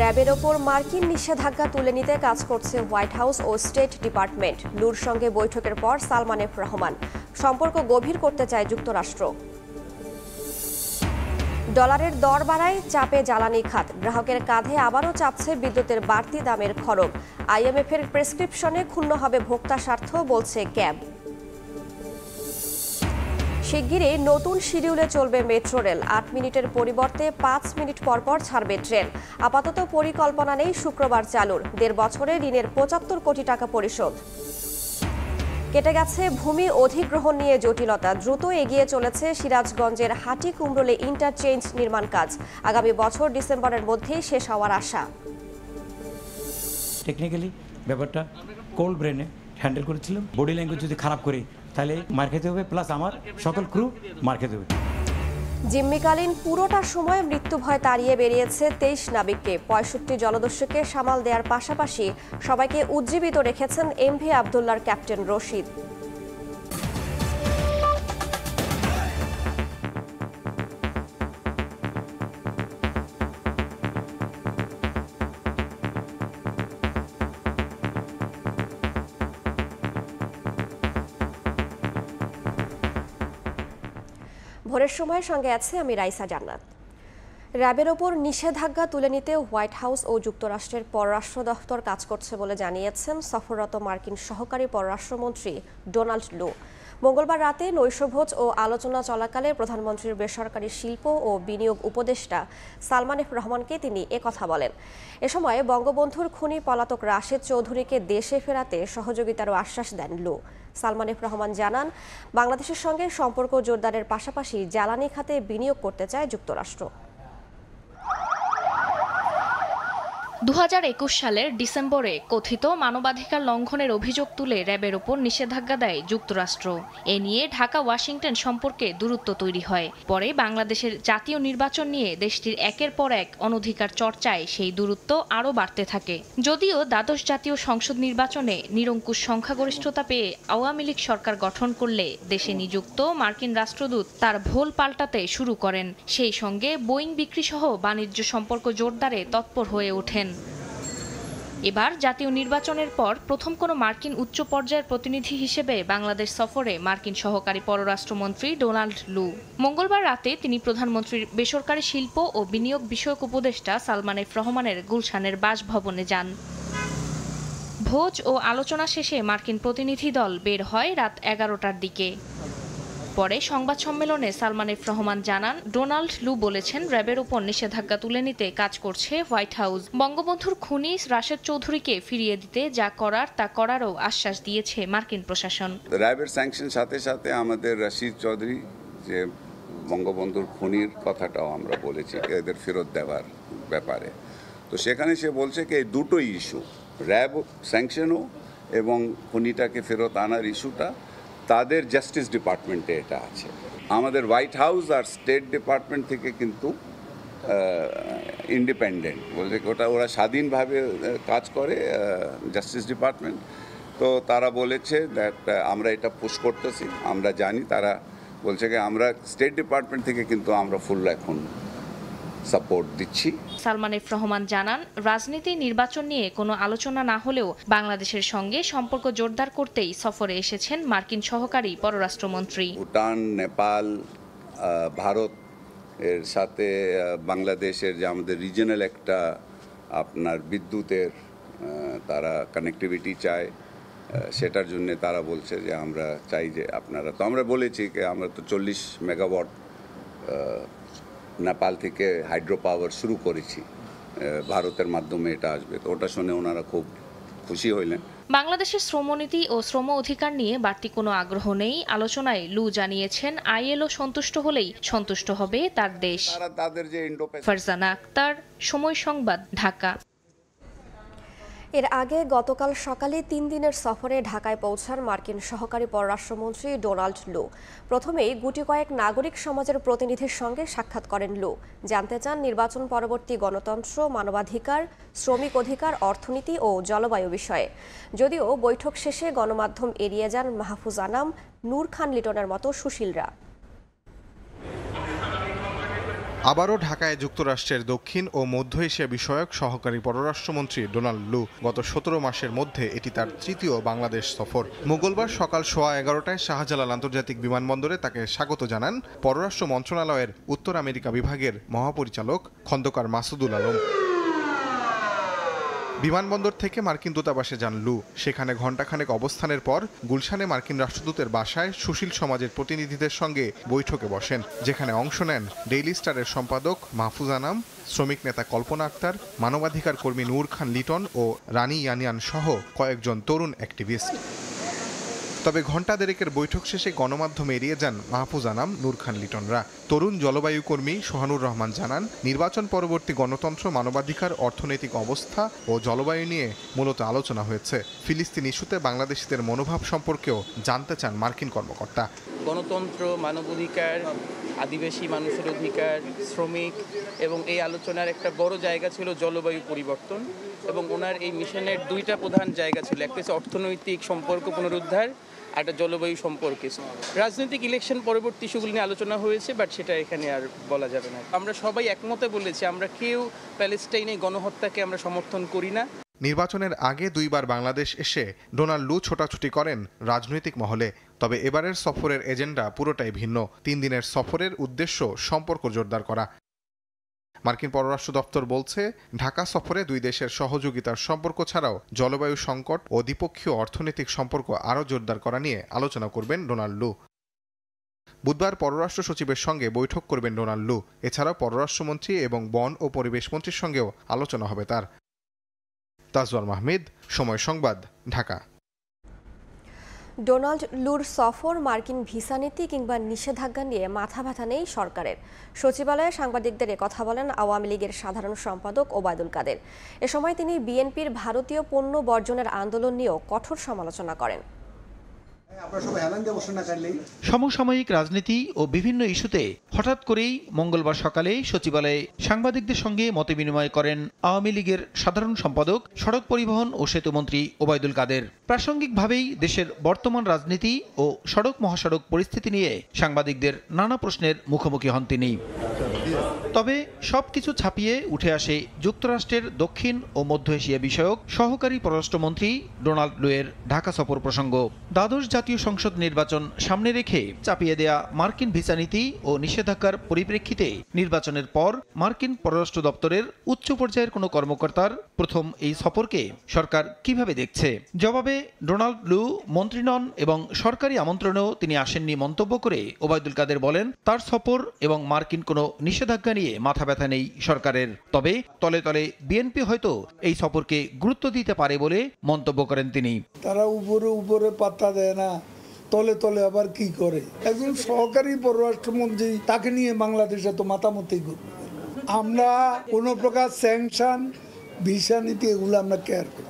র্যাবের ওপর মার্কিন নিষেধাজ্ঞা তুলে নিতে কাজ করছে হোয়াইট হাউস ও স্টেট ডিপার্টমেন্ট। লুর সঙ্গে বৈঠকের পর সালমান এফ রহমান। সম্পর্ক গভীর করতে চায় যুক্তরাষ্ট্র। ডলারের দর বাড়ায় চাপে জ্বালানি খাত। গ্রাহকের কাঁধে আবারও চাপছে বিদ্যুতের বাড়তি দামের খরচ আইএমএফ এর প্রেসক্রিপশনে ক্ষুণ্ণ হবে ভোক্তা স্বার্থ, বলছে ক্যাব। শিগগিরই নতুন শিডিউলে চলবে মেট্রো রেল। আট মিনিটের পরিবর্তে পাঁচ মিনিট পরপর ছাড়বে ট্রেন। আপাতত পরিকল্পনা নেই শুক্রবার চালুর। দেড় বছরে ঋণের পঁচাত্তর কোটি টাকা পরিশোধ। কেটে গেছে ভূমি অধিগ্রহণ নিয়ে জটিলতা। দ্রুত এগিয়ে চলেছে সিরাজগঞ্জের হাটি কুমরোলে ইন্টারচেঞ্জ নির্মাণ কাজ। আগামী বছর ডিসেম্বরের মধ্যেই শেষ হওয়ার আশা। টেকনিক্যালি ব্যাপারটা কোল্ড ব্রেনে হ্যান্ডেল করেছিলাম। বডি ল্যাঙ্গুয়েজ যদি খারাপ করি তাহলে মার খেতে হবে প্লাস আমার সকল ক্রু মার খেতে হবে। জিম্মিকালীন পুরোটা সময় মৃত্যু ভয় তাড়িয়ে বেরিয়েছে তেইশ নাবিককে। পঁয়ষট্টি জলদস্যুকে সামাল দেওয়ার পাশাপাশি সবাইকে উজ্জীবিত রেখেছেন এম ভি আবদুল্লার ক্যাপ্টেন রশিদ। ভোরের সময় সঙ্গে আছে আমি রাইসা জান্নাত। র্যাবের ওপর নিষেধাজ্ঞা তুলে নিতে হোয়াইট হাউস ও যুক্তরাষ্ট্রের পররাষ্ট্র দফতর কাজ করছে বলে জানিয়েছেন সফররত মার্কিন সহকারী পররাষ্ট্রমন্ত্রী ডোনাল্ড লু। মঙ্গলবার রাতে নৈশভোজ ও আলোচনা চলাকালে প্রধানমন্ত্রীর বেসরকারি শিল্প ও বিনিয়োগ উপদেষ্টা সালমান এফ রহমানকে তিনি একথা বলেন। এ সময় বঙ্গবন্ধুর খুনি পলাতক রাশেদ চৌধুরীকে দেশে ফেরাতে সহযোগিতারও আশ্বাস দেন লু। সালমান এফ রহমান জানান, বাংলাদেশের সঙ্গে সম্পর্ক জোরদারের পাশাপাশি জ্বালানি খাতে বিনিয়োগ করতে চায় যুক্তরাষ্ট্র। দু হাজার একুশ সালের ডিসেম্বরে কথিত মানবাধিকার লঙ্ঘনের অভিযোগ তুলে র্যাবের ওপর নিষেধাজ্ঞা দেয় যুক্তরাষ্ট্র। এ নিয়ে ঢাকা, ওয়াশিংটন সম্পর্কে দূরত্ব তৈরি হয়। পরে বাংলাদেশের জাতীয় নির্বাচন নিয়ে দেশটির একের পর এক অনধিকার চর্চায় সেই দূরত্ব আরও বাড়তে থাকে। যদিও দ্বাদশ জাতীয় সংসদ নির্বাচনে নিরঙ্কুশ সংখ্যাগরিষ্ঠতা পেয়ে আওয়ামী লীগ সরকার গঠন করলে দেশে নিযুক্ত মার্কিন রাষ্ট্রদূত তার ভোল পাল্টাতে শুরু করেন। সেই সঙ্গে বোয়িং বিক্রিসহ বাণিজ্য সম্পর্ক জোরদারে তৎপর হয়ে ওঠেন। এবার জাতীয় নির্বাচনের পর প্রথম কোনো মার্কিন উচ্চ পর্যায়ের প্রতিনিধি হিসেবে বাংলাদেশ সফরে মার্কিন সহকারী পররাষ্ট্রমন্ত্রী ডোনাল্ড লু। মঙ্গলবার রাতে তিনি প্রধানমন্ত্রীর বেসরকারি শিল্প ও বিনিয়োগ বিষয়ক উপদেষ্টা সালমান এফ রহমানের গুলশানের বাসভবনে যান। ভোজ ও আলোচনা শেষে মার্কিন প্রতিনিধি দল বের হয় রাত এগারোটার দিকে। পরে সংবাদ সম্মেলনে সালমান এফ রহমান জানান, ডোনাল্ড লু বলেছেন, র্যাবের উপর নিষেধাজ্ঞা তুলে নিতে কাজ করছে হোয়াইট হাউস। বঙ্গবন্ধুর খুনি রাশেদ চৌধুরীকে ফিরিয়ে দিতে যা করার তা করারও আশ্বাস দিয়েছে মার্কিন প্রশাসন। র্যাবের স্যাংশন সাথে সাথে আমাদের রশিদ চৌধুরী, যে বঙ্গবন্ধুর খুনির কথাটাও আমরা বলেছি, এদের ফেরত দেওয়ার ব্যাপারে। তো সেখানে সে বলছে কি, এই দুটোই ইস্যু র্যাব স্যাংশনও এবং খুনিটাকে ফেরত আনার ইস্যুটা তাদের জাস্টিস ডিপার্টমেন্টে এটা আছে। আমাদের হোয়াইট হাউস আর স্টেট ডিপার্টমেন্ট থেকে কিন্তু ইন্ডিপেন্ডেন্ট বলছে ওটা, ওরা স্বাধীনভাবে কাজ করে জাস্টিস ডিপার্টমেন্ট তো তারা বলেছে দ্যাট আমরা এটা পুশ করতেছি, আমরা জানি তারা বলছে কি, আমরা স্টেট ডিপার্টমেন্ট থেকে কিন্তু আমরা ফুল এখন সাপোর্ট দিচ্ছি। সালমান এফ রহমান জানান রাজনীতি নির্বাচন নিয়ে কোনো আলোচনা না হলেও বাংলাদেশের সঙ্গে সম্পর্ক জোরদার করতেই সফরে এসেছেন মার্কিন সহকারী পররাষ্ট্রমন্ত্রী। ভুটান নেপাল ভারত এর সাথে বাংলাদেশের যে আমাদের রিজনাল একটা আপনার বিদ্যুতের তারা কানেক্টিভিটি চায় সেটার জন্য তারা বলছে যে আমরা চাই যে আপনারা তো আমরা বলেছি যে আমরা তো চল্লিশ মেগাওয়াট নেপাল থেকে হাইড্রো পাওয়ার শুরু করেছি ভারতের মাধ্যমে এটা আসবে। তো ওটা শুনে ওনারা খুব খুশি হইলেন। বাংলাদেশের শ্রমনীতি ও শ্রম অধিকার নিয়ে বাড়তি কোনো আগ্রহ নেই। আলোচনায় লু জানিয়েছেন আইএলও সন্তুষ্ট হলেই সন্তুষ্ট হবে তার দেশ। ফারজানা আক্তার সময় সংবাদ ঢাকা। এর আগে গতকাল সকালে তিন দিনের সফরে ঢাকায় পৌঁছান মার্কিন সহকারী পররাষ্ট্রমন্ত্রী ডোনাল্ড লু। প্রথমেই গুটি কয়েক নাগরিক সমাজের প্রতিনিধির সঙ্গে সাক্ষাৎ করেন লু। জানতে চান নির্বাচন পরবর্তী গণতন্ত্র, মানবাধিকার, শ্রমিক অধিকার, অর্থনীতি ও জলবায়ু বিষয়ে। যদিও বৈঠক শেষে গণমাধ্যম এড়িয়ে যান মাহফুজ আনাম, নূর খান লিটনের মতো সুশীলরা। আবারও ঢাকায় যুক্তরাষ্ট্রের দক্ষিণ ও মধ্য এশিয়া বিষয়ক সহকারী পররাষ্ট্রমন্ত্রী ডোনাল্ড লু গত সতেরো মাসের মধ্যে এটি তার তৃতীয় বাংলাদেশ সফর। মঙ্গলবার সকাল সোয়া এগারোটায় শাহজালাল আন্তর্জাতিক বিমানবন্দরে তাকে স্বাগত জানান পররাষ্ট্র মন্ত্রণালয়ের উত্তর আমেরিকা বিভাগের মহাপরিচালক খন্দকার মাসুদুল আলম। বিমানবন্দর থেকে মার্কিন দূতাবাসে যান লু। সেখানে ঘণ্টাখানেক অবস্থানের পর গুলশানে মার্কিন রাষ্ট্রদূতের বাসায় সুশীল সমাজের প্রতিনিধিদের সঙ্গে বৈঠকে বসেন, যেখানে অংশ নেন ডেইলি স্টারের সম্পাদক মাহফুজ আনাম, শ্রমিক নেতা কল্পনা আক্তার, মানবাধিকার কর্মী নূর খান লিটন ও রানি ইয়ানিয়ান সহ কয়েকজন তরুণ অ্যাক্টিভিস্ট। তবে ঘণ্টা দেড়েকের বৈঠক শেষে গণমাধ্যমে এড়িয়ে যান মাহফুজ আনাম, নূর খান, লিটনরা। তরুণ জলবায়ু কর্মী সোহানুর রহমান জানান, নির্বাচন পরবর্তী গণতন্ত্র, মানবাধিকার, অর্থনৈতিক অবস্থা ও জলবায়ু নিয়ে মূলত আলোচনা হয়েছে। ফিলিস্তিন ইস্যুতে বাংলাদেশিদের মনোভাব সম্পর্কেও জানতে চান মার্কিন কর্মকর্তা। গণতন্ত্র, মানবাধিকার, আদিবাসী মানুষের অধিকার, শ্রমিক এবং এই আলোচনার একটা বড় জায়গা ছিল জলবায়ু পরিবর্তন এবং ওনার এই মিশনের দুইটা প্রধান জায়গা ছিল, একটা হচ্ছে অর্থনৈতিক সম্পর্ক পুনরুদ্ধার একটা জলবায়ু সম্পর্কে। রাজনৈতিক ইলেকশন পরবর্তী ইস্যুগুলি নিয়ে আলোচনা হয়েছে বাট সেটা এখানে আর বলা যাবে না। আমরা সবাই একমতে বলেছি, আমরা কেউ প্যালেস্টাইনে গণহত্যাকে আমরা সমর্থন করি না। নির্বাচনের আগে দুইবার বাংলাদেশ এসে ডোনাল্ড লু ছোটাছুটি করেন রাজনৈতিক মহলে। তবে এবারের সফরের এজেন্ডা পুরোটাই ভিন্ন। তিন দিনের সফরের উদ্দেশ্য সম্পর্ক জোরদার করা। মার্কিন পররাষ্ট্র দপ্তর বলছে, ঢাকা সফরে দুই দেশের সহযোগিতার সম্পর্ক ছাড়াও জলবায়ু সংকট ও দ্বিপক্ষীয় অর্থনৈতিক সম্পর্ক আরও জোরদার করা নিয়ে আলোচনা করবেন ডোনাল্ড লু। বুধবার পররাষ্ট্র সচিবের সঙ্গে বৈঠক করবেন ডোনাল্ড লু। এছাড়াও পররাষ্ট্রমন্ত্রী এবং বন ও পরিবেশ মন্ত্রীর সঙ্গেও আলোচনা হবে তার। তাজওয়াল মাহমিদ, সময় সংবাদ, ঢাকা। ডোনাল্ড লুর সফর মার্কিন ভিসা নীতি কিংবা নিষেধাজ্ঞা নিয়ে মাথা ব্যথা নেই সরকারের। সচিবালয়ে সাংবাদিকদের কথা বলেন আওয়ামী লীগের সাধারণ সম্পাদক ওবায়দুল কাদের। এ সময় তিনি বিএনপির ভারতীয় পণ্য বর্জনের আন্দোলন নিয়েও কঠোর সমালোচনা করেন। সমসাময়িক রাজনীতি ও বিভিন্ন ইস্যুতে হঠাৎ করেই মঙ্গলবার সকালে সচিবালয়ে সাংবাদিকদের সঙ্গে মতবিনিময় করেন আওয়ামী লীগের সাধারণ সম্পাদক সড়ক পরিবহন ও সেতুমন্ত্রী ওবায়দুল কাদের। প্রাসঙ্গিকভাবেই দেশের বর্তমান রাজনীতি ও সড়ক মহাসড়ক পরিস্থিতি নিয়ে সাংবাদিকদের নানা প্রশ্নের মুখোমুখি হন তিনি। তবে সবকিছু ছাপিয়ে উঠে আসে যুক্তরাষ্ট্রের দক্ষিণ ও মধ্য এশিয়া বিষয়ক সহকারী পররাষ্ট্রমন্ত্রী ডোনাল্ড লুয়ের ঢাকা সফর প্রসঙ্গ। দ্বাদশ জাতীয় সংসদ নির্বাচন সামনে রেখে চাপিয়ে দেয়া মার্কিন ভিসা নীতি ও নিষেধাজ্ঞার পরিপ্রেক্ষিতে নির্বাচনের পর মার্কিন পররাষ্ট্র দপ্তরের উচ্চ পর্যায়ের কোনো কর্মকর্তার প্রথম এই সফরকে সরকার কীভাবে দেখছে? জবাবে ডোনাল্ড লু মন্ত্রী নন এবং সরকারি আমন্ত্রণেও তিনি আসেননি মন্তব্য করে ওবায়দুল কাদের বলেন, তার সফর এবং মার্কিন কোনো নিষেধাজ্ঞা নিয়ে মাথা ব্যথা নেই সরকারের। তবে তলে তলে বিএনপি হয়তো এই সফরকে গুরুত্ব দিতে পারে বলে মন্তব্য করেন তিনি। তারা উপরে উপরে পাত্তা দেয় না, তলে তলে আবার কি করে? একজন সহকারী পররাষ্ট্রমন্ত্রী তাকে নিয়ে বাংলাদেশে তো মাতামতি আমরা কোনো প্রকার স্যাংশন ভিসা নীতি এগুলো আমরা কেয়ার করি।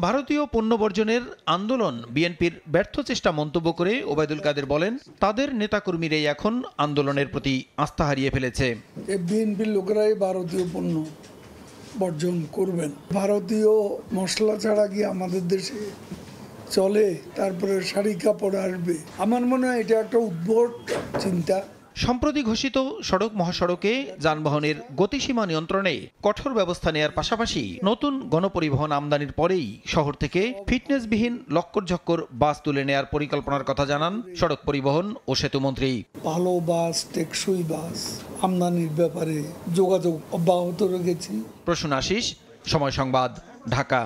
ভারতীয় পণ্য বর্জনের আন্দোলন বিএনপির ব্যর্থ চেষ্টা মন্তব্য করে ওবায়দুল কাদের বলেন, তাদের নেতাকর্মীরাই এখন আন্দোলনের প্রতি আস্থা হারিয়ে ফেলেছে। বিএনপির লোকেরাই ভারতীয় পণ্য বর্জন করবেন। ভারতীয় মশলা ছাড়া কি আমাদের দেশে চলে? তারপরে শাড়ি কাপড় আসবে। আমার মনে হয় এটা একটা উদ্ভট চিন্তা। সম্প্রতি ঘোষিত সড়ক মহাসড়কে যানবাহনের গতিসীমা নিয়ন্ত্রণে কঠোর ব্যবস্থা নেয়ার পাশাপাশি নতুন গণপরিবহন আমদানির পরেই শহর থেকে ফিটনেসবিহীন লক্কর ঝক্কর বাস তুলে নেয়ার পরিকল্পনার কথা জানান সড়ক পরিবহন ও সেতুমন্ত্রী ভালো বাস টেকসই বাস আমদানির ব্যাপারে যোগাযোগ অব্যাহত রেখেছি। প্রশ্ন আশিস সময় সংবাদ ঢাকা।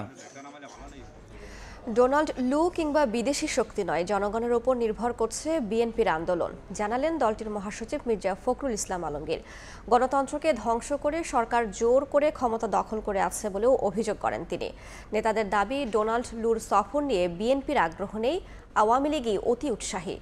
ডোনাল্ড লু কিংবা বিদেশি শক্তি নয়, জনগণের ওপর নির্ভর করছে বিএনপির আন্দোলন, জানালেন দলটির মহাসচিব মির্জা ফখরুল ইসলাম আলমগীর। গণতন্ত্রকে ধ্বংস করে সরকার জোর করে ক্ষমতা দখল করে আছে বলেও অভিযোগ করেন তিনি। নেতাদের দাবি, ডোনাল্ড লুর সফর নিয়ে বিএনপির আগ্রহ নেই, আওয়ামী লীগই অতি উৎসাহী।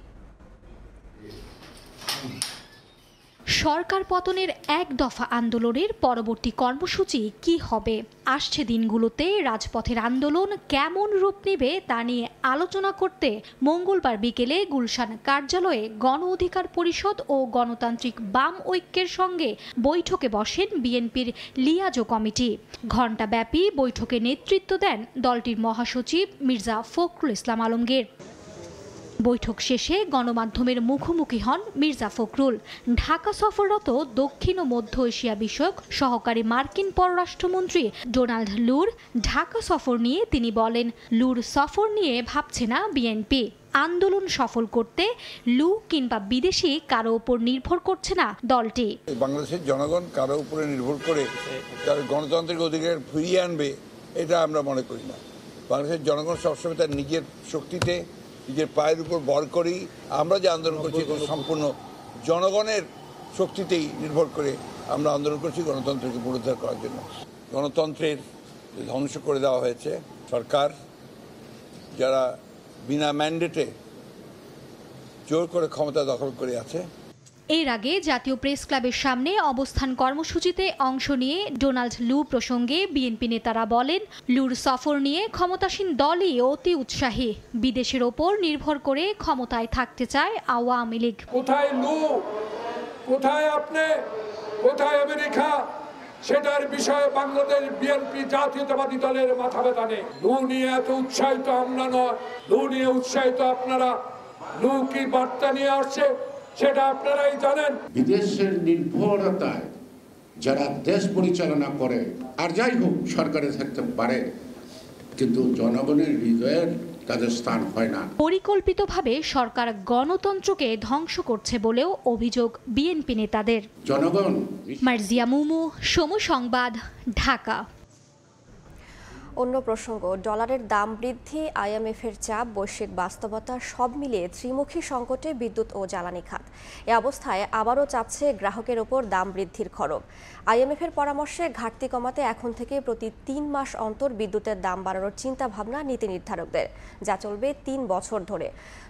সরকার পতনের এক দফা আন্দোলনের পরবর্তী কর্মসূচি কি হবে? আসছে দিনগুলোতে রাজপথের আন্দোলন কেমন রূপ নেবে তা নিয়ে আলোচনা করতে মঙ্গলবার বিকেলে গুলশান কার্যালয়ে গণ অধিকার পরিষদ ও গণতান্ত্রিক বাম ঐক্যের সঙ্গে বৈঠকে বসেন বিএনপির লিয়াজো কমিটি। ঘণ্টাব্যাপী বৈঠকে নেতৃত্ব দেন দলটির মহাসচিব মির্জা ফখরুল ইসলাম আলমগীর। বৈঠক শেষে গণমাধ্যমের মুখোমুখি হন মির্জা ফখরুল। ঢাকা সফররত দক্ষিণ ও মধ্য এশিয়া বিষয়ক সহকারী মার্কিন পররাষ্ট্রমন্ত্রী ডোনাল্ড লুর ঢাকা সফর নিয়ে তিনি বলেন, লুর সফর নিয়ে ভাবছে না বিএনপি। আন্দোলন সফল করতে লু কিংবা বিদেশি কারও উপর নির্ভর করছে না দলটি। বাংলাদেশের জনগণ কারও উপরে নির্ভর করে তার গণতান্ত্রিক অধিকার ফিরিয়ে আনবে, এটা আমরা মনে করি না। বাংলাদেশের জনগণ সবসময় তার নিজের শক্তিতে নিজের পায়ের উপর ভর করেই আমরা যে আন্দোলন করছি সম্পূর্ণ জনগণের শক্তিতেই নির্ভর করে আমরা আন্দোলন করছি গণতন্ত্রকে পুনরুদ্ধার করার জন্য। গণতন্ত্রের যে ধ্বংস করে দেওয়া হয়েছে সরকার যারা বিনা ম্যান্ডেটে জোর করে ক্ষমতা দখল করে আছে। এর আগে জাতীয় প্রেস ক্লাবের সামনে অবস্থান কর্মসূচিতে অংশ নিয়ে ডোনাল্ড লু প্রসঙ্গে বিএনপি নেতারা বলেন, লুর সফর নিয়ে ক্ষমতাসীন দলই অতি উৎসাহী। বিদেশের ওপর নির্ভর করে ক্ষমতায় থাকতে চায় আওয়ামী লীগ। কোথায় লু? কোথায় আপনি? কোথায় আমেরিকা? সেটার বিষয়ে বাংলাদেশ বিএনপি জাতীয়তাবাদী দলের মাথা ব্যথা নেই। লু নিয়ে এত উৎসাহিত আমরা নয়। লু নিয়ে উৎসাহিত আপনারা। লু কি বার্তা নিয়ে আসছে? সেটা আপনারাই জানেন। বিদেশের নির্ভরতায় যারা দেশ পরিচালনা করে আর যাই হোক সরকারে থাকতে পারে কিন্তু জনগণের হৃদয়ের তাদের স্থান হয় না। পরিকল্পিতভাবে সরকার গণতন্ত্রকে ধ্বংস করছে বলেও অভিযোগ বিএনপি নেতাদের। জনগণ মার্জিয়া মুমু সময় সংবাদ ঢাকা। অন্য প্রসঙ্গ, ডলারের দাম বৃদ্ধি, আইএমএফের চাপ, বৈশ্বিক বাস্তবতা, সব মিলিয়ে ত্রিমুখী সংকটে বিদ্যুৎ ও জ্বালানি খাত। এ অবস্থায় আবারও চাপছে গ্রাহকের ওপর দাম বৃদ্ধির খরচ। আইএমএফের পরামর্শে ঘাটতি কমাতে এখন থেকে প্রতি তিন মাস অন্তর বিদ্যুতের দাম বাড়ানোর চিন্তা ভাবনা নীতি নির্ধারকদের, যা চলবে তিন বছর ধরে।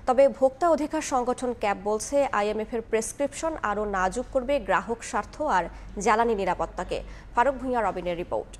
তবে ভোক্তা অধিকার সংগঠন ক্যাব বলছে, আইএমএফের প্রেসক্রিপশন আরও নাজুক করবে গ্রাহক স্বার্থ আর জ্বালানি নিরাপত্তাকে। ফারুক ভূঁইয়া রবিনের রিপোর্ট।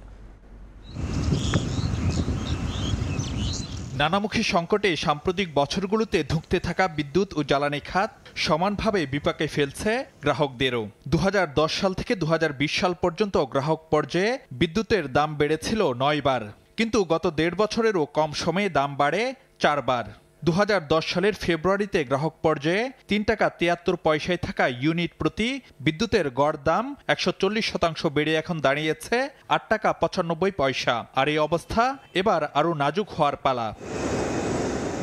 নানামুখী সংকটে সাম্প্রতিক বছরগুলোতে ধুঁকতে থাকা বিদ্যুৎ ও জ্বালানি খাত সমানভাবে বিপাকে ফেলছে গ্রাহকদেরও। দু হাজার দশ সাল থেকে দু হাজার বিশ সাল পর্যন্ত গ্রাহক পর্যায়ে বিদ্যুতের দাম বেড়েছিল নয়বার। কিন্তু গত দেড় বছরেরও কম সময়ে দাম বাড়ে চারবার। দু হাজার দশ সালের ফেব্রুয়ারিতে গ্রাহক পর্যায়ে তিন টাকা তিয়াত্তর পয়সায় থাকা ইউনিট প্রতি বিদ্যুতের গড় দাম একশো চল্লিশ শতাংশ বেড়ে এখন দাঁড়িয়েছে আট টাকা পঁচানব্বই পয়সা। আর এই অবস্থা এবার আরও নাজুক হওয়ার পালা।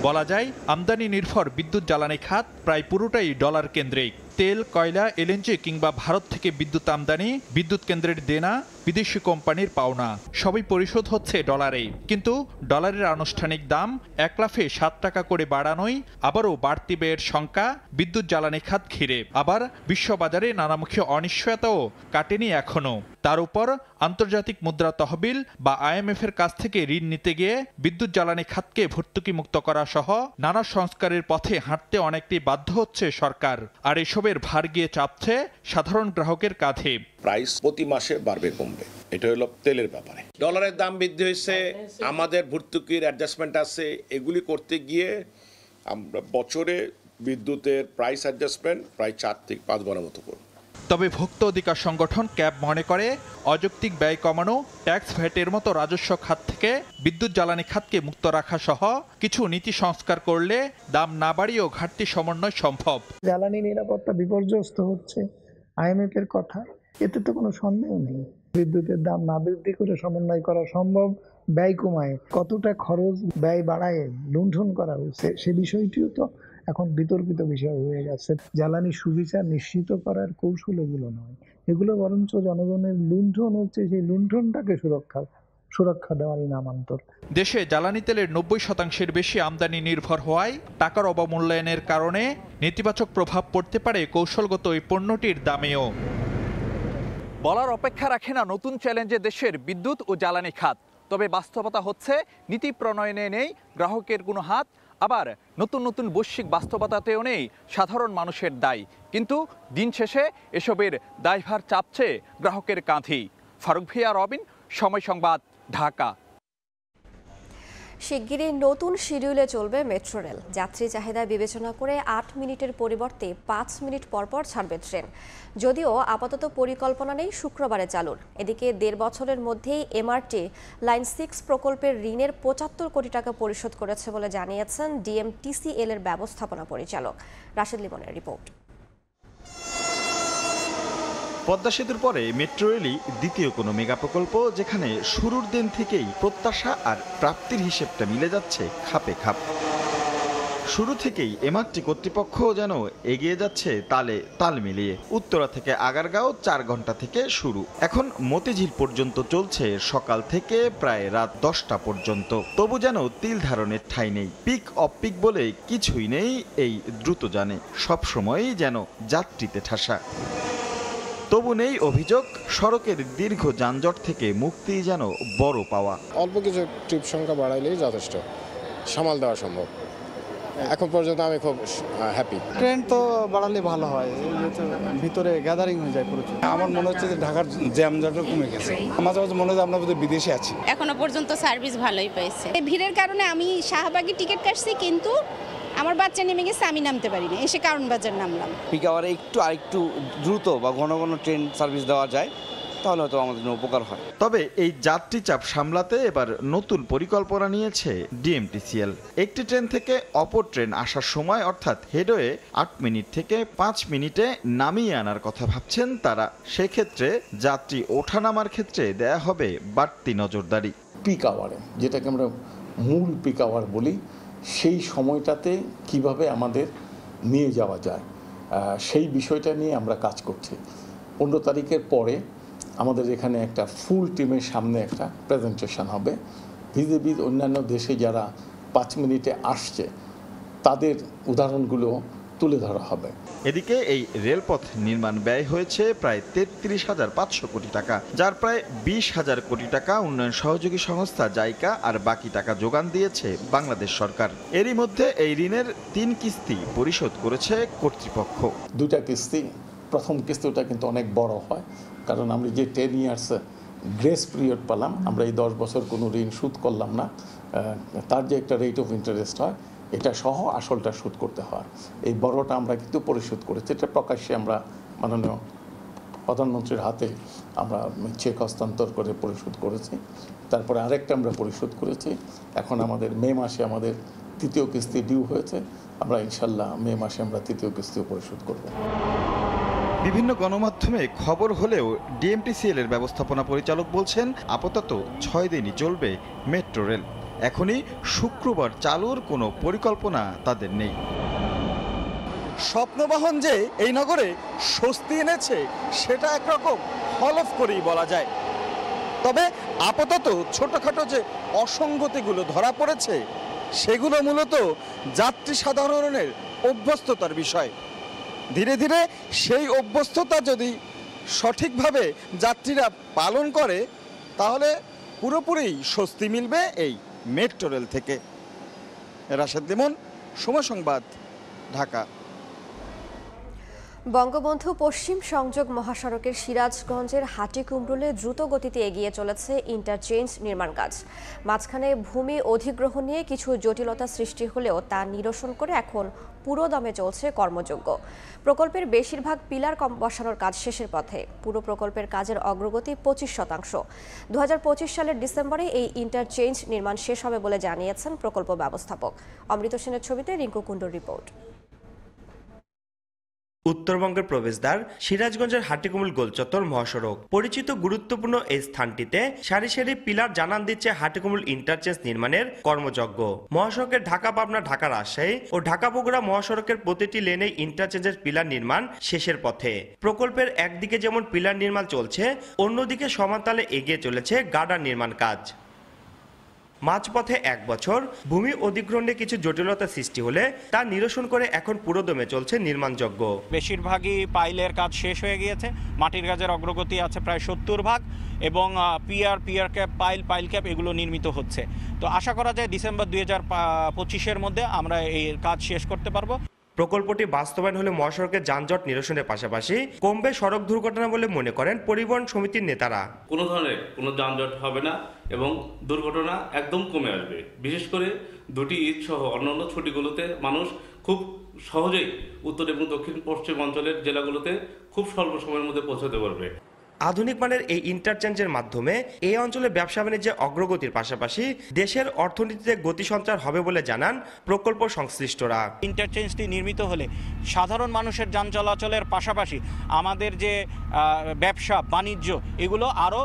বলা যায়, আমদানি নির্ভর বিদ্যুৎ জ্বালানি খাত প্রায় পুরোটাই ডলার কেন্দ্রিক। তেল, কয়লা এলএনজি কিংবা ভারত থেকে বিদ্যুৎ আমদানি, বিদ্যুৎ কেন্দ্রের দেনা, বিদেশি কোম্পানির পাওনা, সবই পরিশোধ হচ্ছে ডলারে। কিন্তু ডলারের আনুষ্ঠানিক দাম এক লাফে সাত টাকা করে বাড়ানোই আবারও বাড়তি ব্যয়ের শঙ্কা বিদ্যুৎ জ্বালানি খাত ঘিরে। আবার বিশ্ববাজারে নানামুখী অনিশ্চয়তাও কাটেনি এখনও তার উপর আন্তর্জাতিক মুদ্রা তহবিল বা আইএমএফ এর কাছ থেকে ঋণ নিতে গিয়ে বিদ্যুৎ জ্বালানি খাতকে ভর্তুকি মুক্ত করা সহ নানা সংস্কারের পথে হাঁটতে অনেকটি বাধ্য হচ্ছে সরকার। আর এসবের ভার গিয়ে চাপছে সাধারণ গ্রাহকের কাঁধে। প্রাইস প্রতি মাসে বাড়বে, কমবে। এটা হলো তেলের ব্যাপারে। ডলারের দাম বৃদ্ধি হয়েছে, আমাদের ভর্তুকির অ্যাডজাস্টমেন্ট আছে। এগুলি করতে গিয়ে আমরা বছরে বিদ্যুতের প্রাইস অ্যাডজাস্টমেন্ট প্রায় চার থেকে পাঁচ বারের মতো করব। তবে ভোক্তা অধিকার সংগঠন ক্যাব মনে করে, অযৌক্তিক ব্যয় কমানো, ট্যাক্স ভ্যাটের মতো রাজস্ব খাত থেকে বিদ্যুৎ জ্বালানি খাতকে মুক্ত রাখা সহ কিছু নীতি সংস্কার করলে দাম না বাড়িয়েও ঘাটতি সমন্বয় সম্ভব। জ্বালানি নিরাপত্তা বিপর্যস্ত হচ্ছে, আইএমএফ এর কথা, এতে তো কোনো সন্দেহ নেই। বিদ্যুতের দাম না বৃদ্ধি করে সমন্বয় করা সম্ভব, ব্যয় কমায়, কতটা খরচ, ব্যয় বাড়ায়, লুণ্ঠন করা হয়েছে, সে বিষয়টিও তো এখন বিতর্কিত বিষয় হয়ে গেছে। জ্বালানি সুবিচার নিশ্চিত করার কৌশল এগুলো নয়। এগুলো বরঞ্চ জনগণের লুণ্ঠন হচ্ছে সেই লুণ্ঠনটাকে সুরক্ষা সুরক্ষা দেওয়ারই নামান্তর। দেশে জ্বালানি তেলের নব্বই শতাংশের বেশি আমদানি নির্ভর হওয়ায় টাকার অবমূল্যায়নের কারণে নেতিবাচক প্রভাব পড়তে পারে কৌশলগত এই পণ্যটির দামেও। বলার অপেক্ষা রাখে না নতুন চ্যালেঞ্জে দেশের বিদ্যুৎ ও জ্বালানি খাত। তবে বাস্তবতা হচ্ছে নীতি প্রণয়নে নেই গ্রাহকের কোনো হাত আবার নতুন নতুন বৈশ্বিক বাস্তবতাতেও নেই সাধারণ মানুষের দায়। কিন্তু দিন শেষে এসবের দায়ভার চাপছে গ্রাহকের কাঁধেই ফারুক ভিয়া, রবিন, সময় সংবাদ, ঢাকা। শিগগিরই নতুন শিডিউলে চলবে মেট্রো রেল। যাত্রী চাহিদা বিবেচনা করে আট মিনিটের পরিবর্তে পাঁচ মিনিট পরপর ছাড়বে ট্রেন। যদিও আপাতত পরিকল্পনা নেই শুক্রবারে চালুর। এদিকে দেড় বছরের মধ্যেই এমআরটি লাইন সিক্স প্রকল্পের ঋণের পঁচাত্তর কোটি টাকা পরিশোধ করেছে বলে জানিয়েছেন ডিএমটিসিএল এর ব্যবস্থাপনা পরিচালক রাশেদ লিমনের রিপোর্ট। পদ্মা সেতুর পরে মেট্রো রেলই দ্বিতীয় কোনো মেগা প্রকল্প যেখানে শুরুর দিন থেকেই প্রত্যাশা আর প্রাপ্তির হিসেবটা মিলে যাচ্ছে খাপে খাপ। শুরু থেকেই এমআরটি কর্তৃপক্ষ যেন এগিয়ে যাচ্ছে তালে তাল মিলিয়ে। উত্তরা থেকে আগারগাঁও চার ঘণ্টা থেকে শুরু। এখন মতিঝিল পর্যন্ত চলছে সকাল থেকে প্রায় রাত দশটা পর্যন্ত। তবু যেন তিল ধারণের ঠাঁই নেই। পিক অফ পিক বলে কিছুই নেই এই দ্রুত জানে সবসময়ই যেন যাত্রীতে ঠাসা। তবু নেই অভিযোগ সড়কের দীর্ঘ যানজট থেকে মুক্তি যেন বড় পাওয়া। অল্প কিছু ট্রিপ সংখ্যা বাড়াইলেই যথেষ্ট। সামাল দেওয়া সম্ভব। এখন পর্যন্ত আমি খুব হ্যাপি ট্রেন তো বাড়ালে ভালো হয় ভিতরে গ্যাদারিং হয়ে যায় প্রচুর। আমার মনে হচ্ছে যে ঢাকার জ্যামজটও কমে গেছে। মাঝে মাঝে মনে হয় আমরা বোধহয় বিদেশে আছি। এখনও পর্যন্ত সার্ভিস ভালোই পাইছে। এই ভিড়ের কারণে আমি শাহবাগে টিকিট কাটছি কিন্তু আমার বাচ্চা নেমে গেছে আমি নামতে পারিনি। এসে কারণ বাজার নামলাম। পিক আওয়ারে একটু আরেকটু দ্রুত বা ঘন ঘন ট্রেন সার্ভিস দেওয়া যায় তাহলে হয়তো আমাদের জন্য উপকার হয়। তবে এই যাত্রী চাপ সামলাতে এবার নতুন পরিকল্পনা নিয়েছে ডিএমটিসিএল। একটি ট্রেন থেকে অপর ট্রেন আসার সময় অর্থাৎ হেডওয়ে আট মিনিট থেকে পাঁচ মিনিটে নামিয়ে আনার কথা ভাবছেন তারা। সেক্ষেত্রে যাত্রী ওঠানামার ক্ষেত্রে দেয়া হবে বাড়তি নজরদারি। পিক আওয়ারে যেটাকে আমরা মূল পিক আওয়ার বলি সেই সময়টাতে কীভাবে আমাদের নিয়ে যাওয়া যায় সেই বিষয়টা নিয়ে আমরা কাজ করছি। পনেরো তারিখের পরে আমাদের এখানে একটা ফুল টিমের সামনে একটা প্রেজেন্টেশন হবে। ভিজিবিদ অন্যান্য দেশে যারা পাঁচ মিনিটে আসছে, তাদের উদাহরণগুলো তুলে ধরা হবে। এদিকে এই রেলপথ নির্মাণ ব্যয় হয়েছে প্রায় তেত্রিশ হাজার পাঁচশো কোটি টাকা যার প্রায় বিশ হাজার কোটি টাকা উন্নয়ন সহযোগী সংস্থা জাইকা আর বাকি টাকা যোগান দিয়েছে বাংলাদেশ সরকার। এরই মধ্যে এই ঋণের তিন কিস্তি পরিশোধ করেছে কর্তৃপক্ষ। দুইটা কিস্তি প্রথম কিস্তিটা কিন্তু অনেক বড় হয় কারণ আমরা যে টেন ইয়ার্স গ্রেস পিরিয়ড পেলাম আমরা এই দশ বছর কোনো ঋণ শোধ করলাম না। তার যে একটা রেট অফ ইন্টারেস্ট হয় এটা সহ আসলটা শোধ করতে হয়। এই বড়টা আমরা কিন্তু পরিশোধ করেছি। এটা প্রকাশ্যে আমরা মাননীয় প্রধানমন্ত্রীর হাতে আমরা চেক হস্তান্তর করে পরিশোধ করেছি। তারপরে আরেকটা আমরা পরিশোধ করেছি। এখন আমাদের মে মাসে আমাদের তৃতীয় কিস্তি ডিউ হয়েছে। আমরা ইনশাল্লাহ মে মাসে আমরা তৃতীয় কিস্তিও পরিশোধ করব। বিভিন্ন গণমাধ্যমে খবর হলেও ডিএমটিসিএল এর ব্যবস্থাপনা পরিচালক বলছেন, আপাতত ছয় দিনই চলবে মেট্রো রেল। এখনই শুক্রবার চালুর কোনো পরিকল্পনা তাদের নেই। স্বপ্নবাহন যে এই নগরে স্বস্তি এনেছে, সেটা একরকম হলফ করেই বলা যায়। তবে আপাতত ছোটখাটো যে অসঙ্গতিগুলো ধরা পড়েছে, সেগুলো মূলত যাত্রী সাধারণের অভ্যস্ততার বিষয়। ধীরে ধীরে সেই অভ্যস্ততা যদি সঠিকভাবে যাত্রীরা পালন করে, তাহলে পুরোপুরি স্বস্তি মিলবে এই। মেট্রো রেল থেকে। রাশেদ লিমন, সময় সংবাদ, ঢাকা। বঙ্গবন্ধু পশ্চিম সংযোগ মহাসড়কের সিরাজগঞ্জের হাটিকুমরুলে দ্রুত গতিতে এগিয়ে চলেছে ইন্টারচেঞ্জ নির্মাণ কাজ। মাঝখানে ভূমি অধিগ্রহণ নিয়ে কিছু জটিলতা সৃষ্টি হলেও তা নিরসন করে এখন পুরো দমে চলছে কর্মযোগ্য প্রকল্পের বেশিরভাগ পিলার কম বসানোর কাজ শেষের পথে। পুরো প্রকল্পের কাজের অগ্রগতি পঁচিশ শতাংশ। দু হাজার পঁচিশ সালের ডিসেম্বরে এই ইন্টারচেঞ্জ নির্মাণ শেষ হবে বলে জানিয়েছেন প্রকল্প ব্যবস্থাপক। অমৃত সেনের ছবিতে রিঙ্কু কুণ্ডুর রিপোর্ট। উত্তরবঙ্গের প্রবেশদ্বার সিরাজগঞ্জের হাটিকুমুল গোলচত্বর মহাসড়ক। পরিচিত গুরুত্বপূর্ণ এই স্থানটিতে সারি সারি পিলার জানান দিচ্ছে হাটিকুমুল ইন্টারচেঞ্জ নির্মাণের কর্মযজ্ঞ। মহাসড়কের ঢাকা পাবনা ঢাকা রাজশাহী ও ঢাকা বগুড়া মহাসড়কের প্রতিটি লেনে ইন্টারচেঞ্জের পিলার নির্মাণ শেষের পথে। প্রকল্পের একদিকে যেমন পিলার নির্মাণ চলছে, অন্যদিকে সমানতালে এগিয়ে চলেছে গার্ডার নির্মাণ কাজ। মাঝপথে এক বছর ভূমি অধিগ্রহণে কিছু জটিলতা সৃষ্টি হলে তা নিরসন করে এখন পুরোদমে চলছে নির্মাণযোগ্য বেশিরভাগই পাইলের কাজ শেষ হয়ে গিয়েছে, মাটির কাজের অগ্রগতি আছে প্রায় সত্তর ভাগ, এবং PR PR cap, pile pile cap এগুলো নির্মিত হচ্ছে। তো আশা করা যায় ডিসেম্বর দুই হাজার পঁচিশের মধ্যে আমরা এই কাজ শেষ করতে পারব। প্রকল্পটি বাস্তবায়ন হলে মহাসড়কের যানজট নিরসনের পাশাপাশি কমবে সড়ক দুর্ঘটনা বলে মনে করেন পরিবহন সমিতির নেতারা। কোনো ধরনের কোনো যানজট হবে না এবং দুর্ঘটনা একদম কমে আসবে। বিশেষ করে দুটি ঈদ সহ অন্যান্য ছুটিগুলোতে মানুষ খুব সহজেই উত্তর এবং দক্ষিণ পশ্চিম অঞ্চলের জেলাগুলোতে খুব স্বল্প সময়ের মধ্যে পৌঁছাতে পারবে। আধুনিক মানের এই ইন্টারচেঞ্জের মাধ্যমে এই অঞ্চলে ব্যবসা বাণিজ্যে অগ্রগতির পাশাপাশি দেশের অর্থনীতিতে গতি সঞ্চার হবে বলে জানান প্রকল্প সংশ্লিষ্টরা। ইন্টারচেঞ্জটি নির্মিত হলে সাধারণ মানুষের যান চলাচলের পাশাপাশি আমাদের যে ব্যবসা বাণিজ্য এগুলো আরও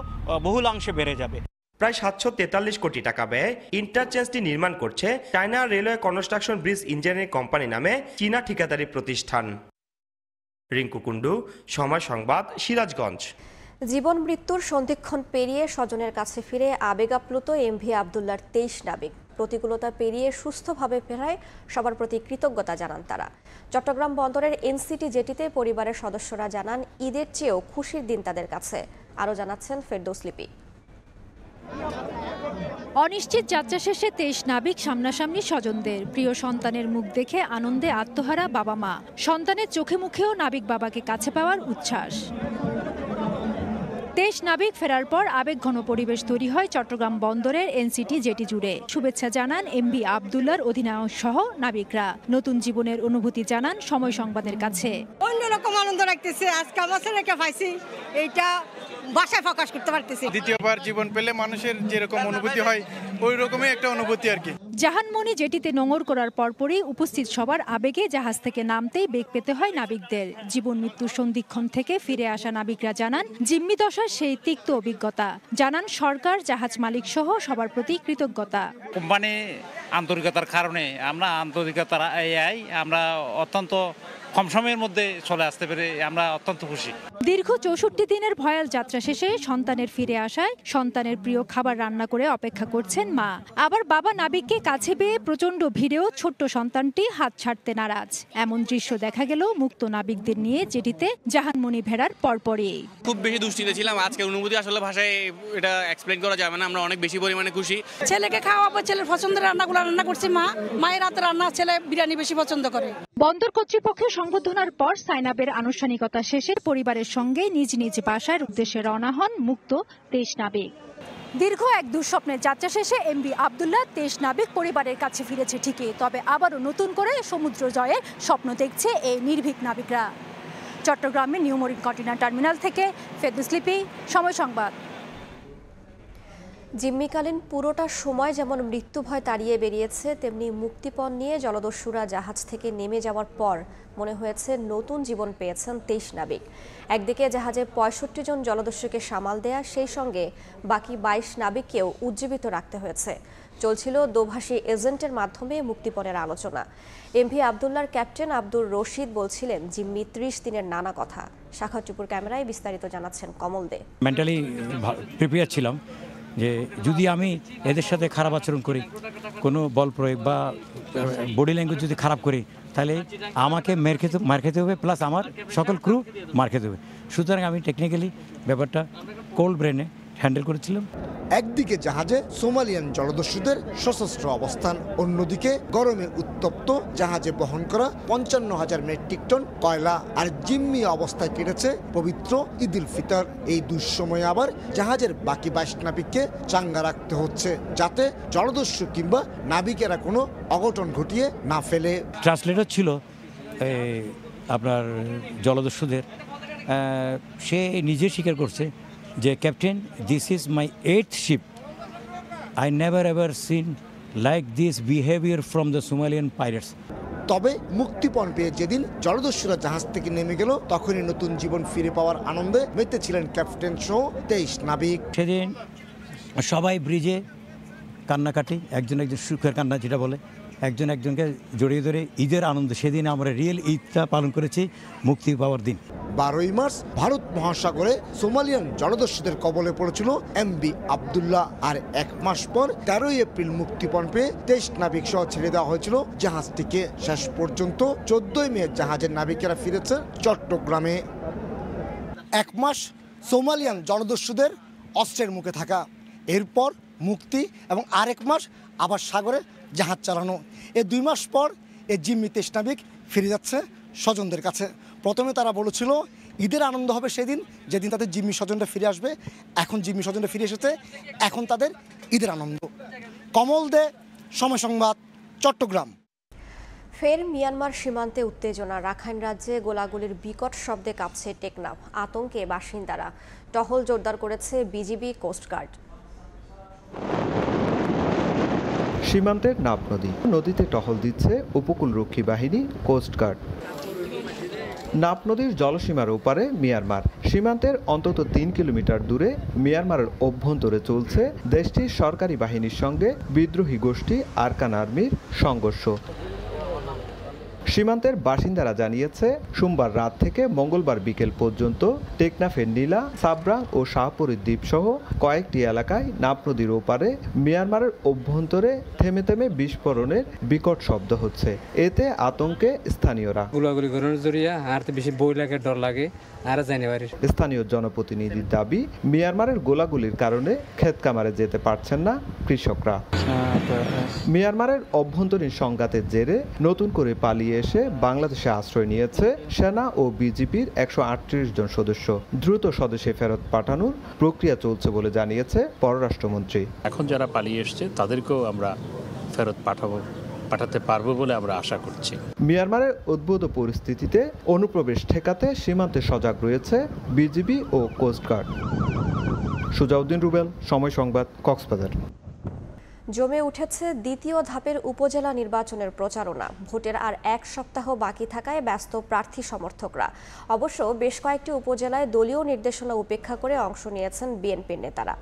বহুলাংশে বেড়ে যাবে। প্রায় সাতশো তেতাল্লিশ কোটি টাকা ব্যয় ইন্টারচেঞ্জটি নির্মাণ করছে China Railway Construction Bridge Engineering Company নামে চীনা ঠিকাদারি প্রতিষ্ঠান। রিঙ্কু কুণ্ডু সময় সংবাদ সিরাজগঞ্জ। জীবন মৃত্যুর সন্ধিক্ষণ পেরিয়ে স্বজনের কাছে ফিরে আবেগ আপ্লুত এমভি আবদুল্লার তেইশ নাবিক। প্রতিকূলতা পেরিয়ে সুস্থভাবে ফেরায় সবার প্রতি কৃতজ্ঞতা জানান তারা। চট্টগ্রাম বন্দরের এনসিটি জেটিতে পরিবারের সদস্যরা জানান, ঈদের চেয়েও খুশির দিন তাদের কাছে। আরও জানাচ্ছেন ফেরদৌস লিপি। অনিশ্চিত যাত্রা শেষে তেইশ নাবিক সামনাসামনি স্বজনদের। প্রিয় সন্তানের মুখ দেখে আনন্দে আত্মহারা বাবা মা। সন্তানের চোখে মুখেও নাবিক বাবাকে কাছে পাওয়ার উচ্ছ্বাস। তেইশ নাবিক ফেরার পর আবেগঘন পরিবেশ তৈরি হয় চট্টগ্রাম বন্দরের এনসিটি জেটি জুড়ে। শুভেচ্ছা জানান এমবি আবদুল্লার অধিনায়ক সহ নাবিকরা। নতুন জীবনের অনুভূতি জানান সময় সংবাদের কাছে। অন্যরকম আনন্দ রাখতেছে আজকে আমার ছেলেকে পাইছি এইটা বাসায় প্রকাশ করতে পারতেছি। দ্বিতীয়বার জীবন পেলে মানুষের যেরকম অনুভূতি হয় ওই রকমই একটা অনুভূতি আর কি। জাহানমণি জেটিতে নোঙর করার পরপরই উপস্থিত সবার আবেগে জাহাজ থেকে নামতেই বেগ পেতে হয় নাবিকদের। জীবন মৃত্যুর সন্ধিক্ষণ থেকে ফিরে আসা নাবিকরা জানান, জিম্মি দশার সেই তিক্ত অভিজ্ঞতা। জানান, সরকার, জাহাজ মালিক সহ সবার প্রতি কৃতজ্ঞতা। কোম্পানি আন্তরিকতার কারণে আমরা আন্তরিকতার আমরা অত্যন্ত কম সময়ের মধ্যে চলে আসতে পেরে আমরা অত্যন্ত খুশি। দীর্ঘ চৌষট্টি দিনের ভয়াল যাত্রা শেষে সন্তানের ফিরে আসায় সন্তানের প্রিয় খাবার রান্না করে অপেক্ষা করছেন মা। আবার বাবা নাবিককে কাছে পেয়ে প্রচণ্ড ভিড়েও ছোট্ট সন্তানটি হাত ছাড়তে নারাজ। এমন দৃশ্য দেখা গেল মুক্ত নাবিকদের নিয়ে যেটিতে জাহানমণি ভেড়ার পরপরই। খুব বেশি দুশ্চিন্তা ছিলাম। আজকের অনুভূতি আসলে ভাষায় এটা এক্সপ্লেন করা যাবে না। আমরা অনেক বেশি পরিমাণে খুশি। ছেলেকে খাওয়াবো ছেলের পছন্দের রান্নাগুলো রান্না করছে মা। মায়ের হাতে রান্না ছেলে বিরিয়ানি বেশি পছন্দ করে। বন্দর কর্তৃপক্ষের সংবর্ধনার পর সাইনাবের আনুষ্ঠানিকতা শেষে পরিবারের সঙ্গে নিজ নিজ বাসার উদ্দেশ্যে রওনা হন মুক্ত তেইশ নাবিক। দীর্ঘ এক দুঃস্বপ্নের যাত্রা শেষে এমবি আবদুল্লাহ তেইশ নাবিক পরিবারের কাছে ফিরেছে ঠিকই, তবে আবারও নতুন করে সমুদ্র জয়ের স্বপ্ন দেখছে এই নির্ভীক নাবিকরা। চট্টগ্রামের নিউ মরিন কন্টেনার টার্মিনাল থেকে ফেদুসলিপি সময় সংবাদ। জিম্মিকালীন পুরোটা সময় যেমন মৃত্যু ভয় তাড়িয়ে বেরিয়েছে, তেমনি মুক্তিপণ নিয়ে জলদস্যুরা জাহাজ থেকে নেমে যাওয়ার পর মনে হয়েছে নতুন জীবন পেয়েছেন তেইশ নাবিক। একদিকে জাহাজে পঁয়ষট্টি জন জলদস্যুকে সামাল দেয়া, সেই সঙ্গে বাকি বাইশ নাবিককেও উজ্জীবিত রাখতে হয়েছে। চলছিল দোভাষী এজেন্টের মাধ্যমে মুক্তিপণের আলোচনা। এমভি আবদুল্লার ক্যাপ্টেন আব্দুর রশিদ বলছিলেন, জিম্মি ত্রিশ দিনের নানা কথা। শাখা টুপুর ক্যামেরায় বিস্তারিত জানাচ্ছেন কমল দে। মেন্টালি প্রিপেয়ার ছিলাম। যে যদি আমি এদের সাথে খারাপ আচরণ করি, কোনো বল প্রয়োগ বা বডি ল্যাঙ্গুয়েজ যদি খারাপ করি, তাহলে আমাকে মের খেতে, মার খেতে হবে প্লাস আমার সকল ক্রু মার খেতে হবে। সুতরাং আমি টেকনিক্যালি ব্যাপারটা কোল্ড ব্রেনে হ্যান্ডেল করেছিলাম। একদিকে জাহাজে সোমালিয়ান জলদস্যুদের সশস্ত্র অবস্থান অন্যদিকে গরমে উত্তপ্ত জাহাজে বহন করা পঞ্চান্ন হাজার মেট্রিক টন কয়লা আর জিম্মি অবস্থায় কেটেছে পবিত্র ঈদুল ফিতর। এই দুঃসময়ে আবার জাহাজের বাকি বাইশ নাবিককে চাঙ্গা রাখতে হচ্ছে যাতে জলদস্যু কিংবা নাবিকেরা কোনো অঘটন ঘটিয়ে না ফেলে। ট্রান্সলেটর ছিল আপনার জলদস্যুদের। সে নিজে স্বীকার করছে যে captain this is my eight ship I never ever seen like this behaviour from the Somalian pirates তবে মুক্তিপণ পেয়ে যেদিন জলদস্যুরা জাহাজ থেকে নেমে গেল তখনই নতুন জীবন ফিরে পাওয়ার আনন্দে মেতেছিলেন ক্যাপ্টেন সহ তেইশ নাবিক। সেদিন সবাই ব্রিজে কান্নাকাটি একজন একজন সুখের কান্না যেটা বলে। একজন একজনকে জড়িয়ে ধরে ঈদের আনন্দ। সেদিন আমরা রিয়েল ঈদটা পালন করেছি, মুক্তি পাওয়ার দিন। বারোই মার্চ ভারত মহাসাগরে সোমালিয়ান জলদস্যুদের কবলে পড়েছিল এমবি আবদুল্লাহ, আর এক মাস পর তেরোই এপ্রিল মুক্তিপণ পেয়ে তেইশ নাবিক সহ ছেড়ে দেওয়া হয়েছিল। জাহাজটিকে শেষ পর্যন্ত চোদ্দই মে জাহাজের নাবিকেরা ফিরেছে চট্টগ্রামে। এক মাস সোমালিয়ান জলদস্যুদের অস্ত্রের মুখে থাকা। এরপর মুক্তি এবং আরেক মাস আবার সাগরে জাহাজ চালানো। এ দুই মাস পর এ জিম্মি তেইশ নাবিক ফিরে যাচ্ছে স্বজনদের কাছে। প্রথমে তারা বলেছিল, ঈদের আনন্দ হবে সেদিন, যেদিন তাদের জিম্মি স্বজনরা ফিরে আসবে। এখন জিম্মি স্বজনরা ফিরে এসেছে, এখন তাদের ঈদের আনন্দ। কমল দে, সময় সংবাদ, চট্টগ্রাম। ফের মিয়ানমার সীমান্তে উত্তেজনা। রাখাইন রাজ্যে গোলাগুলির বিকট শব্দে কাঁপছে টেকনাফ, আতঙ্কে বাসিন্দারা। টহল জোরদার করেছে বিজিবি কোস্টগার্ড। সীমান্তের নাব নদী। নদীতে টহল দিচ্ছে উপকূলরক্ষী বাহিনী কোস্টগার্ড নাপ নদীর জলসীমার ওপারে মিয়ানমার। সীমান্তের অন্তত তিন কিলোমিটার দূরে মিয়ানমারের অভ্যন্তরে চলছে দেশটির সরকারি বাহিনীর সঙ্গে বিদ্রোহী গোষ্ঠী আরকান আর্মির সংঘর্ষ। সীমান্তের বাসিন্দারা জানিয়েছে সোমবার রাত থেকে মঙ্গলবার বিকেল পর্যন্ত টেকনাফের নীলা সাবরাং ও শাহপুরের দ্বীপ সহ কয়েকটি এলাকায় নাপ নদীর ওপারে মিয়ানমারের অভ্যন্তরে থেমে থেমে বিস্ফোরণের বিকট শব্দ হচ্ছে। এতে আতঙ্কে স্থানীয়রা। গুলাগুলি জড়িয়ে আর বেশি বই লাগে ডর লাগে আর জানি পারি স্থানীয় জনপ্রতিনিধির দাবি মিয়ানমারের গোলাগুলির কারণে ক্ষেত কামারে যেতে পারছেন না কৃষকরা। মিয়ানমারের অভ্যন্তরীণ সংঘাতের জেরে নতুন করে পালিয়ে এসে বাংলাদেশে আশ্রয় নিয়েছে সেনা ও বিজিপির একশো জন সদস্য। দ্রুত স্বদেশে ফেরত পাঠানোর প্রক্রিয়া চলছে বলে জানিয়েছে পররাষ্ট্রমন্ত্রী। এখন যারা পালিয়ে এসছে তাদেরকেও আমরা ফেরত পাঠাবো পাঠাতে পারব বলে আমরা আশা করছি। মিয়ানমারের উদ্ভূত পরিস্থিতিতে অনুপ্রবেশ ঠেকাতে সীমান্তে সজাগ রয়েছে বিজিবি ও কোস্টগার্ড। সুজাউদ্দিন রুবেল সময় সংবাদ কক্সবাজার। জমে উঠেছে দ্বিতীয় ধাপের উপজেলা নির্বাচনের প্রচারণা। ভোটের আর এক সপ্তাহ বাকি থাকায় ব্যস্ত প্রার্থী সমর্থকরা। অবশ্য বেশ কয়েকটি উপজেলায় দলীয় নির্দেশনা উপেক্ষা করে অংশ নিয়েছেন বিএনপির নেতারা।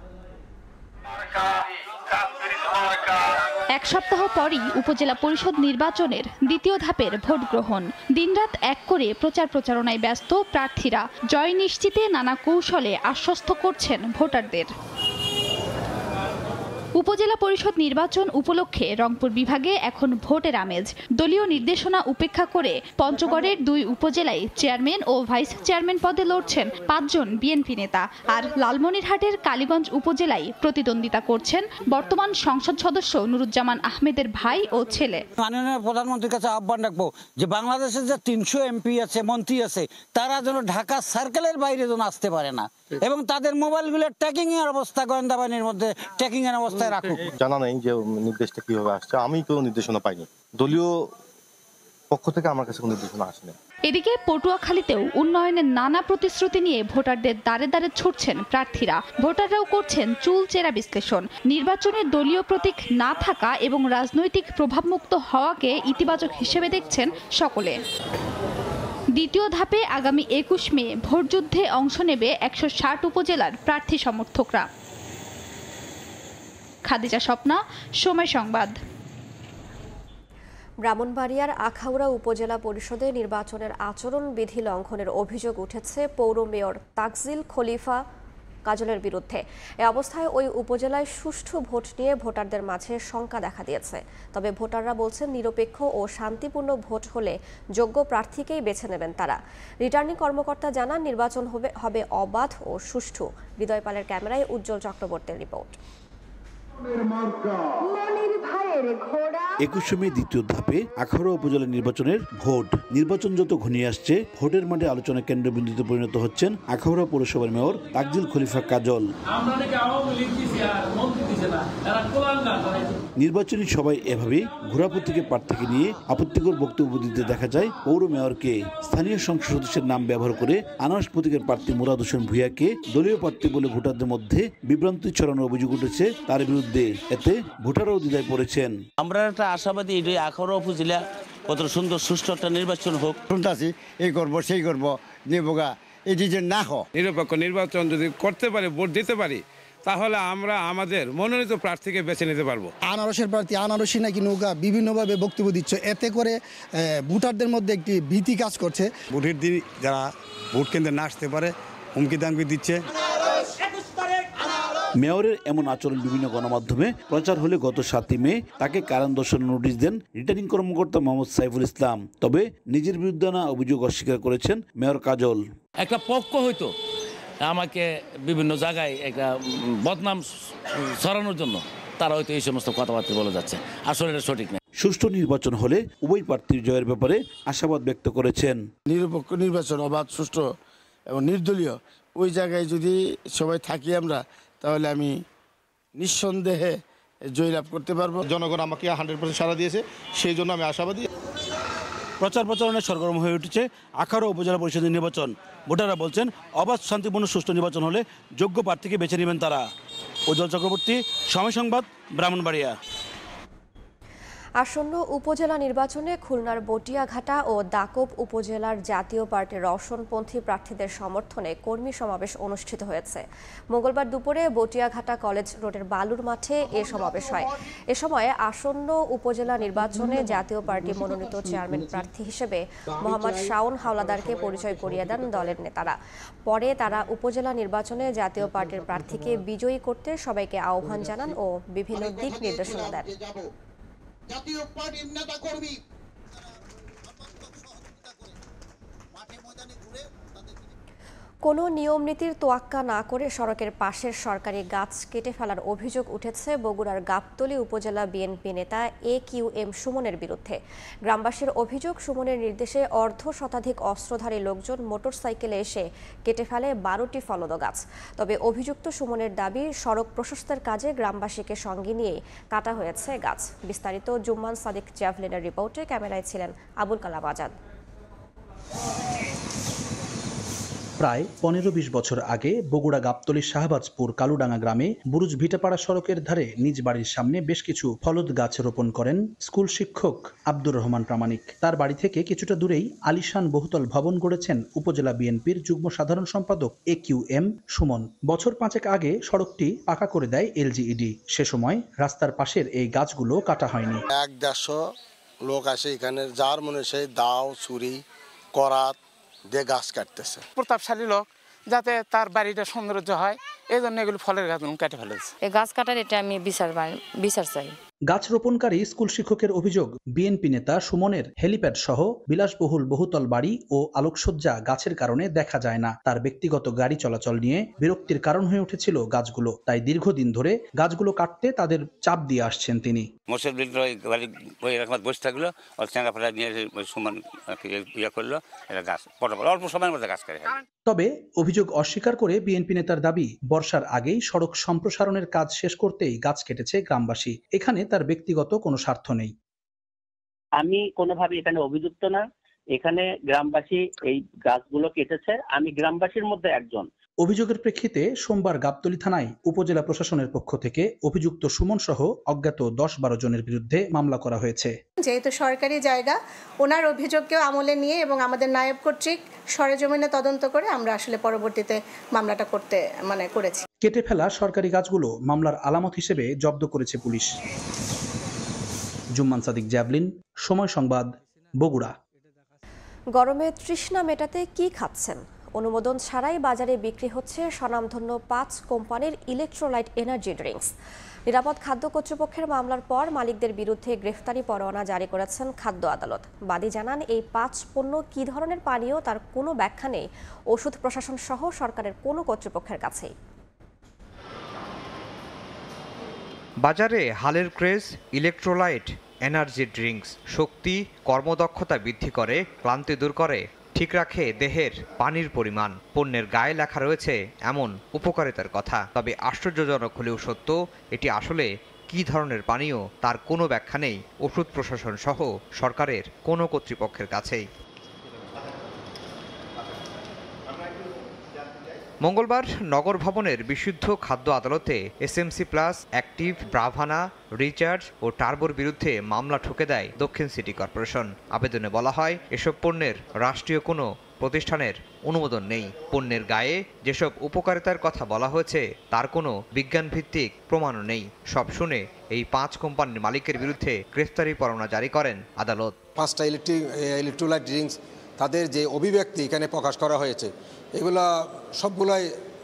এক সপ্তাহ পরই উপজেলা পরিষদ নির্বাচনের দ্বিতীয় ধাপের ভোট গ্রহণ। দিনরাত এক করে প্রচার প্রচারণায় ব্যস্ত প্রার্থীরা। জয় নিশ্চিতে নানা কৌশলে আশ্বস্ত করছেন ভোটারদের। উপজেলা পরিষদ নির্বাচন উপলক্ষে রংপুর বিভাগে এখন ভোটের আমেজ। দলীয় নির্দেশনা উপেক্ষা করে পঞ্চগড়ের দুই উপজেলায় চেয়ারম্যান ও ভাইস চেয়ারম্যান পদে লড়ছেন পাঁচজন বিএনপি নেতা। আর লালমনিরহাটের কালীগঞ্জ উপজেলায় প্রতিদ্বন্দ্বিতা করছেন বর্তমান সংসদ সদস্য নুরুজ্জামান আহমেদের ভাই ও ছেলে। মাননীয় প্রধানমন্ত্রীর কাছে আহ্বান রাখব যে বাংলাদেশের যে তিনশো এমপি আছে মন্ত্রী আছে তারা যেন ঢাকা সার্কেলের বাইরে যেন আসতে পারে না। এবং তাদের মোবাইলগুলোর ট্র্যাকিং এর অবস্থা গোয়েন্দা বাহিনীর মধ্যে ট্র্যাকিং এর অবস্থায় রাখুক। জানা নেই যে নির্দেশটা কীভাবে আসছে। আমি কোনো নির্দেশনা পাইনি। দলীয় পক্ষ থেকে আমার কাছে কোনো নির্দেশনা আসেনি। এদিকে পটুয়াখালীতেও উন্নয়নের নানা প্রতিশ্রুতি নিয়ে ভোটারদের দ্বারে দ্বারে ছুটছেন প্রার্থীরা। ভোটাররাও করছেন চুলচেরা বিশ্লেষণ। নির্বাচনে দলীয় প্রতীক না থাকা এবং রাজনৈতিক প্রভাবমুক্ত হওয়াকে ইতিবাচক হিসেবে দেখছেন সকলে। দ্বিতীয় ধাপে আগামী একুশ মে ভোটযুদ্ধে অংশ নেবে একশো ষাট উপজেলার প্রার্থী সমর্থকরা। খাদিজা স্বপ্না, সময় সংবাদ। ব্রাহ্মণবাড়িয়ার আখাউড়া উপজেলা পরিষদে নির্বাচনের আচরণ বিধি লঙ্ঘনের অভিযোগ উঠেছে পৌর মেয়র তাকজিল খলিফা কাজলের বিরুদ্ধে। এ অবস্থায় ওই উপজেলায় সুষ্ঠু ভোট নিয়ে ভোটারদের মাঝে শঙ্কা দেখা দিয়েছে। তবে ভোটাররা বলছেন, নিরপেক্ষ ও শান্তিপূর্ণ ভোট হলে যোগ্য প্রার্থীকেই বেছে নেবেন তারা। রিটার্নিং কর্মকর্তা জানান, নির্বাচন হবে হবে অবাধ ও সুষ্ঠু। হৃদয় পালের ক্যামেরায় উজ্জ্বল চক্রবর্তীর রিপোর্ট। একুশে মে দ্বিতীয় ধাপে আখাউড়া উপজেলা নির্বাচনের ভোট। নির্বাচন যত ঘনিয়ে আসছে ভোটের মাঠে আলোচনা কেন্দ্রবিন্দুতে পরিণত হচ্ছেন আখাউড়া পৌরসভার মেয়র তাকজিল খলিফা কাজল। নির্বাচনী সবাই এভাবেই ঘোরাপথিকে প্রার্থীকে নিয়ে আপত্তিকর বক্তব্য দিতে দেখা যায় পৌর মেয়রকে। স্থানীয় সংসদ সদস্যের নাম ব্যবহার করে আনারস প্রতীকের প্রার্থী মুরাদ হোসেন ভূঁইয়াকে দলীয় প্রার্থী বলে ভোটারদের মধ্যে বিভ্রান্তি ছড়ানোর অভিযোগ উঠেছে তার বিরুদ্ধে। এতে ভোটারও দ্বিধায় পড়েছেন। আমরা একটা আশাবাদী এটাই আখাউড়া উপজেলা কত সুন্দর সুষ্ঠু একটা নির্বাচন হোক। শুনতেছি এই করব সেই করব নেবগা এটি যে না হোক নিরপেক্ষ নির্বাচন যদি করতে পারে ভোট দিতে পারি তাহলে আমরা আমাদের মনোনীত প্রার্থীকে বেছে নিতে পারব। আনারসের প্রার্থী আনারসি নাকি নৌকা বিভিন্নভাবে বক্তব্য দিচ্ছে। এতে করে ভোটারদের মধ্যে একটি ভীতি কাজ করছে। ভোটের দিন যারা ভোট কেন্দ্রে না আসতে পারে হুমকি দামকি দিচ্ছে। মেয়রের এমন আচরণ বিভিন্ন গণমাধ্যমে প্রচার হলে গত সাতই মে তাকে কারণ দর্শানোর নোটিশ দেন রিটার্নিং কর্মকর্তা মোহাম্মদ সাইফুল ইসলাম। তবে নিজের বিরুদ্ধে না অভিযোগ অস্বীকার করেছেন মেয়র কাজল। একটা পক্ষ হয়তো আমাকে বিভিন্ন জায়গায় একটা বদনাম ছড়ানোর জন্য তারা হয়তো এই সমস্ত কথাবার্তা বলে যাচ্ছে। আসলে এটা সঠিক না। সুষ্ঠু নির্বাচন হলে উভয় প্রার্থীর জয়ের ব্যাপারে আশাবাদ ব্যক্ত করেছেন। নিরপেক্ষ নির্বাচন অবাধ সুষ্ঠু এবং নির্দলীয় ওই জায়গায় যদি সবাই থাকি আমরা তাহলে আমি নিঃসন্দেহে জয়লাভ করতে পারব। জনগণ আমাকে হান্ড্রেড পার্সেন্ট সাড়া দিয়েছে সেই জন্য আমি আশাবাদী। প্রচার প্রচারণে সরগরম হয়ে উঠেছে আখাউড়া উপজেলা পরিষদের নির্বাচন। ভোটাররা বলছেন, অবাধ শান্তিপূর্ণ সুষ্ঠু নির্বাচন হলে যোগ্য প্রার্থীকে বেছে নেবেন তারা। উজ্জ্বল চক্রবর্তী, সময় সংবাদ, ব্রাহ্মণবাড়িয়া। আসন্ন উপজেলা নির্বাচনে খুলনার বটিয়াঘাটা ও দাকব উপজেলার জাতীয় পার্টির রওশনপন্থী প্রার্থীদের সমর্থনে কর্মী সমাবেশ অনুষ্ঠিত হয়েছে। মঙ্গলবার দুপুরে বটিয়াঘাটা কলেজ রোডের বালুর মাঠে এ সমাবেশ হয়। এ সময় আসন্ন উপজেলা নির্বাচনে জাতীয় পার্টি মনোনীত চেয়ারম্যান প্রার্থী হিসেবে মোহাম্মদ শাওন হাওলাদারকে পরিচয় করিয়ে দেন দলের নেতারা। পরে তারা উপজেলা নির্বাচনে জাতীয় পার্টির প্রার্থীকে বিজয়ী করতে সবাইকে আহ্বান জানান ও বিভিন্ন দিক নির্দেশনা দেন। জাতীয় পার্টির নেতা কর্মী কোনো নিয়ম নীতির তোয়াক্কা না করে সড়কের পাশের সরকারি গাছ কেটে ফেলার অভিযোগ উঠেছে বগুড়ার গাবতলী উপজেলা বিএনপি নেতা এ কিউ এম সুমনের বিরুদ্ধে। গ্রামবাসীর অভিযোগ, সুমনের নির্দেশে অর্ধ শতাধিক অস্ত্রধারী লোকজন মোটরসাইকেলে এসে কেটে ফেলে বারোটি ফলদ গাছ। তবে অভিযুক্ত সুমনের দাবি, সড়ক প্রশস্তের কাজে গ্রামবাসীকে সঙ্গে নিয়ে কাটা হয়েছে গাছ। বিস্তারিত জুম্মান সাদিক জ্যাভলিনের রিপোর্টে ক্যামেরায় ছিলেন আবুল কালাম আজাদ। প্রায় পনেরো বিশ বছর আগে বগুড়া গাবতলীর শাহবাজপুর কালুডাঙ্গা গ্রামে বুরুজ ভিটাপাড়া সড়কের ধারে নিজ বাড়ির সামনে বেশ কিছু ফলদ গাছ রোপণ করেন স্কুল শিক্ষক আব্দুর রহমান প্রামাণিক। তার বাড়ি থেকে কিছুটা দূরেই আলিশান বহুতল ভবন গড়েছেন উপজেলা বিএনপির যুগ্ম সাধারণ সম্পাদক এ কিউ এম সুমন। বছর পাঁচেক আগে সড়কটি পাকা করে দেয় এলজিইডি সে সময় রাস্তার পাশের এই গাছগুলো কাটা হয়নি। এক দেড়শো লোক আসে এখানে, যার মনে সেই দাও, ছুরি, করাত দিয়ে গাছ কাটতেছে। প্রতাপশালী লোক যাতে তার বাড়িটা সৌন্দর্য হয় এই জন্য এগুলো ফলের গাছ কেটে ফেলেছে। এই গাছ কাটার এটা আমি বিচার বিচার চাই। গাছ রোপণকারী স্কুল শিক্ষকের অভিযোগ, বিএনপি নেতা সুমনের হেলিপ্যাড সহ বিলাসবহুল বহুতল বাড়ি ও আলোকসজ্জা গাছের কারণে দেখা যায় না। তার ব্যক্তিগত গাড়ি চলাচল নিয়ে বিরক্তির কারণ হয়ে উঠেছিল গাছগুলো। তাই দীর্ঘদিন ধরে গাছগুলো কাটতে তাদের চাপ দিয়ে আসছেন তিনি। বসে থাকল নিয়ে সুমন ইয়ে করল গাছ অল্প সময়ের মধ্যে গাছ তবে অভিযোগ অস্বীকার করে বিএনপি নেতার দাবি, বর্ষার আগেই সড়ক সম্প্রসারণের কাজ শেষ করতেই গাছ কেটেছে গ্রামবাসী। এখানে তার ব্যক্তিগত কোনো স্বার্থ নেই। আমি কোনোভাবে এখানে অভিযুক্ত না। এখানে গ্রামবাসী এই গাছগুলো কেটেছে। আমি গ্রামবাসীর মধ্যে একজন। অভিযোগের প্রেক্ষিতে সোমবার গাবতলী থানায় উপজেলা প্রশাসনের পক্ষ থেকে অভিযুক্ত সুমন সহ অজ্ঞাত দশ বারো জনের বিরুদ্ধে মামলা করা হয়েছে। যেহেতু সরকারি জায়গা ওনার অভিযোগকেও আমলে নিয়ে এবং আমাদের নায়ব কর্তৃক সরেজমিনে তদন্ত করে আমরা আসলে পরবর্তীতে মামলাটা করতে মানে করেছি। কেটে ফেলা সরকারি গাছগুলো মামলার আলামত হিসেবে জব্দ করেছে পুলিশ। জুম্মান সাদিক জ্যাভলিন সময় সংবাদ বগুড়া। গরমে তৃষ্ণা মেটাতে কি খাচ্ছেন? অনুমোদন ছাড়াই বাজারে বিক্রি হচ্ছে স্বনামধন্য পাঁচ কোম্পানির ইলেকট্রোলাইট এনার্জি ড্রিঙ্কস নিরাপদ খাদ্য কর্তৃপক্ষের মামলার পর মালিকদের বিরুদ্ধে গ্রেফতারি পরোয়ানা জারি করেছেন খাদ্য আদালত। বাদী জানান, এই পাঁচ পণ্য কী ধরনের পানীয় তার কোনো ব্যাখ্যা নেই। ওষুধ প্রশাসন সহ সরকারের কোনো কর্তৃপক্ষের কাছেই। বাজারে হালের ক্রেজ ইলেকট্রোলাইট এনার্জি ড্রিঙ্কস। শক্তি, কর্মদক্ষতা বৃদ্ধি করে, ক্লান্তি দূর করে। ঠিক রাখে দেহের পানির পরিমাণ। পণ্যের গায়ে লেখা রয়েছে এমন উপকারিতার কথা। তবে আশ্চর্যজনক হলেও সত্য, এটি আসলে কী ধরনের পানীয় তার কোনো ব্যাখ্যা নেই। ওষুধ প্রশাসন সহ সরকারের কোনো কর্তৃপক্ষের কাছেই। মঙ্গলবার নগর ভবনের বিশুদ্ধ খাদ্য আদালতে এসএমসি প্লাস, অ্যাক্টিভ, ব্রাভানা, রিচার্জ ও টার্বোর বিরুদ্ধে মামলা ঠুকে দেয় দক্ষিণ সিটি কর্পোরেশন। আবেদনে বলা হয়, এসব পণ্যের রাষ্ট্রীয় কোনো প্রতিষ্ঠানের অনুমোদন নেই। পণ্যের গায়ে যেসব উপকারিতার কথা বলা হয়েছে, তার কোনো বিজ্ঞানভিত্তিক প্রমাণও নেই। সব শুনে এই পাঁচ কোম্পানির মালিকের বিরুদ্ধে গ্রেফতারি পরোয়ানা জারি করেন আদালত। পাঁচটা ইলেকট্রিক ইলেকট্রোলাইট ড্রিঙ্কস তাদের যে অভিব্যক্তি এখানে প্রকাশ করা হয়েছে এগুলা সবগুলাই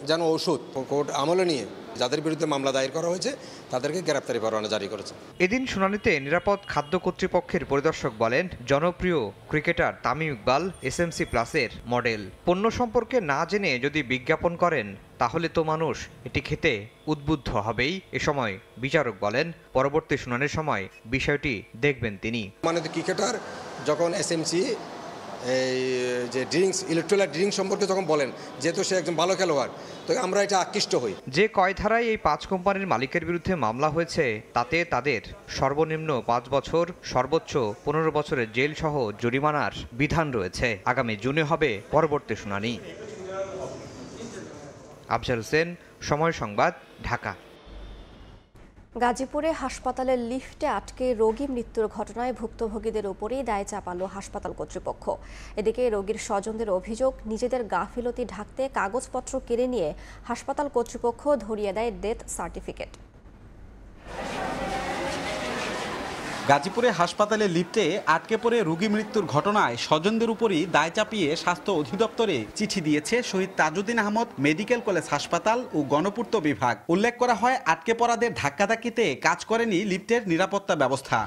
যেন ওষুধ কোর্ট আমলে নিয়ে যাদের বিরুদ্ধে মামলা দায়ের করা হয়েছে তাদেরকে গ্রেপ্তারি পরোয়ানা জারি করেছে। এদিন শুনানিতে নিরাপদ খাদ্য কর্তৃপক্ষের পরিদর্শক বলেন জনপ্রিয় ক্রিকেটার তামিম ইকবাল এসএমসি প্লাসের মডেল। পণ্য সম্পর্কে না জেনে যদি বিজ্ঞাপন করেন তাহলে তো মানুষ এটি খেতে উদ্বুদ্ধ হবেই এ সময় বিচারক বলেন। পরবর্তী শুনানির সময় বিষয়টি দেখবেন তিনি। মানে ক্রিকেটার যখন এসএমসি এই, যে ড্রিঙ্কস ইলেকট্রোলাইট ড্রিঙ্কস সম্পর্কে যখন বলেন যেহেতু সে একজন ভালো খেলোয়াড়। তো আমরা এটা আকৃষ্ট হই। যে কয় ধারায় এই পাঁচ কোম্পানির মালিকের বিরুদ্ধে মামলা হয়েছে, তাতে তাদের সর্বনিম্ন পাঁচ বছর, সর্বোচ্চ পনেরো বছরের জেল সহ জরিমানার বিধান রয়েছে। আগামী জুনে হবে পরবর্তী শুনানি। আফজাল হোসেন, সময় সংবাদ, ঢাকা। গাজীপুরে হাসপাতালের লিফটে আটকে রোগী মৃত্যুর ঘটনায় ভুক্তভোগীদের উপরেই দায় চাপালো হাসপাতাল কর্তৃপক্ষ। এদিকে রোগীর স্বজনদের অভিযোগ, নিজেদের গাফিলতি ঢাকতে কাগজপত্র কেড়ে নিয়ে হাসপাতাল কর্তৃপক্ষ ধরিয়ে দেয় ডেথ সার্টিফিকেট। গাজীপুরে হাসপাতালে লিফটে আটকে পড়ে রোগী মৃত্যুর ঘটনায় স্বজনদের উপরই দায় চাপিয়ে স্বাস্থ্য অধিদপ্তরে চিঠি দিয়েছে শহীদ তাজউদ্দিন আহমদ মেডিকেল কলেজ হাসপাতাল ও গণপূর্ত বিভাগ। উল্লেখ করা হয়, আটকে পড়াদের ধাক্কাধাক্কিতে কাজ করেনি লিফটের নিরাপত্তা ব্যবস্থা।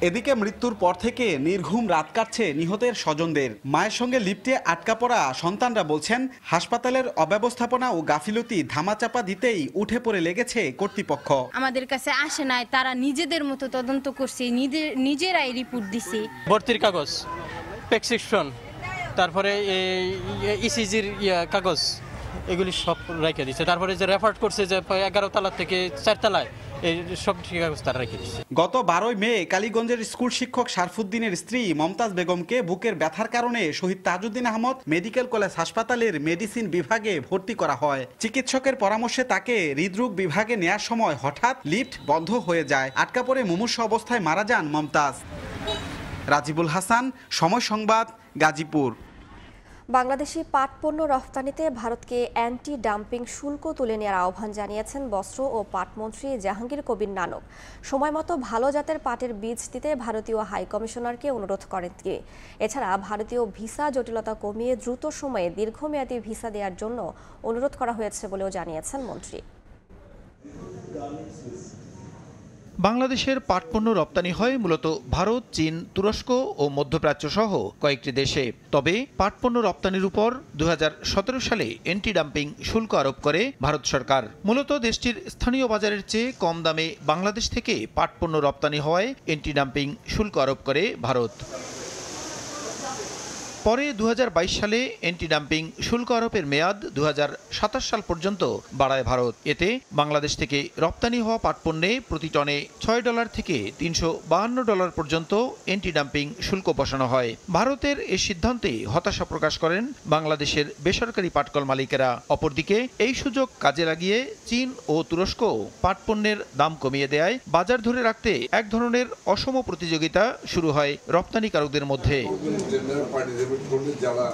এদিকে মৃত্যুর পর থেকে নির্ঘুম রাত কাটছে নিহতের স্বজনদের। মায়ের সঙ্গে লিফটে আটকা পড়া সন্তানরা বলছেন হাসপাতালের অব্যবস্থাপনা ও গাফিলতি ধামাচাপা দিতেই উঠে পড়ে লেগেছে কর্তৃপক্ষ। আমাদের কাছে আসে নাই তারা নিজেদের মতো তদন্ত করছে নিজের নিজেরাই রিপোর্ট দিছে। ভর্তির কাগজ প্রেসক্রিপশন তারপরে ইসিজির কাগজ এগুলি সব রেখে দিচ্ছে তারপরে যে রেফার করছে যে এগারো তলা থেকে চার তলায় এই সব তারা রেখে দিচ্ছে গত বারোই মে কালীগঞ্জের স্কুল শিক্ষক শারফুদ্দিনের স্ত্রী মমতাজ বেগমকে বুকের ব্যথার কারণে শহীদ তাজউদ্দিন আহমদ মেডিকেল কলেজ হাসপাতালের মেডিসিন বিভাগে ভর্তি করা হয়। চিকিৎসকের পরামর্শে তাকে হৃদরোগ বিভাগে নেয়ার সময় হঠাৎ লিফট বন্ধ হয়ে যায়। আটকা পড়ে মুমূর্ষ অবস্থায় মারা যান মমতাজ। রাজিবুল হাসান, সময় সংবাদ, গাজীপুর। বাংলাদেশি পাট পণ্য রফতানিতে ভারতকে অ্যান্টি ডাম্পিং শুল্ক তুলে নেওয়ার আহ্বান জানিয়েছেন বস্ত্র ও পাট মন্ত্রী জাহাঙ্গীর কবির নানক। সময়মতো ভালো জাতের পাটের বীজ দিতে ভারতীয় হাই কমিশনারকে অনুরোধ করেন তিনি। এছাড়া ভারতীয় ভিসা জটিলতা কমিয়ে দ্রুত সময়ে দীর্ঘমেয়াদী ভিসা দেওয়ার জন্য অনুরোধ করা হয়েছে বলেও জানিয়েছেন মন্ত্রী। বাংলাদেশের পাট পণ্য রপ্তানি হয় মূলত ভারত, চীন, তুরস্ক ও মধ্যপ্রাচ্য সহ কয়েকটি দেশে। তবে পাট পণ্য রপ্তানির উপর দু হাজার সতেরো সালে এন্টি ডাম্পিং শুল্ক আরোপ করে ভারত সরকার। মূলত দেশটির স্থানীয় বাজারের চেয়ে কম দামে বাংলাদেশ থেকে পাট পণ্য রপ্তানি হওয়ায় এন্টি ডাম্পিং শুল্ক আরোপ করে ভারত। পরে দু হাজার বাইশ সালে এন্টি ডাম্পিং শুল্ক আরোপের মেয়াদ দু হাজার সাতাশ সাল পর্যন্ত বাড়ায় ভারত। এতে বাংলাদেশ থেকে রপ্তানি হওয়া পাটপণ্যে প্রতি টনে ছয় ডলার থেকে তিনশো ডলার পর্যন্ত এন্টি ডাম্পিং শুল্ক বসানো হয়। ভারতের এই সিদ্ধান্তে হতাশা প্রকাশ করেন বাংলাদেশের বেসরকারি পাটকল মালিকেরা। অপরদিকে, এই সুযোগ কাজে লাগিয়ে চীন ও তুরস্ক পাটপণ্যের দাম কমিয়ে দেয় বাজার ধরে রাখতে এক ধরনের অসম প্রতিযোগিতা শুরু হয় রপ্তানিকারকদের মধ্যে।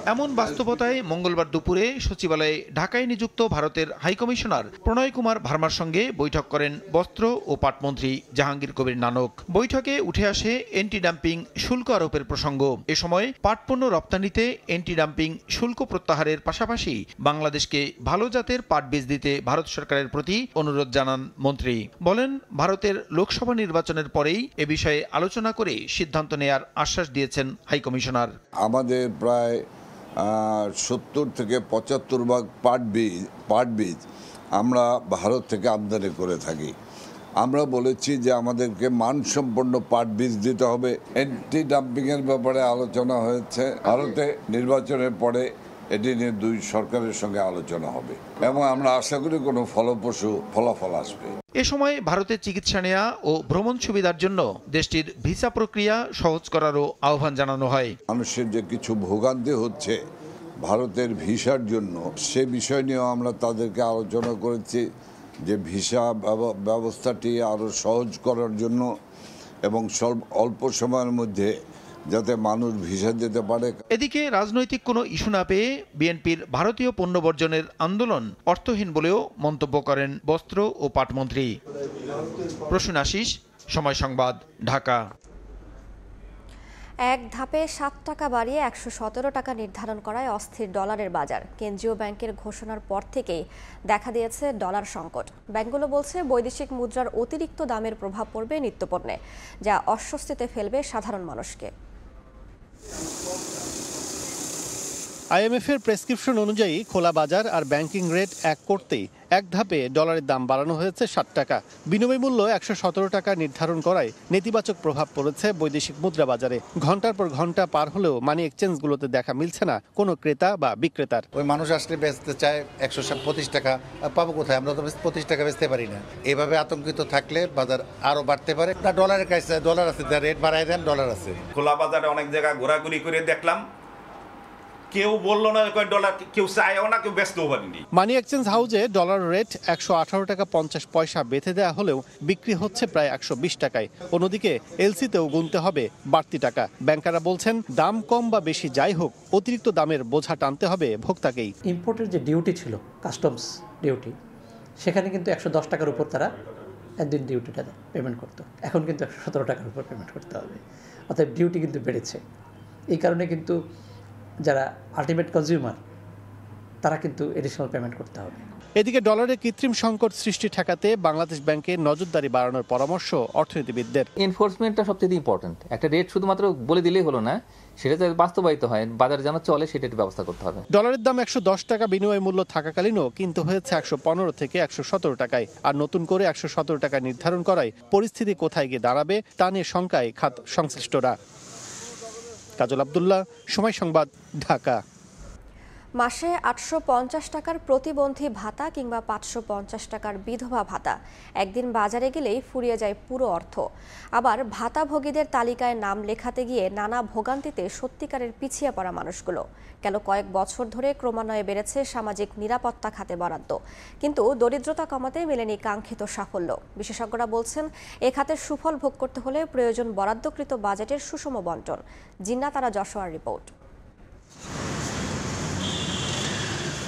এমন বাস্তবতায় মঙ্গলবার দুপুরে সচিবালয়ে ঢাকায় নিযুক্ত ভারতের হাইকমিশনার প্রণয় কুমার ভার্মার সঙ্গে বৈঠক করেন বস্ত্র ও পাটমন্ত্রী জাহাঙ্গীর কবির নানক। বৈঠকে উঠে আসে এন্টি ডাম্পিং শুল্ক আরোপের প্রসঙ্গ। এ সময় পাটপণ্য রপ্তানিতে এন্টি ডাম্পিং শুল্ক প্রত্যাহারের পাশাপাশি বাংলাদেশকে ভালো জাতের পাট বীজ দিতে ভারত সরকারের প্রতি অনুরোধ জানান মন্ত্রী। বলেন, ভারতের লোকসভা নির্বাচনের পরেই এ বিষয়ে আলোচনা করে সিদ্ধান্ত নেয়ার আশ্বাস দিয়েছেন হাইকমিশনার আমাদের প্রায় সত্তর থেকে পঁচাত্তর ভাগ পাট বীজ পাট বীজ আমরা ভারত থেকে আমদানি করে থাকি। আমরা বলেছি যে আমাদেরকে মানসম্পন্ন পাট বীজ দিতে হবে। অ্যান্টি ডাম্পিংয়ের ব্যাপারে আলোচনা হয়েছে। ভারতে নির্বাচনের পরে এটি নিয়ে দুই সরকারের সঙ্গে আলোচনা হবে। এবং আমরা আশা করি কোনো ফলপ্রসূ ফলাফল আসবে। এ সময় ভারতে চিকিৎসা নেওয়া ও ভ্রমণ সুবিধার জন্য দেশটির ভিসা প্রক্রিয়া সহজ করারও আহ্বান জানানো হয়। মানুষের যে কিছু ভোগান্তি হচ্ছে ভারতের ভিসার জন্য সে বিষয় নিয়েও আমরা তাদেরকে আলোচনা করেছি যে ভিসা ব্যবস্থাটি আরও সহজ করার জন্য এবং অল্প সময়ের মধ্যে যাতে মানুষ ভিসা যেতে পারে। এদিকে রাজনৈতিক কোনো ইস্যু না পেয়ে বিএনপির ভারতীয় পণ্য বর্জনের আন্দোলন অর্থহীন বলেও মন্তব্য করেন বস্ত্র ও পাটমন্ত্রী। প্রসূন আশিস সময় সংবাদ ঢাকা। এক ধাপে সাত টাকা বাড়িয়ে একশো সতেরো টাকা নির্ধারণ করায় অস্থির ডলারের বাজার। কেন্দ্রীয় ব্যাংকের ঘোষণার পর থেকেই দেখা দিয়েছে ডলার সংকট। ব্যাংকগুলো বলছে বৈদেশিক মুদ্রার অতিরিক্ত দামের প্রভাব পড়বে নিত্যপণ্যে যা অস্বস্তিতে ফেলবে সাধারণ মানুষকে। আইএমএফের প্রেসক্রিপশন অনুযায়ী খোলা বাজার আর ব্যাংকিং রেট এক করতেই এক ধাপে ডলারের দাম বাড়ানো হয়েছে ষাট টাকা। বিনিময় মূল্য একশো সতেরো টাকা নির্ধারণ করায় নেতিবাচক প্রভাব পড়েছে বৈদেশিক মুদ্রা বাজারে। ঘণ্টার পর ঘণ্টা পার হলেও মানি এক্সচেঞ্জগুলোতে দেখা মিলছে না কোনো ক্রেতা বা বিক্রেতার। ওই মানুষ আসলে বেচতে চায় একশো পঁচিশ টাকা পাবো কোথায়? আমরা তো পঁচিশ টাকা বেচতে পারি না। এভাবে আতঙ্কিত থাকলে বাজার আরও বাড়তে পারে। না ডলারের কাছে ডলার আছে রেট বাড়াই দেন ডলার আছে। খোলা বাজারে অনেক জায়গায় ঘোরাঘুরি করে দেখলাম কেউ বলল না কয় ডলার কেউ চায়ও না কেউ ব্যস্তও পারেনি। মানি এক্সচেঞ্জ হাউজে ডলার রেট একশো আঠারো টাকা পঞ্চাশ পয়সা বেঁধে দেওয়া হলেও বিক্রি হচ্ছে প্রায় একশো বিশ টাকায়। অন্যদিকে এলসিতেও গুনতে হবে বাড়তি টাকা। ব্যাংকাররা বলছেন দাম কম বা বেশি যাই হোক অতিরিক্ত দামের বোঝা টানতে হবে ভোক্তাকেই। ইম্পোর্টের যে ডিউটি ছিল কাস্টমস ডিউটি সেখানে কিন্তু একশো দশ টাকার উপর তারা একদিন ডিউটিটা পেমেন্ট করতো। এখন কিন্তু একশো সতেরো টাকার উপর পেমেন্ট করতে হবে। অর্থাৎ ডিউটি কিন্তু বেড়েছে। এই কারণে কিন্তু যারা আলটিমেট কনজিউমার তারা কিন্তু এডিশনাল পেমেন্ট করতে হবে। এদিকে ডলারের কৃত্রিম সংকট সৃষ্টি ঠেকাতে বাংলাদেশ ব্যাংকের নজরদারি বাড়ানোর পরামর্শ অর্থনীতিবিদদের। এনফোর্সমেন্টটা সবচেয়ে ইম্পর্টেন্ট একটা রেট শুধুমাত্র বলে দিলেই হলো না সেটা যাতে বাস্তবায়িত হয় বাজার যেন চলে সেটা ব্যবস্থা করতে হবে। ডলারের দাম একশো দশ টাকা বিনিময় মূল্য থাকাকালীনও কিন্তু হয়েছে একশো পনেরো থেকে একশো সতেরো টাকায় আর নতুন করে একশো সতেরো টাকা নির্ধারণ করায় পরিস্থিতি কোথায় গিয়ে দাঁড়াবে তা নিয়ে শঙ্কায় খাত সংশ্লিষ্টরা। কাজল আবদুল্লাহ সময় সংবাদ ঢাকা। মাসে আটশো পঞ্চাশ টাকার প্রতিবন্ধী ভাতা কিংবা পাঁচশো পঞ্চাশ টাকার বিধবা ভাতা। একদিন বাজারে গেলেই ফুরিয়ে যায় পুরো অর্থ। আবার ভাতাভোগীদের তালিকায় নাম লেখাতে গিয়ে নানা ভোগান্তিতে সত্যিকারের পিছিয়ে পড়া মানুষগুলো। গেল কয়েক বছর ধরে ক্রমান্বয়ে বেড়েছে সামাজিক নিরাপত্তা খাতে বরাদ্দ। কিন্তু দরিদ্রতা কমাতে মেলেনি কাঙ্ক্ষিত সাফল্য। বিশেষজ্ঞরা বলছেন, এ খাতের সুফল ভোগ করতে হলে প্রয়োজন বরাদ্দকৃত বাজেটের সুষম বন্টন। জিন্না তারা যশোয়ার রিপোর্ট।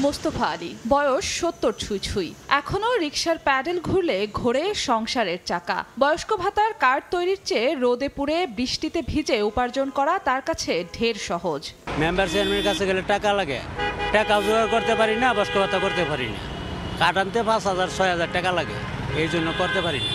মোস্তফা আলী বয়স সত্তর ছুঁই ছুঁই। এখনও রিক্সার প্যাডেল ঘুরলে ঘোরে সংসারের চাকা। বয়স্ক ভাতার কার্ড তৈরির চেয়ে রোদে পুড়ে বৃষ্টিতে ভিজে উপার্জন করা তার কাছে ঢের সহজ। মেম্বার চেয়ারম্যানের কাছে গেলে টাকা লাগে। টাকা জোগাড় করতে পারি না, বয়স্ক ভাতা করতে পারি না। কাঠ আনতে পাঁচ হাজার, ছয় হাজার টাকা লাগে। এই জন্য করতে পারি না।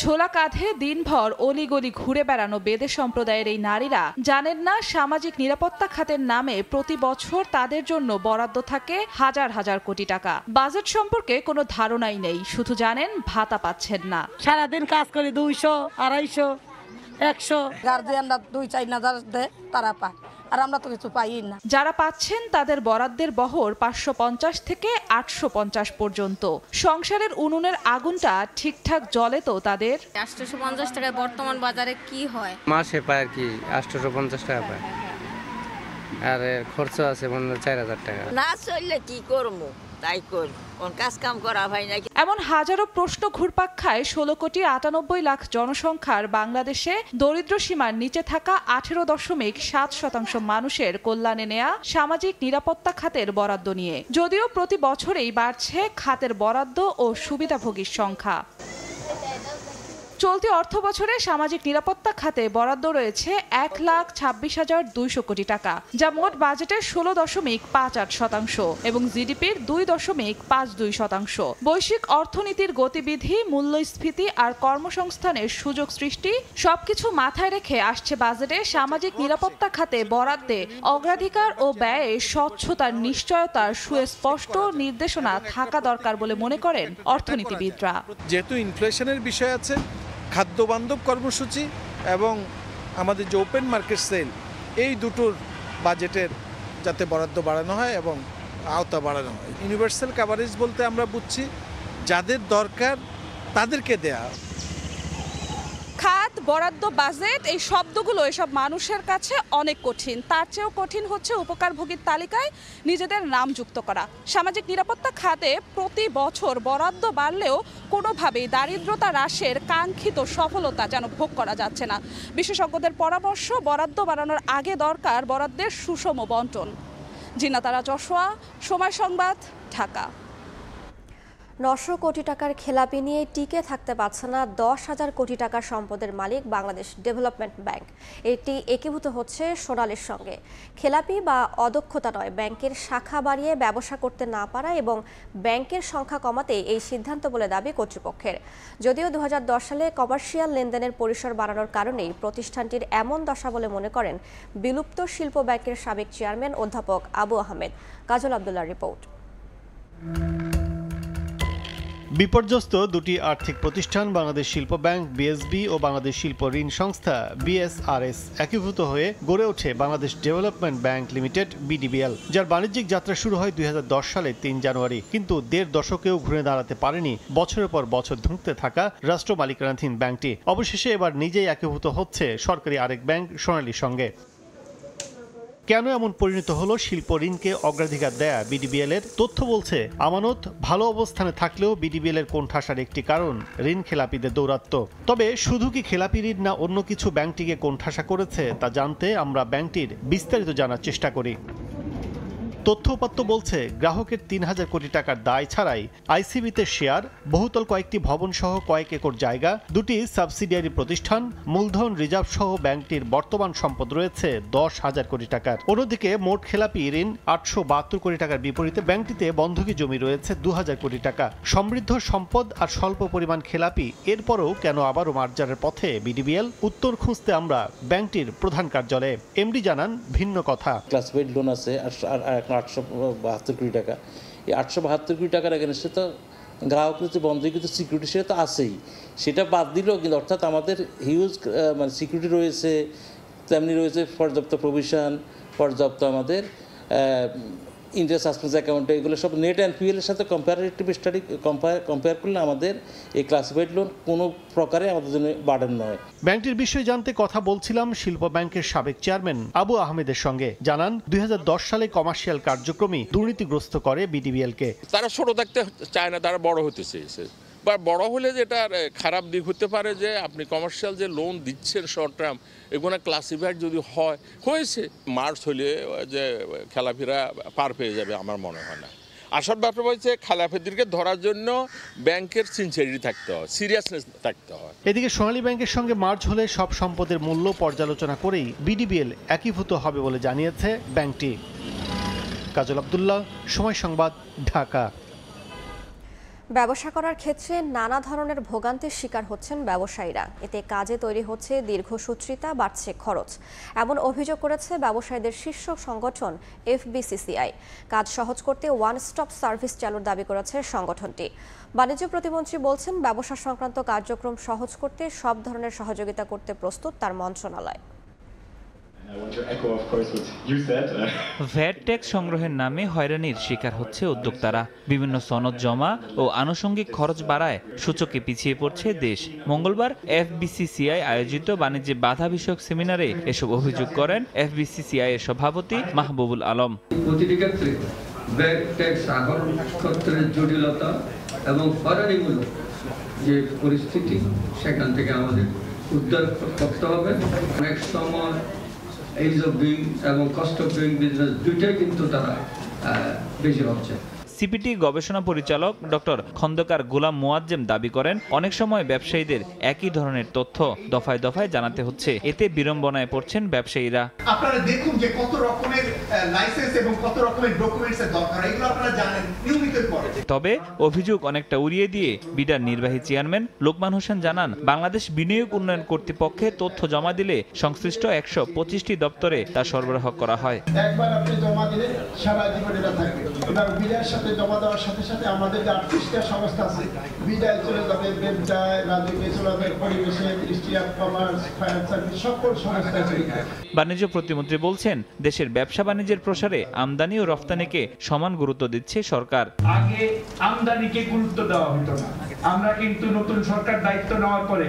ঝোলা কাঁধে দিনভর অলিগলি ঘুরে বেড়ানো বেদে সম্প্রদায়ের এই নারীরা জানেন না সামাজিক নিরাপত্তা খাতের নামে প্রতি বছর তাদের জন্য বরাদ্দ থাকে হাজার হাজার কোটি টাকা। বাজেট সম্পর্কে কোনো ধারণাই নেই শুধু জানেন ভাতা পাচ্ছেন না। সারাদিন কাজ করি দুইশো আড়াইশো একশো। গার্জিয়ানরা দুই চার হাজার দেয় তারা পায়। আর আমরা তো কিছু পাই না। যারা পাচ্ছেন তাদের বরাদ্দের বহর পাঁচশো পঞ্চাশ থেকে আটশো পঞ্চাশ পর্যন্ত। সংসারের উনুনের আগুনটা ঠিকঠাক জ্বলে তো তাদের? আটশোশো পঞ্চাশ টাকায় বর্তমান বাজারে কি হয়? মাসে পায় আর কি আটশোশো পঞ্চাশ টাকা পায়। আর খরচ আছে মনে হয় চার হাজার টাকা। না চললে কি করব? তাই করি। এমন হাজারো প্রশ্ন ঘুরপাক খায় ষোলো কোটি আটানব্বই লাখ জনসংখ্যার বাংলাদেশে। দরিদ্র সীমার নিচে থাকা আঠেরো দশমিক সাত শতাংশ মানুষের কল্যাণে নেয়া সামাজিক নিরাপত্তা খাতের বরাদ্দ নিয়ে। যদিও প্রতি বছরেই বাড়ছে খাতের বরাদ্দ ও সুবিধাভোগীর সংখ্যা। চলতি অর্থ বছরে সামাজিক নিরাপত্তা খাতে বরাদ্দ রয়েছে এক লাখ ছাব্বিশ হাজার দুইশো কোটি টাকা, যা মোট বাজেটের ষোলো দশমিক পাঁচ আট শতাংশ এবং জিডিপির দুই দশমিক পাঁচ দুই শতাংশ। বৈশ্বিক অর্থনীতির গতিবিধি, মূল্যস্ফীতি আর কর্মসংস্থানের সুযোগ সৃষ্টি সবকিছু মাথায় রেখে আসছে বাজেটে সামাজিক নিরাপত্তা খাতে বরাদ্দে অগ্রাধিকার ও ব্যয়ে স্বচ্ছতার নিশ্চয়তার সুস্পষ্ট নির্দেশনা থাকা দরকার বলে মনে করেন অর্থনীতিবিদরা। যেহেতু ইনফ্লেশনের বিষয় আছে খাদ্যবান্ধব কর্মসূচি এবং আমাদের যে ওপেন মার্কেট সেল এই দুটোর বাজেটের যাতে বরাদ্দ বাড়ানো হয় এবং আওতা বাড়ানো হয়। ইউনিভার্সাল কাভারেজ বলতে আমরা বুঝছি, যাদের দরকার তাদেরকে দেয়া খাত, বরাদ্দ, বাজেট, এই শব্দগুলো এসব মানুষের কাছে অনেক কঠিন। তার চেয়েও কঠিন হচ্ছে উপকারভোগীর তালিকায় নিজেদের নাম যুক্ত করা। সামাজিক নিরাপত্তা খাতে প্রতি বছর বরাদ্দ বাড়লেও কোনোভাবেই দারিদ্রতা হ্রাসের কাঙ্ক্ষিত সফলতা যেন ভোগ করা যাচ্ছে না। বিশেষজ্ঞদের পরামর্শ, বরাদ্দ বাড়ানোর আগে দরকার বরাদ্দের সুষম বন্টন। জিনাতারা যশোয়া সময় সংবাদ, ঢাকা। নশো কোটি টাকার খেলাপি নিয়ে টিকে থাকতে পারছে না দশ হাজার কোটি টাকার সম্পদের মালিক বাংলাদেশ ডেভেলপমেন্ট ব্যাংক। এটি একীভূত হচ্ছে সোনালের সঙ্গে। খেলাপি বা অদক্ষতা নয়, ব্যাংকের শাখা বাড়িয়ে ব্যবসা করতে না পারা এবং ব্যাংকের সংখ্যা কমাতে এই সিদ্ধান্ত বলে দাবি কর্তৃপক্ষের। যদিও দু হাজার দশ সালে কমার্শিয়াল লেনদেনের পরিসর বাড়ানোর কারণেই প্রতিষ্ঠানটির এমন দশা বলে মনে করেন বিলুপ্ত শিল্প ব্যাংকের সাবেক চেয়ারম্যান অধ্যাপক আবু আহমেদ। কাজল আবদুল্লাহ রিপোর্ট। বিপর্যস্ত দুটি আর্থিক প্রতিষ্ঠান, বাংলাদেশ শিল্প ব্যাংক, বিএসবি ও বাংলাদেশ শিল্প ঋণ সংস্থা, বিএসআরএস, একীভূত হয়ে গড়ে ওঠে Bangladesh development bank limited, BDBL, যার বাণিজ্যিক যাত্রা শুরু হয় দুই হাজার দশ সালে তিন জানুয়ারি। কিন্তু দেড় দশকেও ঘুরে দাঁড়াতে পারেনি বছরের পর বছর ধুঁকতে থাকা রাষ্ট্র মালিকানাধীন ব্যাংকটি। অবশেষে এবার নিজেই একীভূত হচ্ছে সরকারি আরেক ব্যাংক সোনালীর সঙ্গে। কেন এমন পরিণত হলো শিল্প ঋণকে অগ্রাধিকার দেয়া বিডিবিএল এর? তথ্য বলছে, আমানত ভালো অবস্থানে থাকলেও বিডিবিএল এর কোণঠাসার একটি কারণ, ঋণ খেলাপিদের দৌরাত্ম তবে শুধু কি খেলাপি ঋণ না অন্য কিছু ব্যাংকটিকে কোণঠাসা করেছে, তা জানতে আমরা ব্যাংকটির বিস্তারিত জানার চেষ্টা করি। তথ্য উপাত্ত বলছে, গ্রাহকের তিন হাজার কোটি টাকার দায় ছাড়াই আইসিবিতে শেয়ার, বহুতল কয়েকটি ভবন সহ কয়েক একর জায়গা, দুটি সাবসিডিয়ারি প্রতিষ্ঠান, মূলধন রিজার্ভ সহ ব্যাংকটির বর্তমান সম্পদ রয়েছে দশ হাজার কোটি টাকার। অন্যদিকে মোট খেলাপি ঋণ আটশো বাহাত্তর কোটি টাকার বিপরীতে ব্যাংকটিতে বন্ধকি জমি রয়েছে দু হাজার কোটি টাকা। সমৃদ্ধ সম্পদ আর স্বল্প পরিমাণ খেলাপি, এরপরও কেন আবারও মার্জারের পথে বিডিবিএল? উত্তর খুঁজতে আমরা ব্যাংকটির প্রধান কার্যালয়ে। এমডি জানান, ভিন্ন কথা। ক্লাসিফাইড লোন আছে, আর- এখন আটশো বাহাত্তর কোটি টাকা। এই আটশো বাহাত্তর কোটি টাকার এগেনস্টে তো গ্রাহকের যে বন্ধকৃত সিকিউরিটি সেটা তো আছেই। সেটা বাদ দিলেও কিন্তু অর্থাৎ আমাদের হিউজ মানে সিকিউরিটি রয়েছে, তেমনি রয়েছে পর্যাপ্ত প্রভিশন পর্যাপ্ত আমাদের ইন্টারেস্ট সাসপেন্স অ্যাকাউন্টে এগুলো সব নেট অ্যান্ড এর সাথে কম্পারেটিভ স্টাডি কম্পেয়ার কম্পেয়ার করলে আমাদের এই ক্লাসিফাইড লোন কোনো প্রকারে আমাদের জন্য বার্ডেন নয়। ব্যাংকটির বিষয়ে জানতে কথা বলছিলাম শিল্প ব্যাংকের সাবেক চেয়ারম্যান আবু আহমেদের সঙ্গে। জানান দুই হাজার দশ সালে কমার্শিয়াল কার্যক্রমই দুর্নীতিগ্রস্ত করে বিডিবিএলকে তারা ছোট থাকতে চায় না তারা বড় হতে চেয়েছে বা বড় হলে যেটা খারাপ দিক হতে পারে যে আপনি কমার্শিয়াল যে লোন দিচ্ছেন শর্ট টার্ম এগুলো ক্লাসিফাইড যদি হয়, হয়েছে। মার্চ হলে যে খেলাফিরা পার পেয়ে যাবে আমার মনে হয় না। আসল ব্যাপার হচ্ছে খেলাফিদেরকে ধরার জন্য ব্যাংকের সিনসিয়ারিটি থাকতে হয় সিরিয়াসনেস থাকতে হয়। এদিকে সোনালী ব্যাংকের সঙ্গে মার্চ হলে সব সম্পদের মূল্য পর্যালোচনা করেই বিডিবিএল একীভূত হবে বলে জানিয়েছে ব্যাংকটি। কাজল আবদুল্লাহ, সময় সংবাদ, ঢাকা। ব্যবসা করার ক্ষেত্রে নানা ধরনের ভোগান্তির শিকার হচ্ছেন ব্যবসায়ীরা। এতে কাজে তৈরি হচ্ছে দীর্ঘসূত্রিতা, বাড়ছে খরচ। এমন অভিযোগ করেছে ব্যবসায়ীদের শীর্ষ সংগঠন এফবিসিসিআই। কাজ সহজ করতে ওয়ান স্টপ সার্ভিস চালুর দাবি করেছে সংগঠনটি। বাণিজ্য প্রতিমন্ত্রী বলছেন, ব্যবসা সংক্রান্ত কার্যক্রম সহজ করতে সব ধরনের সহযোগিতা করতে প্রস্তুত তার মন্ত্রণালয়। ভ্যাট ট্যাক্স সংগ্রহের নামে হয়রানির শিকার হচ্ছে উদ্যোক্তারা। বিভিন্ন সনদ জমা ও আনুষঙ্গিক খরচ বাড়ায় সূচকে পিছিয়ে পড়ছে দেশ। মঙ্গলবার এফবিসিসিআই আয়োজিত বাণিজ্যে বাধা বিষয়ক সেমিনারে এসব অভিযোগ করেন এফবিসিসিআই এর সভাপতি মাহবুবুল আলম। প্রতিটি ক্ষেত্রে ব্যাগ ট্যাক্স আহরণ ক্ষেত্রের জটিলতা এবং হয়রানিমূলক যে পরিস্থিতি সেখান থেকে আমাদের উদ্ধার করতে হবে। অনেক সময় এইজ অফ ডুইং এবং কস্ট অফ ডুইং বিজনেস দুইটাই কিন্তু তারা বেশি হচ্ছে সিপিটি গবেষণা পরিচালক ডক্টর খন্দকার গোলাম মোয়াজ্জেম দাবি করেন অনেক সময় ব্যবসায়ীদের একই ধরনের তথ্য দফায় দফায় জানাতে হচ্ছে। এতে বিড়ম্বনায় পড়ছেন ব্যবসায়ীরা। আপনারা দেখুন যে কত রকমের লাইসেন্স এবং কত রকমের ডকুমেন্টস এর দরকার। এগুলো আপনারা জানেন নিয়মিত তবে অভিযোগ অনেকটা উড়িয়ে দিয়ে বিডার নির্বাহী চেয়ারম্যান লোকমান হোসেন জানান বাংলাদেশ বিনিয়োগ উন্নয়ন কর্তৃপক্ষে তথ্য জমা দিলে সংশ্লিষ্ট একশো পঁচিশটি দপ্তরে তা সরবরাহ করা হয়। একবার আপনি জমা দিলে সারা জীবন এটা থাকবে। এবার সাথে জমা দেওয়ার সাথে সাথে আমাদের যে আটত্রিশটা সংস্থা আছে বিদায় চলে যাবে ব্যবসায় রাজনীতি চলে যাবে পরিবেশে অফ কমার্স ফায়ার সার্ভিস সকল সংস্থা বাণিজ্য প্রতিমন্ত্রী বলছেন দেশের ব্যবসা বাণিজ্যের প্রসারে আমদানি ও রফতানিকে সমান গুরুত্ব দিচ্ছে সরকার। আগে আমদানিকে গুরুত্ব দেওয়া হতো না। আমরা কিন্তু নতুন সরকার দায়িত্ব নেওয়ার পরে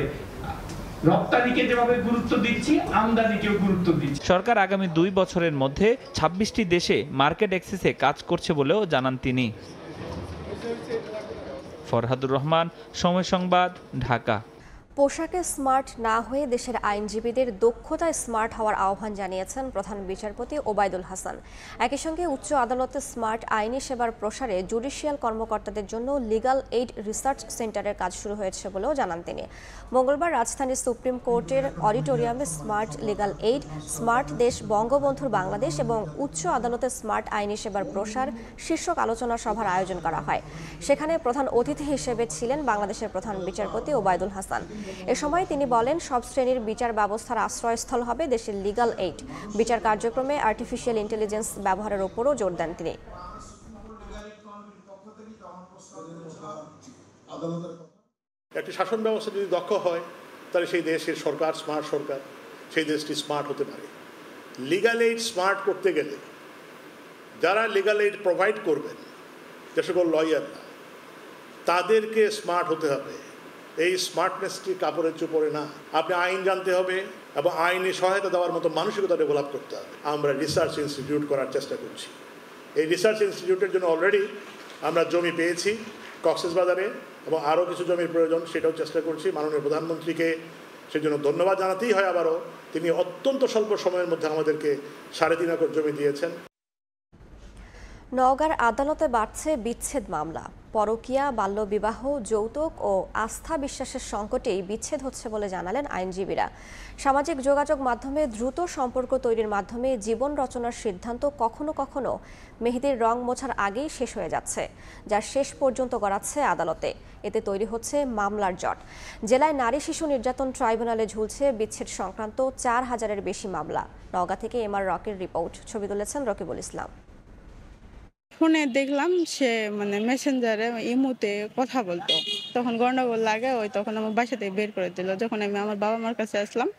রপ্তানিকে যেভাবে গুরুত্ব দিচ্ছি আমদানিকেও গুরুত্ব দিচ্ছি। সরকার আগামী দুই বছরের মধ্যে ছাব্বিশটি দেশে মার্কেট অ্যাক্সেসে কাজ করছে বলেও জানান তিনি। ফরহাদুর রহমান সময় সংবাদ ঢাকা। পোশাকে স্মার্ট না হয়ে দেশের আইনজীবীদের দক্ষতায় স্মার্ট হওয়ার আহ্বান জানিয়েছেন প্রধান বিচারপতি ওবায়দুল হাসান। একই সঙ্গে উচ্চ আদালতে স্মার্ট আইনি সেবার প্রসারে জুডিশিয়াল কর্মকর্তাদের জন্য লিগাল এইড রিসার্চ সেন্টারের কাজ শুরু হয়েছে বলেও জানান তিনি। মঙ্গলবার রাজধানীর সুপ্রিম কোর্টের অডিটোরিয়ামে স্মার্ট লিগাল এইড, স্মার্ট দেশ বঙ্গবন্ধুর বাংলাদেশ এবং উচ্চ আদালতে স্মার্ট আইনি সেবার প্রসার শীর্ষক আলোচনা সভার আয়োজন করা হয়। সেখানে প্রধান অতিথি হিসেবে ছিলেন বাংলাদেশের প্রধান বিচারপতি ওবায়দুল হাসান। এ সময় তিনি বলেন, সব শ্রেণির বিচার ব্যবস্থার আশ্রয়স্থল হবে দেশের লিগাল এইড। বিচার কার্যক্রমে আর্টিফিশিয়াল ইন্টেলিজেন্স ব্যবহারের ওপরও জোর দেন তিনি। একটি শাসন ব্যবস্থা যদি দক্ষ হয়, তাহলে সেই দেশের সরকার স্মার্ট সরকার, সেই দেশটি স্মার্ট হতে পারে। লিগাল এইড স্মার্ট করতে গেলে যারা লিগাল এইড প্রোভাইড করবেন, যে সকল লয়াররা তাদেরকে স্মার্ট হতে হবে। এই স্মার্টনেসটি কাপড়ের চুপড়ে না। আপনি আইন জানতে হবে এবং আইনি সহায়তা দেওয়ার মতো মানসিকতা ডেভেলপ করতে হবে। আমরা রিসার্চ ইনস্টিটিউট করার চেষ্টা করছি। এই রিসার্চ ইনস্টিটিউটের জন্য অলরেডি আমরা জমি পেয়েছি কক্সেস বাজারে এবং আরও কিছু জমির প্রয়োজন সেটাও চেষ্টা করছি। মাননীয় প্রধানমন্ত্রীকে সেজন্য ধন্যবাদ জানাতেই হয় আবারও। তিনি অত্যন্ত স্বল্প সময়ের মধ্যে আমাদেরকে সাড়ে তিন একর জমি দিয়েছেন। নওগাঁর আদালতে বাড়ছে বিচ্ছেদ মামলা। পরকীয়া, বাল্যবিবাহ, যৌতুক ও আস্থা বিশ্বাসের সংকটেই বিচ্ছেদ হচ্ছে বলে জানালেন আইনজীবীরা। সামাজিক যোগাযোগ মাধ্যমে দ্রুত সম্পর্ক তৈরির মাধ্যমে জীবন রচনার সিদ্ধান্ত কখনো কখনো মেহেদির রং মোছার আগেই শেষ হয়ে যাচ্ছে, যা শেষ পর্যন্ত গড়াচ্ছে আদালতে। এতে তৈরি হচ্ছে মামলার জট। জেলায় নারী শিশু নির্যাতন ট্রাইব্যুনালে ঝুলছে বিচ্ছেদ সংক্রান্ত চার হাজারের বেশি মামলা। নওগাঁ থেকে এমআর রকের রিপোর্ট। ছবি তুলেছেন রকিবুল ইসলাম। ফোনে দেখলাম সে মানে মেসেঞ্জারে ইমুতে কথা বলতো। তখন গন্ডগোল লাগে ওই তখন আমার বাসা থেকে বের করে দিল। যখন আমি আমার বাবা মার কাছে আসলাম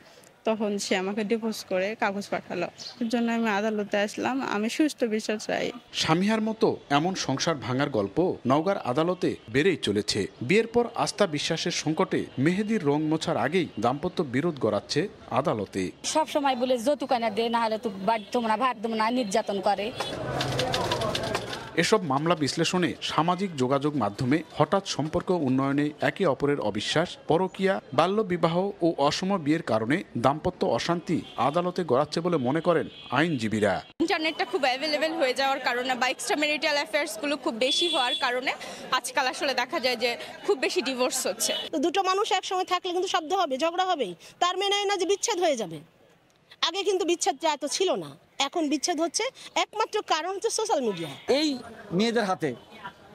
তখন সে আমাকে ডিভোর্স করে কাগজ পাঠালো। এর জন্য আমি আদালতে আসলাম। আমি সুস্থ বিচার চাই। স্বামীহার মতো এমন সংসার ভাঙার গল্প নওগাঁর আদালতে বেড়েই চলেছে। বিয়ের পর আস্থা বিশ্বাসের সংকটে মেহেদির রং মোছার আগেই দাম্পত্য বিরোধ গড়াচ্ছে আদালতে। সব সময় বলে যৌতুক আনা দে না হলে তো বাড়ি তোমরা ভাত দেবো না নির্যাতন করে। এসব মামলা বিশ্লেষণে সামাজিক যোগাযোগ মাধ্যমে হঠাৎ সম্পর্ক উন্নয়নে একে অপরের অবিশ্বাস পরকীয়া বাল্যবিবাহ ও অসম বিয়ের কারণে দাম্পত্য অশান্তি আদালতে গড়াচ্ছে বলে মনে করেন আইনজীবীরা। ইন্টারনেটটা খুব অ্যাভেলেবেল হয়ে যাওয়ার কারণে বা এক্সট্রা ম্যারিটাল অ্যাফেয়ার্সগুলো খুব বেশি হওয়ার কারণে আজকাল আসলে দেখা যায় যে খুব বেশি ডিভোর্স হচ্ছে। তো দুটো মানুষ একসঙ্গে থাকলে কিন্তু শব্দ হবে ঝগড়া হবেই। তার মেনে না যে বিচ্ছেদ হয়ে যাবে। আগে কিন্তু বিচ্ছেদটা এত ছিল না। এখন বিচ্ছেদ হচ্ছে একমাত্র কারণ হচ্ছে সোশ্যাল মিডিয়া এই মেয়েদের হাতে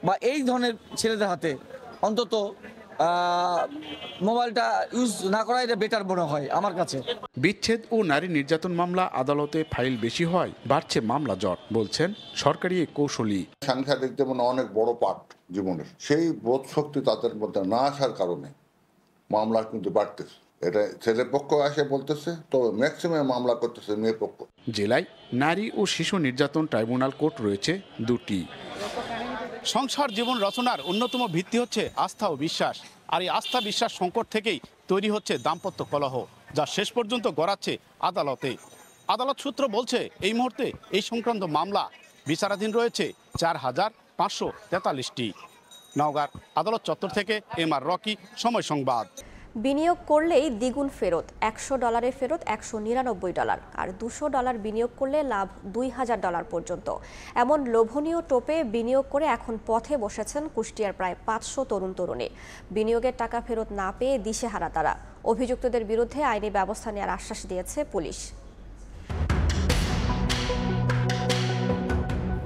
বা এই ধরনের ছেলেদের হাতে অন্তত মোবাইলটা ইউজ না করাই বেটার মনে হয় আমার কাছে। বিচ্ছেদ ও নারী নির্যাতন মামলা আদালতে ফাইল বেশি হয় বাড়ছে মামলা জট বলছেন সরকারি কৌশলী। সাংসারিক যেমন অনেক বড় পার্ট জীবনের সেই বোধ শক্তি তাদের মধ্যে না আসার কারণে মামলা কিন্তু বাড়তেছে। এটা ছেলে পক্ষ আসে বলতেছে তবে ম্যাক্সিমাম মামলা করতেছে মেয়ে পক্ষ। জেলায় নারী ও শিশু নির্যাতন ট্রাইব্যুনাল কোর্ট রয়েছে দুটি। সংসার জীবন রচনার অন্যতম ভিত্তি হচ্ছে আস্থা ও বিশ্বাস। আর এই আস্থা বিশ্বাস সংকট থেকেই তৈরি হচ্ছে দাম্পত্য কলহ যা শেষ পর্যন্ত গড়াচ্ছে আদালতে। আদালত সূত্র বলছে এই মুহূর্তে এই সংক্রান্ত মামলা বিচারাধীন রয়েছে চার হাজার পাঁচশো তেতাল্লিশটি। নওগাঁর আদালত চত্বর থেকে এম আর রকি সময় সংবাদ। বিনিয়োগ করলেই দ্বিগুণ ফেরত, একশো ডলারে ফেরত, একশো নিরানব্বই ডলার, আর দুশো ডলার বিনিয়োগ করলে লাভ দুই হাজার ডলার পর্যন্ত। এমন লোভনীয় টোপে বিনিয়োগ করে এখন পথে বসেছেন কুষ্টিয়ার প্রায় পাঁচশো তরুণ তরুণী। বিনিয়োগের টাকা ফেরত না পেয়ে দিশেহারা তারা। অভিযুক্তদের বিরুদ্ধে আইনি ব্যবস্থা নেওয়ার আশ্বাস দিয়েছে পুলিশ।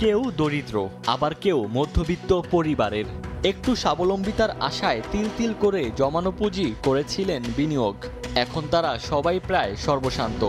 কেউ দরিদ্র, আবার কেউ মধ্যবিত্ত পরিবারের। একটু স্বাবলম্বিতার আশায় তিল তিল করে জমানো পুঁজি করেছিলেন বিনিয়োগ। এখন তারা সবাই প্রায় সর্বশান্ত।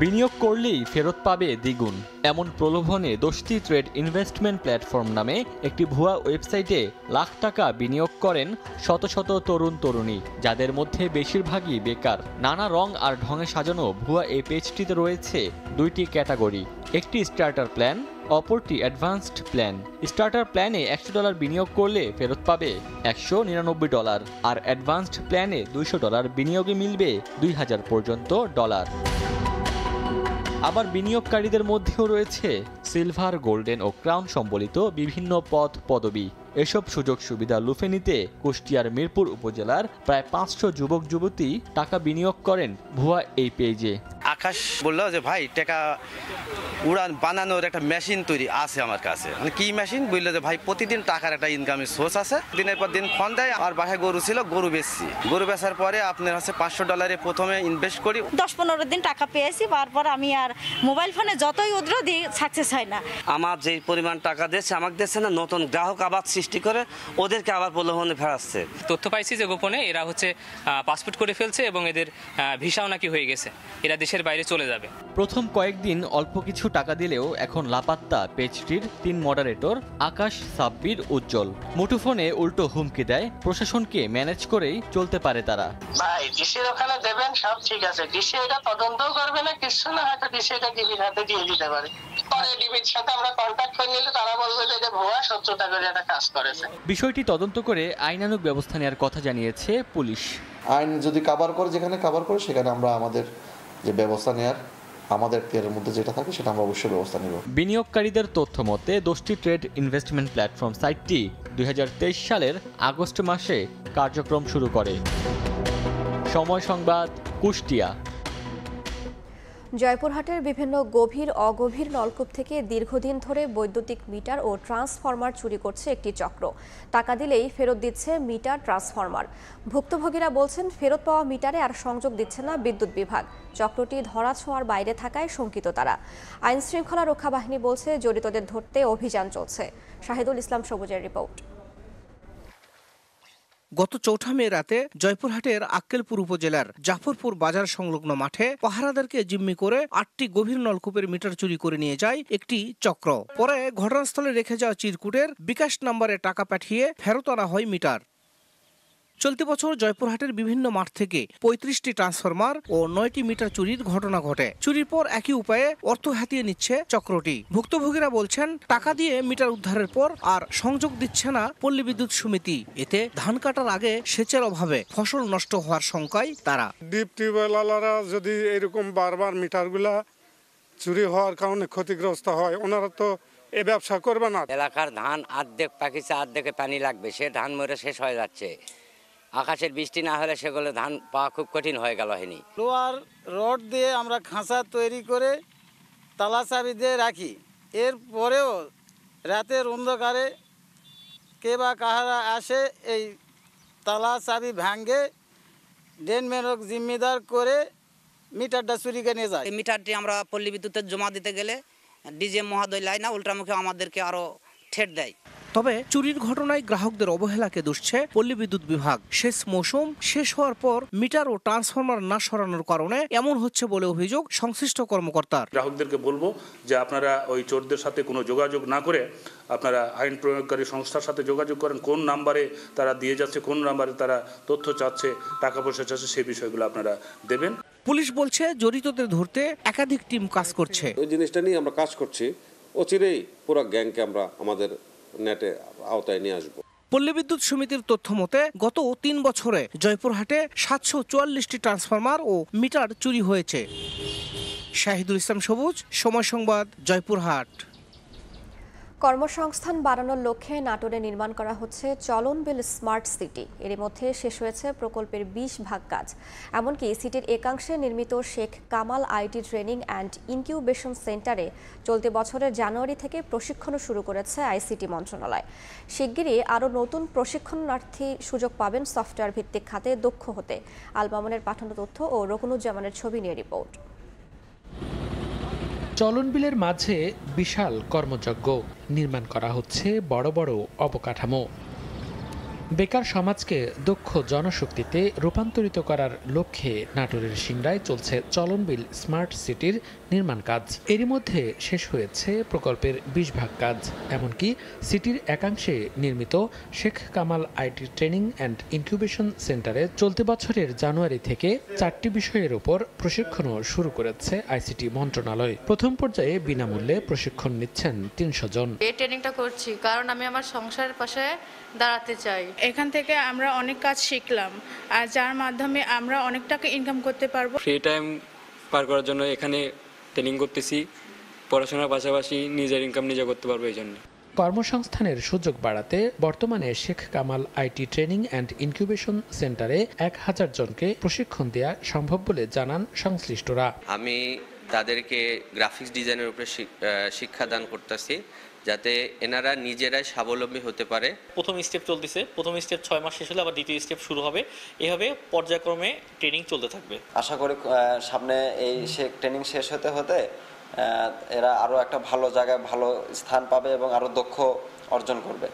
বিনিয়োগ করলেই ফেরত পাবে দ্বিগুণ। এমন প্রলোভনে দোস্তি ট্রেড ইনভেস্টমেন্ট প্ল্যাটফর্ম নামে একটি ভুয়া ওয়েবসাইটে লাখ টাকা বিনিয়োগ করেন শত শত তরুণ তরুণী, যাদের মধ্যে বেশিরভাগই বেকার। নানা রং আর ঢঙে সাজানো ভুয়া এই পেজটিতে রয়েছে দুইটি ক্যাটাগরি। একটি স্টার্টার প্ল্যান অপরটি অ্যাডভান্সড প্ল্যান। স্টার্টার প্ল্যানে একশো ডলার বিনিয়োগ করলে ফেরত পাবে একশো নিরানব্বই ডলার আর অ্যাডভান্সড প্ল্যানে দুইশো ডলার বিনিয়োগে মিলবে দুই হাজার পর্যন্ত ডলার। আবার বিনিয়োগকারীদের মধ্যেও রয়েছে সিলভার, গোল্ডেন ও ক্রাউন সম্বলিত বিভিন্ন পদ পদবি। এসব সুযোগ সুবিধা লুফে নিতে কুষ্টিয়ার মিরপুর উপজেলার প্রায় পাঁচশো যুবক যুবতী টাকা বিনিয়োগ করেন ভুয়া এই পেজে। আকাশ বলল যে ভাই টাকা উড়ান বানানোর একটা মেশিন তৈরি আছে আমার কাছে। মানে কি মেশিন? বলল যে ভাই প্রতিদিন টাকার একটা ইনকামের সোর্স আছে। দিনের পর দিন ফোন দেয় আমার বাসায় গরু ছিল গরু বেচছি। গরু বেচার পরে আপনার হচ্ছে পাঁচশো ডলারে প্রথমে ইনভেস্ট করি। দশ পনেরো দিন টাকা পেয়েছি তারপর আমি আর মোবাইল ফোনে যতই উদ্র দিই সাকসেস হয় না। আমার যে পরিমাণ টাকা দিচ্ছে আমাকে দিচ্ছে না নতুন গ্রাহক আবার সৃষ্টি করে ওদেরকে আবার প্রলোভনে ফেরাচ্ছে। তথ্য পাইছি যে গোপনে এরা হচ্ছে পাসপোর্ট করে ফেলছে এবং এদের ভিসাও নাকি হয়ে গেছে। এরা দেশের বাইরে চলে যাবে। প্রথম কয়েকদিন অল্প কিছু টাকা দিলেও এখন লাপাত্তা পেজটির তিন মডারেটর আকাশ সাব্বির উজ্জ্বল। মুঠোফোনে উল্টো হুমকি দেয় প্রশাসনকে ম্যানেজ করেই চলতে পারে তারা। ভাই ডিসির ওখানে দেবেন সব ঠিক আছে। ডিসি এটা তদন্তও করবে না কিছু না হয়তো ডিসি এটা ডিবির হাতে দিয়ে দিতে পারে। পরে ডিবির সাথে আমরা কন্ট্যাক্ট করে নিলে তারা বলবে যে এটা ভুয়া সত্যতা করে একটা কাজ করেছে বিষয়টি তদন্ত করে আইনানুগ ব্যবস্থা নেওয়ার কথা জানিয়েছে পুলিশ। আইন যদি কাভার করে যেখানে কাভার করে সেখানে আমরা আমাদের যে ব্যবস্থা নেয়ার আমাদের এর মধ্যে যেটা থাকে সেটা আমরা অবশ্যই ব্যবস্থা নেব। বিনিয়োগকারীদের তথ্য মতে দশটি ট্রেড ইনভেস্টমেন্ট প্ল্যাটফর্ম সাইটটি দুই হাজার তেইশ সালের আগস্ট মাসে কার্যক্রম শুরু করে। সময় সংবাদ কুষ্টিয়া। জয়পুরহাটের বিভিন্ন গভীর অগভীর নলকূপ থেকে দীর্ঘদিন ধরে বৈদ্যুতিক মিটার ও ট্রান্সফরমার চুরি করছে একটি চক্র। টাকা দিলেই ফেরত দিচ্ছে মিটার ট্রান্সফরমার। ভুক্তভোগীরা বলছেন, ফেরত পাওয়া মিটারে আর সংযোগ দিচ্ছে না বিদ্যুৎ বিভাগ। চক্রটি ধরা ছোঁয়ার বাইরে থাকায় শঙ্কিত তারা। আইন শৃঙ্খলা রক্ষা বাহিনী বলছে, জড়িতদের ধরতে অভিযান চলছে। শাহিদুল ইসলাম সবুজের রিপোর্ট। গত চৌঠা মে রাতে জয়পুরহাটের আক্কেলপুর উপজেলার জাফরপুর বাজার সংলগ্ন মাঠে পাহারাদারকে জিম্মি করে আটটি গভীর নলকূপের মিটার চুরি করে নিয়ে যায় একটি চক্র। পরে ঘটনাস্থলে রেখে যাওয়া চিরকুটের বিকাশ নাম্বারে টাকা পাঠিয়ে ফেরত আনা হয় মিটার। চলতি বছর জয়পুরহাটের বিভিন্ন মাঠ থেকে পঁয়ত্রিশটি ট্রান্সফরমার ও নয়টি মিটার চুরির ঘটনা ঘটে। চুরির পর একই উপায়ে অর্থ হাতিয়ে নিচ্ছে চক্রটি। ভুক্তভোগীরা বলছেন টাকা দিয়ে মিটার উদ্ধারের পর আর সংযোগ দিচ্ছে না পল্লী বিদ্যুৎ সমিতি। এতে ধান কাটার আগে সেচের অভাবে ফসল নষ্ট হওয়ার শঙ্কায় তারা। ডিপ টিউবওয়েলারা যদি এরকম বারবার মিটারগুলা চুরি হওয়ার কারণে ক্ষতিগ্রস্ত হয় ওনারা তো এ ব্যবসা করবে না। এলাকার ধান আর্ধেক পাকিছে আর্ধেকে পানি লাগবে সে ধান মরে শেষ হয়ে যাচ্ছে। আকাশের বৃষ্টি না হলে সেগুলো ধান পাওয়া খুব কঠিন হয়ে গেল হয়নি লোহার রড দিয়ে আমরা খাঁচা তৈরি করে তালা চাবি দিয়ে রাখি। এর পরেও রাতের অন্ধকারে কে বা কাহারা আসে এই তালা চাবি ভাঙ্গে ডেন মেনক জিম্মিদার করে মিটারটা চুরিকে নিয়ে যায়। এই মিটারটি আমরা পল্লী বিদ্যুতের জমা দিতে গেলে ডিজে মহাদয় লাইনা উল্টামুখে আমাদেরকে আরও ঠেট দেয়। তবে চুরির ঘটনায় গ্রাহকদের অবহেলাকে দুষছে পল্লী বিদ্যুৎ বিভাগ। শেষ মৌসুম শেষ হওয়ার পর মিটার ও ট্রান্সফরমার না সরানোর কারণে এমন হচ্ছে বলে অভিযোগ সংশ্লিষ্ট কর্মকর্তার। গ্রাহকদেরকে বলব যে আপনারা ওই চোরদের সাথে কোনো যোগাযোগ না করে আপনারা আইন প্রয়োগকারী সংস্থার সাথে যোগাযোগ করেন কোন নাম্বারে তারা দিয়ে যাচ্ছে কোন নাম্বারে তারা তথ্য চাচ্ছে টাকা পয়সা চাচ্ছে সেই বিষয়গুলো আপনারা দেবেন। পুলিশ বলছে জড়িতদের ধরতে একাধিক টিম কাজ করছে। ওই জিনিসটা নিয়ে আমরা কাজ করছি। অচিরেই পুরো গ্যাংকে আমরা আমাদের নেটে আওতায় নিয়ে আসব। পল্লী বিদ্যুৎ সমিতির তথ্য মতে, গত তিন বছরে জয়পুরহাটে সাতশো চুয়াল্লিশটি ট্রান্সফরমার ও মিটার চুরি হয়েছে। শাহিদুল ইসলাম সবুজ, সময় সংবাদ, জয়পুরহাট। কর্মসংস্থান বাড়ানোর লক্ষ্যে নাটোরে নির্মাণ করা হচ্ছে চলনবিল স্মার্ট সিটি। এর মধ্যে শেষ হয়েছে প্রকল্পের বিশ ভাগ কাজ। এমনকি সিটির একাংশে নির্মিত Sheikh Kamal IT training and incubation সেন্টারে চলতি বছরের জানুয়ারি থেকে প্রশিক্ষণও শুরু করেছে আইসিটি মন্ত্রণালয়। শিগগিরই আরও নতুন প্রশিক্ষণার্থী সুযোগ পাবেন সফটওয়্যার ভিত্তিক খাতে দক্ষ হতে। আলমামনের পাঠানো তথ্য ও রকুনুজ্জামানের ছবি নিয়ে রিপোর্ট। চলন বিলের মাঝে বিশাল কর্মযজ্ঞ নির্মাণ করা হচ্ছে বড় বড় অবকাঠামো। বেকার সমাজকে দক্ষ জনশক্তিতে রূপান্তরিত করার লক্ষ্যে নাটোরের সিংড়ায় চলছে চলনবিল স্মার্ট সিটির নির্মাণ কাজ। এরই মধ্যে শেষ হয়েছে প্রকল্পের বিশ ভাগ কাজ। এমনকি সিটির একাংশে নির্মিত Sheikh Kamal IT training and incubation সেন্টারে চলতি বছরের জানুয়ারি থেকে চারটি বিষয়ের উপর প্রশিক্ষণও শুরু করেছে আইসিটি মন্ত্রণালয়। প্রথম পর্যায়ে বিনামূল্যে প্রশিক্ষণ নিচ্ছেন তিনশো জন। এই ট্রেনিংটা করছি, কারণ আমি আমার সংসারের পাশে দাঁড়াতে চাই। এখান থেকে আমরা অনেক কাজ শিখলাম আর যার মাধ্যমে আমরা অনেক টাকা ইনকাম করতে পারব। ফ্রি টাইম পার করার জন্য এখানে ট্রেনিং করতেছি পড়াশোনার পাশাপাশি নিজের ইনকাম নিজে করতে পারব এই জন্য। কর্মসংস্থানের সুযোগ বাড়াতে বর্তমানে Sheikh Kamal IT training and incubation সেন্টারে এক হাজার জনকে প্রশিক্ষণ দেওয়া সম্ভব বলে জানান সংশ্লিষ্টরা। আমি তাদেরকে গ্রাফিক্স ডিজাইনের উপরে শিক- শিক্ষাদান করতেছি। যাতে এনারা নিজেরাই স্বাবলম্বী হতে পারে। প্রথম স্টেপ চলতেছে। প্রথম স্টেপ ছয় মাস শেষ হলে আবার দ্বিতীয় স্টেপ শুরু হবে। এভাবে পর্যায়ক্রমে ট্রেনিং চলতে থাকবে। আশা করি সামনে এই সে ট্রেনিং শেষ হতে হতে এরা আরও একটা ভালো জায়গায় ভালো স্থান পাবে এবং আরও দক্ষ অর্জন করবে।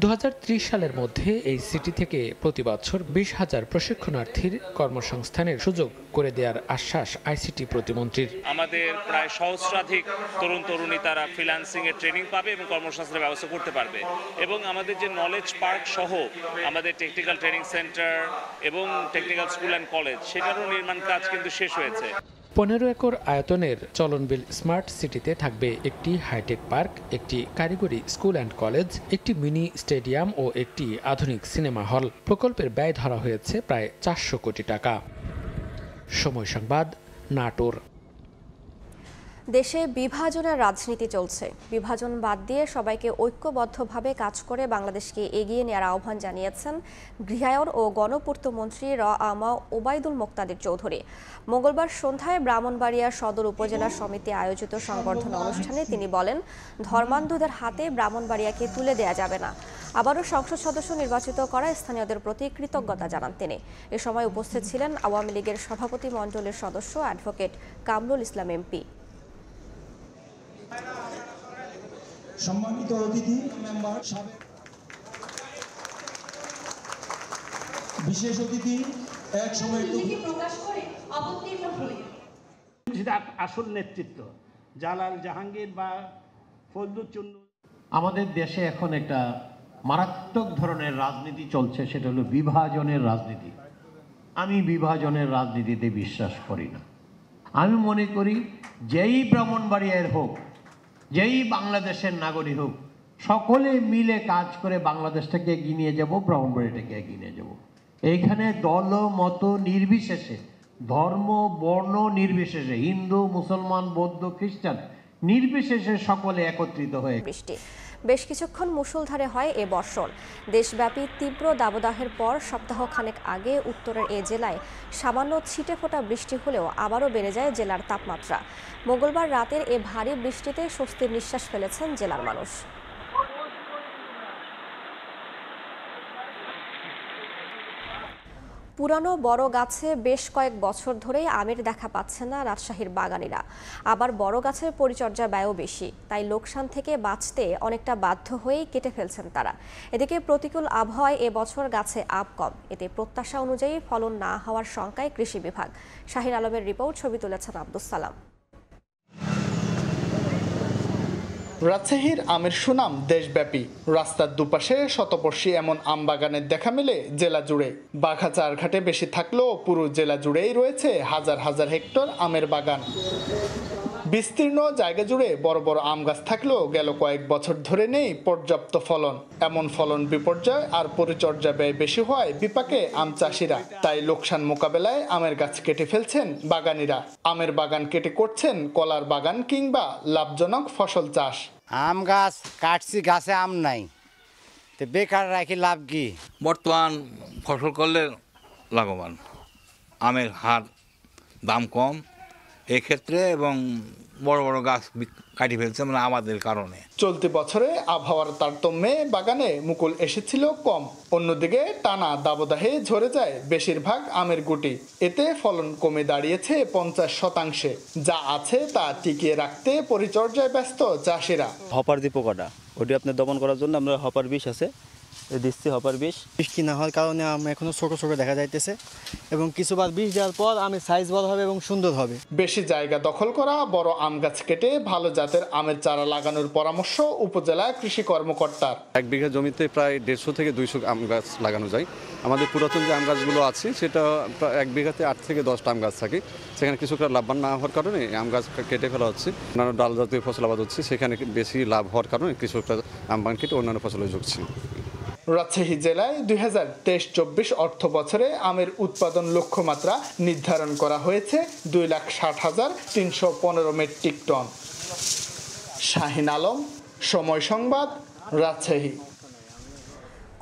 দু হাজার ত্রিশ সালের মধ্যে এই সিটি থেকে প্রতি বছর বিশ হাজার প্রশিক্ষণার্থীর কর্মসংস্থানের সুযোগ করে দেওয়ার আশ্বাস আইসিটি প্রতিমন্ত্রীর। আমাদের প্রায় সহস্রাধিক তরুণ তরুণী তারা ফ্রিল্যান্সিং এর ট্রেনিং পাবে এবং কর্মসংস্থানের ব্যবস্থা করতে পারবে। এবং আমাদের যে নলেজ পার্ক সহ আমাদের টেকনিক্যাল ট্রেনিং সেন্টার এবং টেকনিক্যাল স্কুল অ্যান্ড কলেজ সেটারও নির্মাণ কাজ কিন্তু শেষ হয়েছে। পনেরো একর আয়তনের চলনবিল স্মার্ট সিটিতে থাকবে একটি হাইটেক পার্ক, একটি কারিগরি স্কুল অ্যান্ড কলেজ, একটি মিনি স্টেডিয়াম ও একটি আধুনিক সিনেমা হল। প্রকল্পের ব্যয় ধরা হয়েছে প্রায় চারশো কোটি টাকা। সময় সংবাদ, নাটোর। দেশে বিভাজনের রাজনীতি চলছে। বিভাজন বাদ দিয়ে সবাইকে ঐক্যবদ্ধভাবে কাজ করে বাংলাদেশকে এগিয়ে নেওয়ার আহ্বান জানিয়েছেন গৃহায়ন ও গণপূর্ত মন্ত্রী র আমা ওবায়দুল মোক্তাদির চৌধুরী। মঙ্গলবার সন্ধ্যায় ব্রাহ্মণবাড়িয়া সদর উপজেলা সমিতি আয়োজিত সংবর্ধনা অনুষ্ঠানে তিনি বলেন, ধর্মান্ধদের হাতে ব্রাহ্মণবাড়িয়াকে তুলে দেয়া যাবে না। আবারও সংসদ সদস্য নির্বাচিত করা স্থানীয়দের প্রতি কৃতজ্ঞতা জানান তিনি। এ সময় উপস্থিত ছিলেন আওয়ামী লীগের সভাপতি মণ্ডলের সদস্য অ্যাডভোকেট কামরুল ইসলাম এমপি। সম্মানিত অতিথি মেম্বার সাবেক বিশেষ অতিথি এক সময় সেটা আসল নেতৃত্ব জালাল জাহাঙ্গীর বা ফজলুচ্চন্দ আমাদের দেশে এখন একটা মারাত্মক ধরনের রাজনীতি চলছে সেটা হলো বিভাজনের রাজনীতি। আমি বিভাজনের রাজনীতিতে বিশ্বাস করি না। আমি মনে করি যেই ব্রাহ্মণবাড়িয়ার হোক যেই বাংলাদেশের নাগরিক হোক, সকলে মিলে কাজ করে বাংলাদেশটাকে এগিয়ে নিয়ে যাব, ব্রাহ্মণবাড়িটাকে এগিয়ে নিয়ে যাব। এইখানে দল, মত নির্বিশেষে, ধর্ম, বর্ণ নির্বিশেষে, হিন্দু, মুসলমান, বৌদ্ধ, খ্রিস্টান নির্বিশেষে সকলে একত্রিত হয়ে বৃষ্টি বেশ কিছুক্ষণ মুষলধারে হয় এ বর্ষণ। দেশব্যাপী তীব্র দাবদাহের পর সপ্তাহ খানেক আগে উত্তরের এ জেলায় সামান্য ছিটে ফোটা বৃষ্টি হলেও আবারও বেড়ে যায় জেলার তাপমাত্রা। মঙ্গলবার রাতের এ ভারী বৃষ্টিতে স্বস্তির নিঃশ্বাস ফেলেছেন জেলার মানুষ। পুরানো বড় গাছে বেশ কয়েক বছর ধরেই আমের দেখা পাচ্ছে না রাজশাহীর বাগানিরা। আবার বড় গাছের পরিচর্যা ব্যয়ও বেশি। তাই লোকসান থেকে বাঁচতে অনেকটা বাধ্য হয়েই কেটে ফেলছেন তারা। এদিকে প্রতিকূল আবহাওয়ায় এবছর গাছে আপ কম। এতে প্রত্যাশা অনুযায়ী ফলন না হওয়ার শঙ্কায় কৃষি বিভাগ। শাহিন আলমের রিপোর্ট, ছবি তুলেছেন আব্দুল সালাম। রাজশাহীর আমের সুনাম দেশব্যাপী। রাস্তার দুপাশে শতবর্ষী এমন আম বাগানের দেখা মেলে জেলা জুড়ে। বাঘাচার ঘাটে বেশি থাকলেও পুরো জেলা জুড়েই রয়েছে হাজার হাজার হেক্টর আমের বাগান। বিস্তীর্ণ জায়গা জুড়ে বড় বড় আম গাছ থাকলেও গেল কয়েক বছর ধরে নেই পর্যাপ্ত ফলন। এমন ফলন বিপর্যয় আর পরিচর্যা ব্যয় বেশি হওয়ায় বিপাকে আম চাষিরা। তাই লোকসান মোকাবেলায় আমের গাছ কেটে ফেলছেন বাগানিরা। আমের বাগান কেটে করছেন কলার বাগান কিংবা লাভজনক ফসল চাষ। আম গাছ, কাটছি, গাছে আম নাই। তো বেকার রাখি লাভ কি? বর্তমান ফসল করলে লাভবান। আমের হার দাম কম। এক্ষেত্রে এবং বড় বড় গাছ কাটি ফেলছে মানে আমাদের কারণে। চলতি বছরে আবহাওয়ার তারতম্যে বাগানে মুকুল এসেছিল কম। অন্যদিকে টানা দাবদাহে ঝরে যায় বেশিরভাগ আমের গুটি। এতে ফলন কমে দাঁড়িয়েছে পঞ্চাশ শতাংশে। যা আছে তা টিকিয়ে রাখতে পরিচর্যায় ব্যস্ত চাষিরা। হপার দ্বীপকাটা পোকাটা ওটি আপনি দমন করার জন্য আমরা হপার বিষ আছে। দিচ্ছি হপার বিষ। বৃষ্টি না হওয়ার কারণে আম এখনও ছোট ছোট দেখা যাইতেছে এবং কিছুবার বিষ দেওয়ার পর আমের সাইজ বড় হবে এবং সুন্দর হবে। বেশি জায়গা দখল করা বড় আম গাছ কেটে ভালো জাতের আমের চারা লাগানোর পরামর্শ উপজেলা কৃষি কর্মকর্তার। এক বিঘা জমিতে প্রায় দেড়শো থেকে দুইশো আম গাছ লাগানো যায়। আমাদের পুরাতন যে আম গাছগুলো আছে সেটা এক বিঘাতে আট থেকে দশটা আম গাছ থাকে। সেখানে কৃষকরা লাভবান না হওয়ার কারণে আম গাছ কেটে ফেলা হচ্ছে। অন্যান্য ডাল জাতীয় ফসল আবাদ হচ্ছে সেখানে বেশি লাভ হওয়ার কারণে কৃষকরা আম বাগান কেটে অন্যান্য ফসলে ঝুঁকছে রাজশাহী জেলায় দুই হাজার তেইশ চব্বিশ অর্থ বছরে আমের উৎপাদন লক্ষ্যমাত্রা নির্ধারণ করা হয়েছে দুই লাখ ষাট হাজার তিনশো পনেরো মেট্রিক টন। শাহিন আলম, সময় সংবাদ, রাজশাহী।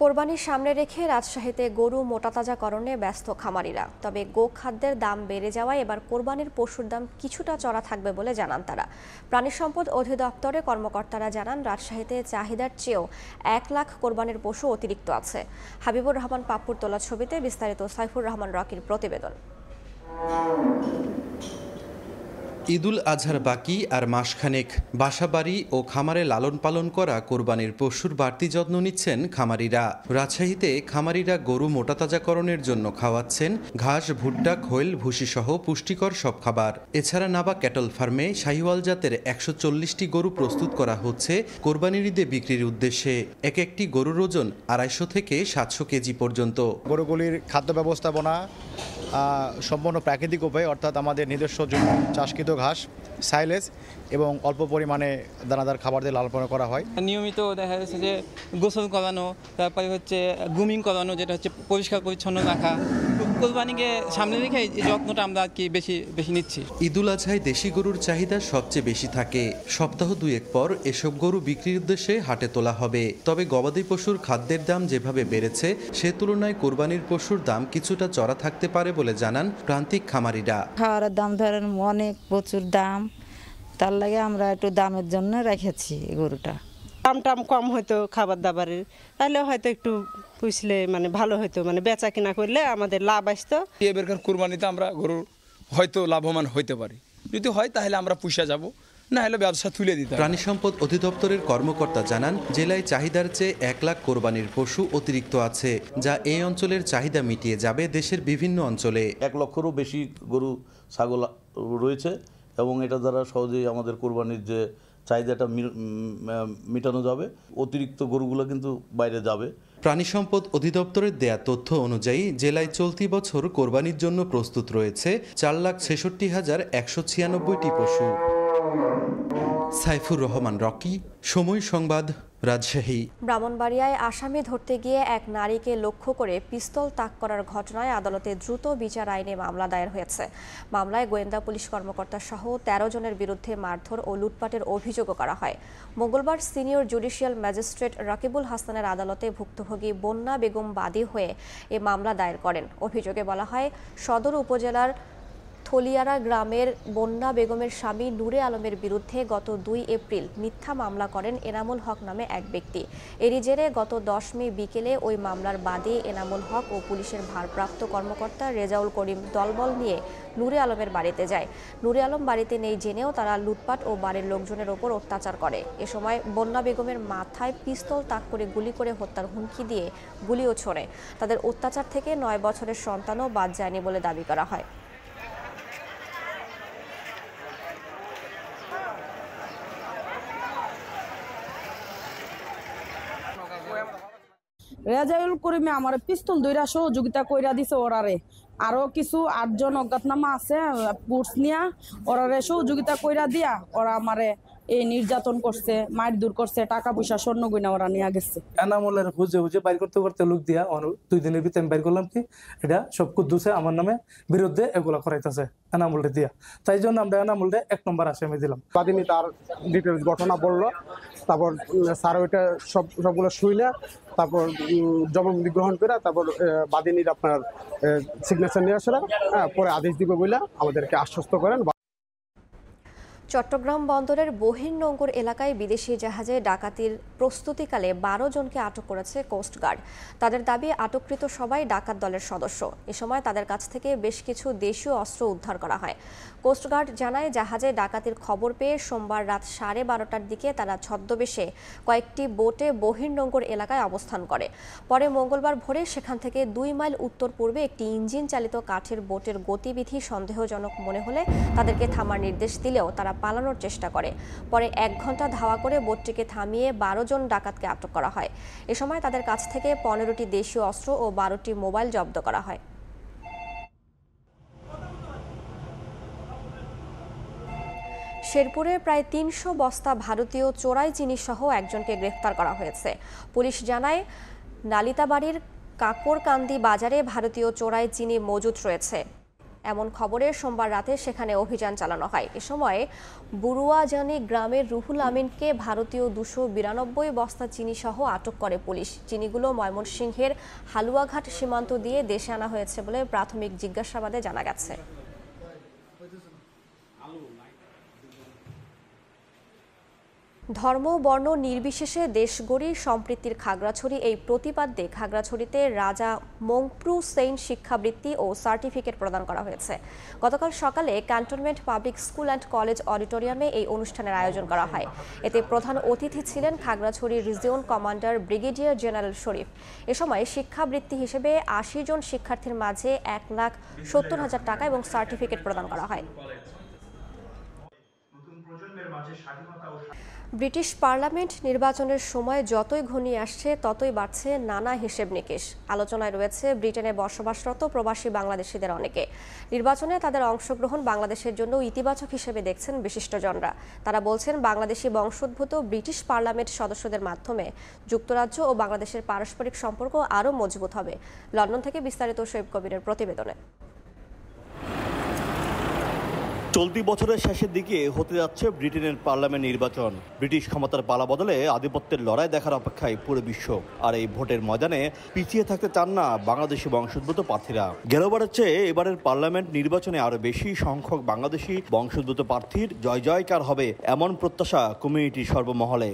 কোরবানির সামনে রেখে রাজশাহীতে গরু মোটাতাজাকরণে ব্যস্ত খামারিরা। তবে গো খাদ্যের দাম বেড়ে যাওয়ায় এবার কোরবানির পশুর দাম কিছুটা চড়া থাকবে বলে জানান তারা। প্রাণী সম্পদ অধিদপ্তরে কর্মকর্তারা জানান, রাজশাহীতে চাহিদার চেয়েও এক লাখ কোরবানির পশু অতিরিক্ত আছে। হাবিবুর রহমান পাপ্পুর তোলা ছবিতে বিস্তারিত সাইফুর রহমান রকির প্রতিবেদন। ঈদুল আজহার বাকি আর মাসখানেক বাসাবাড়ি ও খামারে লালন পালন করা কোরবানির পশুর বাড়তি যত্ন নিচ্ছেন খামারিরা। রাজশাহীতে খামারিরা গরু মোটাতাজাকরণের জন্য খাওয়াচ্ছেন ঘাস, ভুট্টা, খৈল, ভুসিসহ পুষ্টিকর সব খাবার। এছাড়া নাবা ক্যাটল ফার্মে শাহিওয়াল জাতের একশো চল্লিশটি গরু প্রস্তুত করা হচ্ছে কোরবানির ঈদে বিক্রির উদ্দেশ্যে। এক একটি গরুর ওজন আড়াইশো থেকে সাতশো কেজি পর্যন্ত। গরুগুলির খাদ্য ব্যবস্থাপনা সম্পূর্ণ প্রাকৃতিক উপায়ে অর্থাৎ আমাদের নিজস্ব চাষকৃত ঘাস সাইলেজ এবং অল্প পরিমাণে দানাদার খাবার দিয়ে লালন করা হয়। নিয়মিত দেখা যাচ্ছে যে গোসল করানো তারপরে হচ্ছে গ্রুমিং করানো যেটা হচ্ছে পরিষ্কার পরিচ্ছন্ন রাখা। কোরবানিকে সামনে রেখে এই যত্নটা আমরা আর কি বেশি বেশি নিচ্ছি। ঈদুল আজহায় দেশি গরুর চাহিদা সবচেয়ে বেশি থাকে। সপ্তাহ দুয়েক পর এসব গরু বিক্রির উদ্দেশ্যে হাটে তোলা হবে। তবে গবাদি পশুর খাদ্যের দাম যেভাবে বেড়েছে সে তুলনায় কোরবানির পশুর দাম কিছুটা চড়া থাকতে পারে বলে জানান প্রান্তিক খামারিরা। খাওয়ার দাম ধরেন অনেক প্রচুর দাম। তার লাগে আমরা একটু দামের জন্য রেখেছি গরুটা। দাম টাম কম হতো খাবার দাবারের তাহলে হয়তো একটু পুষলে মানে ভালো হতো মানে বেচা কিনা করলে আমাদের লাভ আসতো। এবারকার কুরবানিতে আমরা গরুর হয়তো লাভবান হইতে পারি। যদি হয় তাহলে আমরা পুষা যাব না হলে ব্যবসা তুলে দিতে প্রাণী সম্পদ অধিদপ্তরের কর্মকর্তা জানান জেলায় চাহিদার চেয়ে এক লাখ কোরবানির পশু অতিরিক্ত আছে যা এই অঞ্চলের চাহিদা মিটিয়ে যাবে দেশের বিভিন্ন অঞ্চলে। এক লক্ষেরও বেশি গরু ছাগল রয়েছে। এবং এটা দ্বারা সহজেই আমাদের কোরবানির যে চাহিদাটা মেটানো যাবে। অতিরিক্ত গরুগুলো কিন্তু বাইরে যাবে। প্রাণী সম্পদ অধিদপ্তরের দেয়া তথ্য অনুযায়ী জেলায় চলতি বছর কোরবানির জন্য প্রস্তুত রয়েছে চার লাখ ছেষট্টি হাজার একশো ছিয়ানব্বইটি পশু। সাইফুর রহমান, রকি, সময় সংবাদ। রাজশাহী। ব্রাহ্মণবাড়িয়ায় আসামি ধরতে গিয়ে এক নারীকে লক্ষ্য করে পিস্তল তাক করার ঘটনায় আদালতে দ্রুত বিচার আইনে মামলা দায়ের হয়েছে। মামলায় গোয়েন্দা পুলিশ কর্মকর্তা সহ তেরো জনের বিরুদ্ধে মারধর ও লুটপাটের অভিযোগও করা হয়। মঙ্গলবার সিনিয়র জুডিশিয়াল ম্যাজিস্ট্রেট রাকিবুল হাসানের আদালতে ভুক্তভোগী বন্যা বেগম বাদী হয়ে এ মামলা দায়ের করেন। অভিযোগে বলা হয়, সদর উপজেলার থলিয়ারা গ্রামের বন্যা বেগমের স্বামী নূরে আলমের বিরুদ্ধে গত দুই এপ্রিল মিথ্যা মামলা করেন এনামুল হক নামে এক ব্যক্তি। এরই জেরে গত দশ মে বিকেলে ওই মামলার বাদী এনামুল হক ও পুলিশের ভারপ্রাপ্ত কর্মকর্তা রেজাউল করিম দলবল নিয়ে নূরে আলমের বাড়িতে যায়। নূরে আলম বাড়িতে নেই জেনেও তারা লুটপাট ও বাড়ির লোকজনের ওপর অত্যাচার করে। এ সময় বন্যা বেগমের মাথায় পিস্তল তাক করে গুলি করে হত্যার হুমকি দিয়ে গুলিও ছোড়ে। তাদের অত্যাচার থেকে নয় বছরের সন্তানও বাদ যায়নি বলে দাবি করা হয়। রেজাউল করিমে আমার পিস্তল দইরা সহযোগিতা কইরা দিছে ওরারে। আরও কিছু আটজন অজ্ঞাতনামা আছে পুরস নিয়া ওরারে সহযোগিতা কইরা দিয়া ওরা আমারে এই নির্যাতন করছে মার দূর করছে টাকা পয়সা স্বর্ণ গয়না ওরা নিয়ে গেছে। এনামলের খুঁজে খুঁজে বাইর করতে করতে লোক দিয়া অন- দুই দিনের ভিতরে আমি বাইর করলাম কি এটা সব কুদ্দুসে আমার নামে বিরুদ্ধে এগুলা করাইতেছে এনামলটা দিয়া। তাই জন্য আমরা এনামলটা এক নম্বর আসামি দিলাম। বাদিনী তার ডিটেলস ঘটনা বলল তারপর স্যার ওইটা সব সবগুলো শুইলে তারপর উম, গ্রহণ করে তারপর বাদিনীর আপনার সিগনেচার নিয়ে আসলে হ্যাঁ পরে আদেশ দিবে বলে আমাদেরকে আশ্বস্ত করেন। চট্টগ্রাম বন্দরের বহির্নোঙ্গর এলাকায় বিদেশি জাহাজে ডাকাতির প্রস্তুতিকালে বারো জনকে আটক করেছে কোস্টগার্ড তাদের দাবি, আটককৃত সবাই ডাকাত দলের সদস্য। এ সময় তাদের কাছ থেকে বেশ কিছু দেশীয় অস্ত্র উদ্ধার করা হয়। কোস্টগার্ড জানায়, জাহাজে ডাকাতির খবর পেয়ে সোমবার রাত সাড়ে বারোটার দিকে তারা ছদ্মবেশে কয়েকটি বোটে বহির্নোঙ্গর এলাকায় অবস্থান করে। পরে মঙ্গলবার ভোরে সেখান থেকে দুই মাইল উত্তর পূর্বে একটি ইঞ্জিন চালিত কাঠের বোটের গতিবিধি সন্দেহজনক মনে হলে তাদেরকে থামার নির্দেশ দিলেও তারা পালানোর চেষ্টা করে। পরে এক ঘণ্টা ধাওয়া করে বোটটিকে থামিয়ে বারো জন ডাকাতকে আটক করা হয়। এ সময় তাদের কাছ থেকে পনেরোটি দেশীয় অস্ত্র ও বারোটি মোবাইল জব্দ করা হয়। শেরপুরে প্রায় তিনশো বস্তা ভারতীয় চোরাই চিনি সহ একজনকে গ্রেফতার করা হয়েছে। পুলিশ জানায়, নালিতাবাড়ির কাকরকান্দি বাজারে ভারতীয় চোরাই চিনি মজুত রয়েছে। এমন খবরে সোমবার রাতে সেখানে অভিযান চালানো হয়। এ সময় বুরুয়াজানি গ্রামের রুহুল আমিনকে ভারতীয় দুশো বিরানব্বই বস্তা চিনি সহ আটক করে পুলিশ। চিনিগুলো ময়মনসিংহের হালুয়াঘাট সীমান্ত দিয়ে দেশে আনা হয়েছে বলে প্রাথমিক জিজ্ঞাসাবাদে জানা গেছে। ধর্ম, বর্ণ নির্বিশেষে দেশ গড়ি সম্প্রীতির খাগড়াছড়ি। এই প্রতিপাদ্যে খাগড়াছড়িতে রাজা মংপ্রু সেইন শিক্ষাবৃত্তি ও সার্টিফিকেট প্রদান করা হয়েছে। গতকাল সকালে cantonment public school and college অডিটোরিয়ামে এই অনুষ্ঠানের আয়োজন করা হয়। এতে প্রধান অতিথি ছিলেন Khagrachhari region commander brigadier general Sharif. এ সময় শিক্ষাবৃত্তি হিসেবে আশি জন শিক্ষার্থীর মাঝে এক লাখ সত্তর হাজার টাকা এবং সার্টিফিকেট প্রদান করা হয়। ব্রিটিশ পার্লামেন্ট নির্বাচনের সময় যতই ঘনিয়ে আসছে, ততই বাড়ছে নানা হিসেব নিকেশ। আলোচনায় রয়েছে ব্রিটেনে বসবাসরত প্রবাসী বাংলাদেশিদের অনেকে। নির্বাচনে তাদের অংশগ্রহণ বাংলাদেশের জন্য ইতিবাচক হিসেবে দেখছেন বিশিষ্টজনরা। তারা বলছেন, বাংলাদেশি বংশোদ্ভূত ব্রিটিশ পার্লামেন্ট সদস্যদের মাধ্যমে যুক্তরাজ্য ও বাংলাদেশের পারস্পরিক সম্পর্ক আরও মজবুত হবে। লন্ডন থেকে বিস্তারিত শৈব কবিরের প্রতিবেদনে। চলতি বছরের শেষের দিকে হতে যাচ্ছে ব্রিটেনের পার্লামেন্ট নির্বাচন। ব্রিটিশ ক্ষমতার পালা বদলে আধিপত্যের লড়াই দেখার অপেক্ষায় পুরো বিশ্ব আর এই ভোটের ময়দানে পিছিয়ে থাকতে চান না বাংলাদেশি বংশোদ্ভূত প্রার্থীরা। গেলবারের চেয়ে এবারের পার্লামেন্ট নির্বাচনে আরও বেশি সংখ্যক বাংলাদেশি বংশোদ্ভূত প্রার্থীর জয় জয়কার হবে এমন প্রত্যাশা কমিউনিটির সর্বমহলে।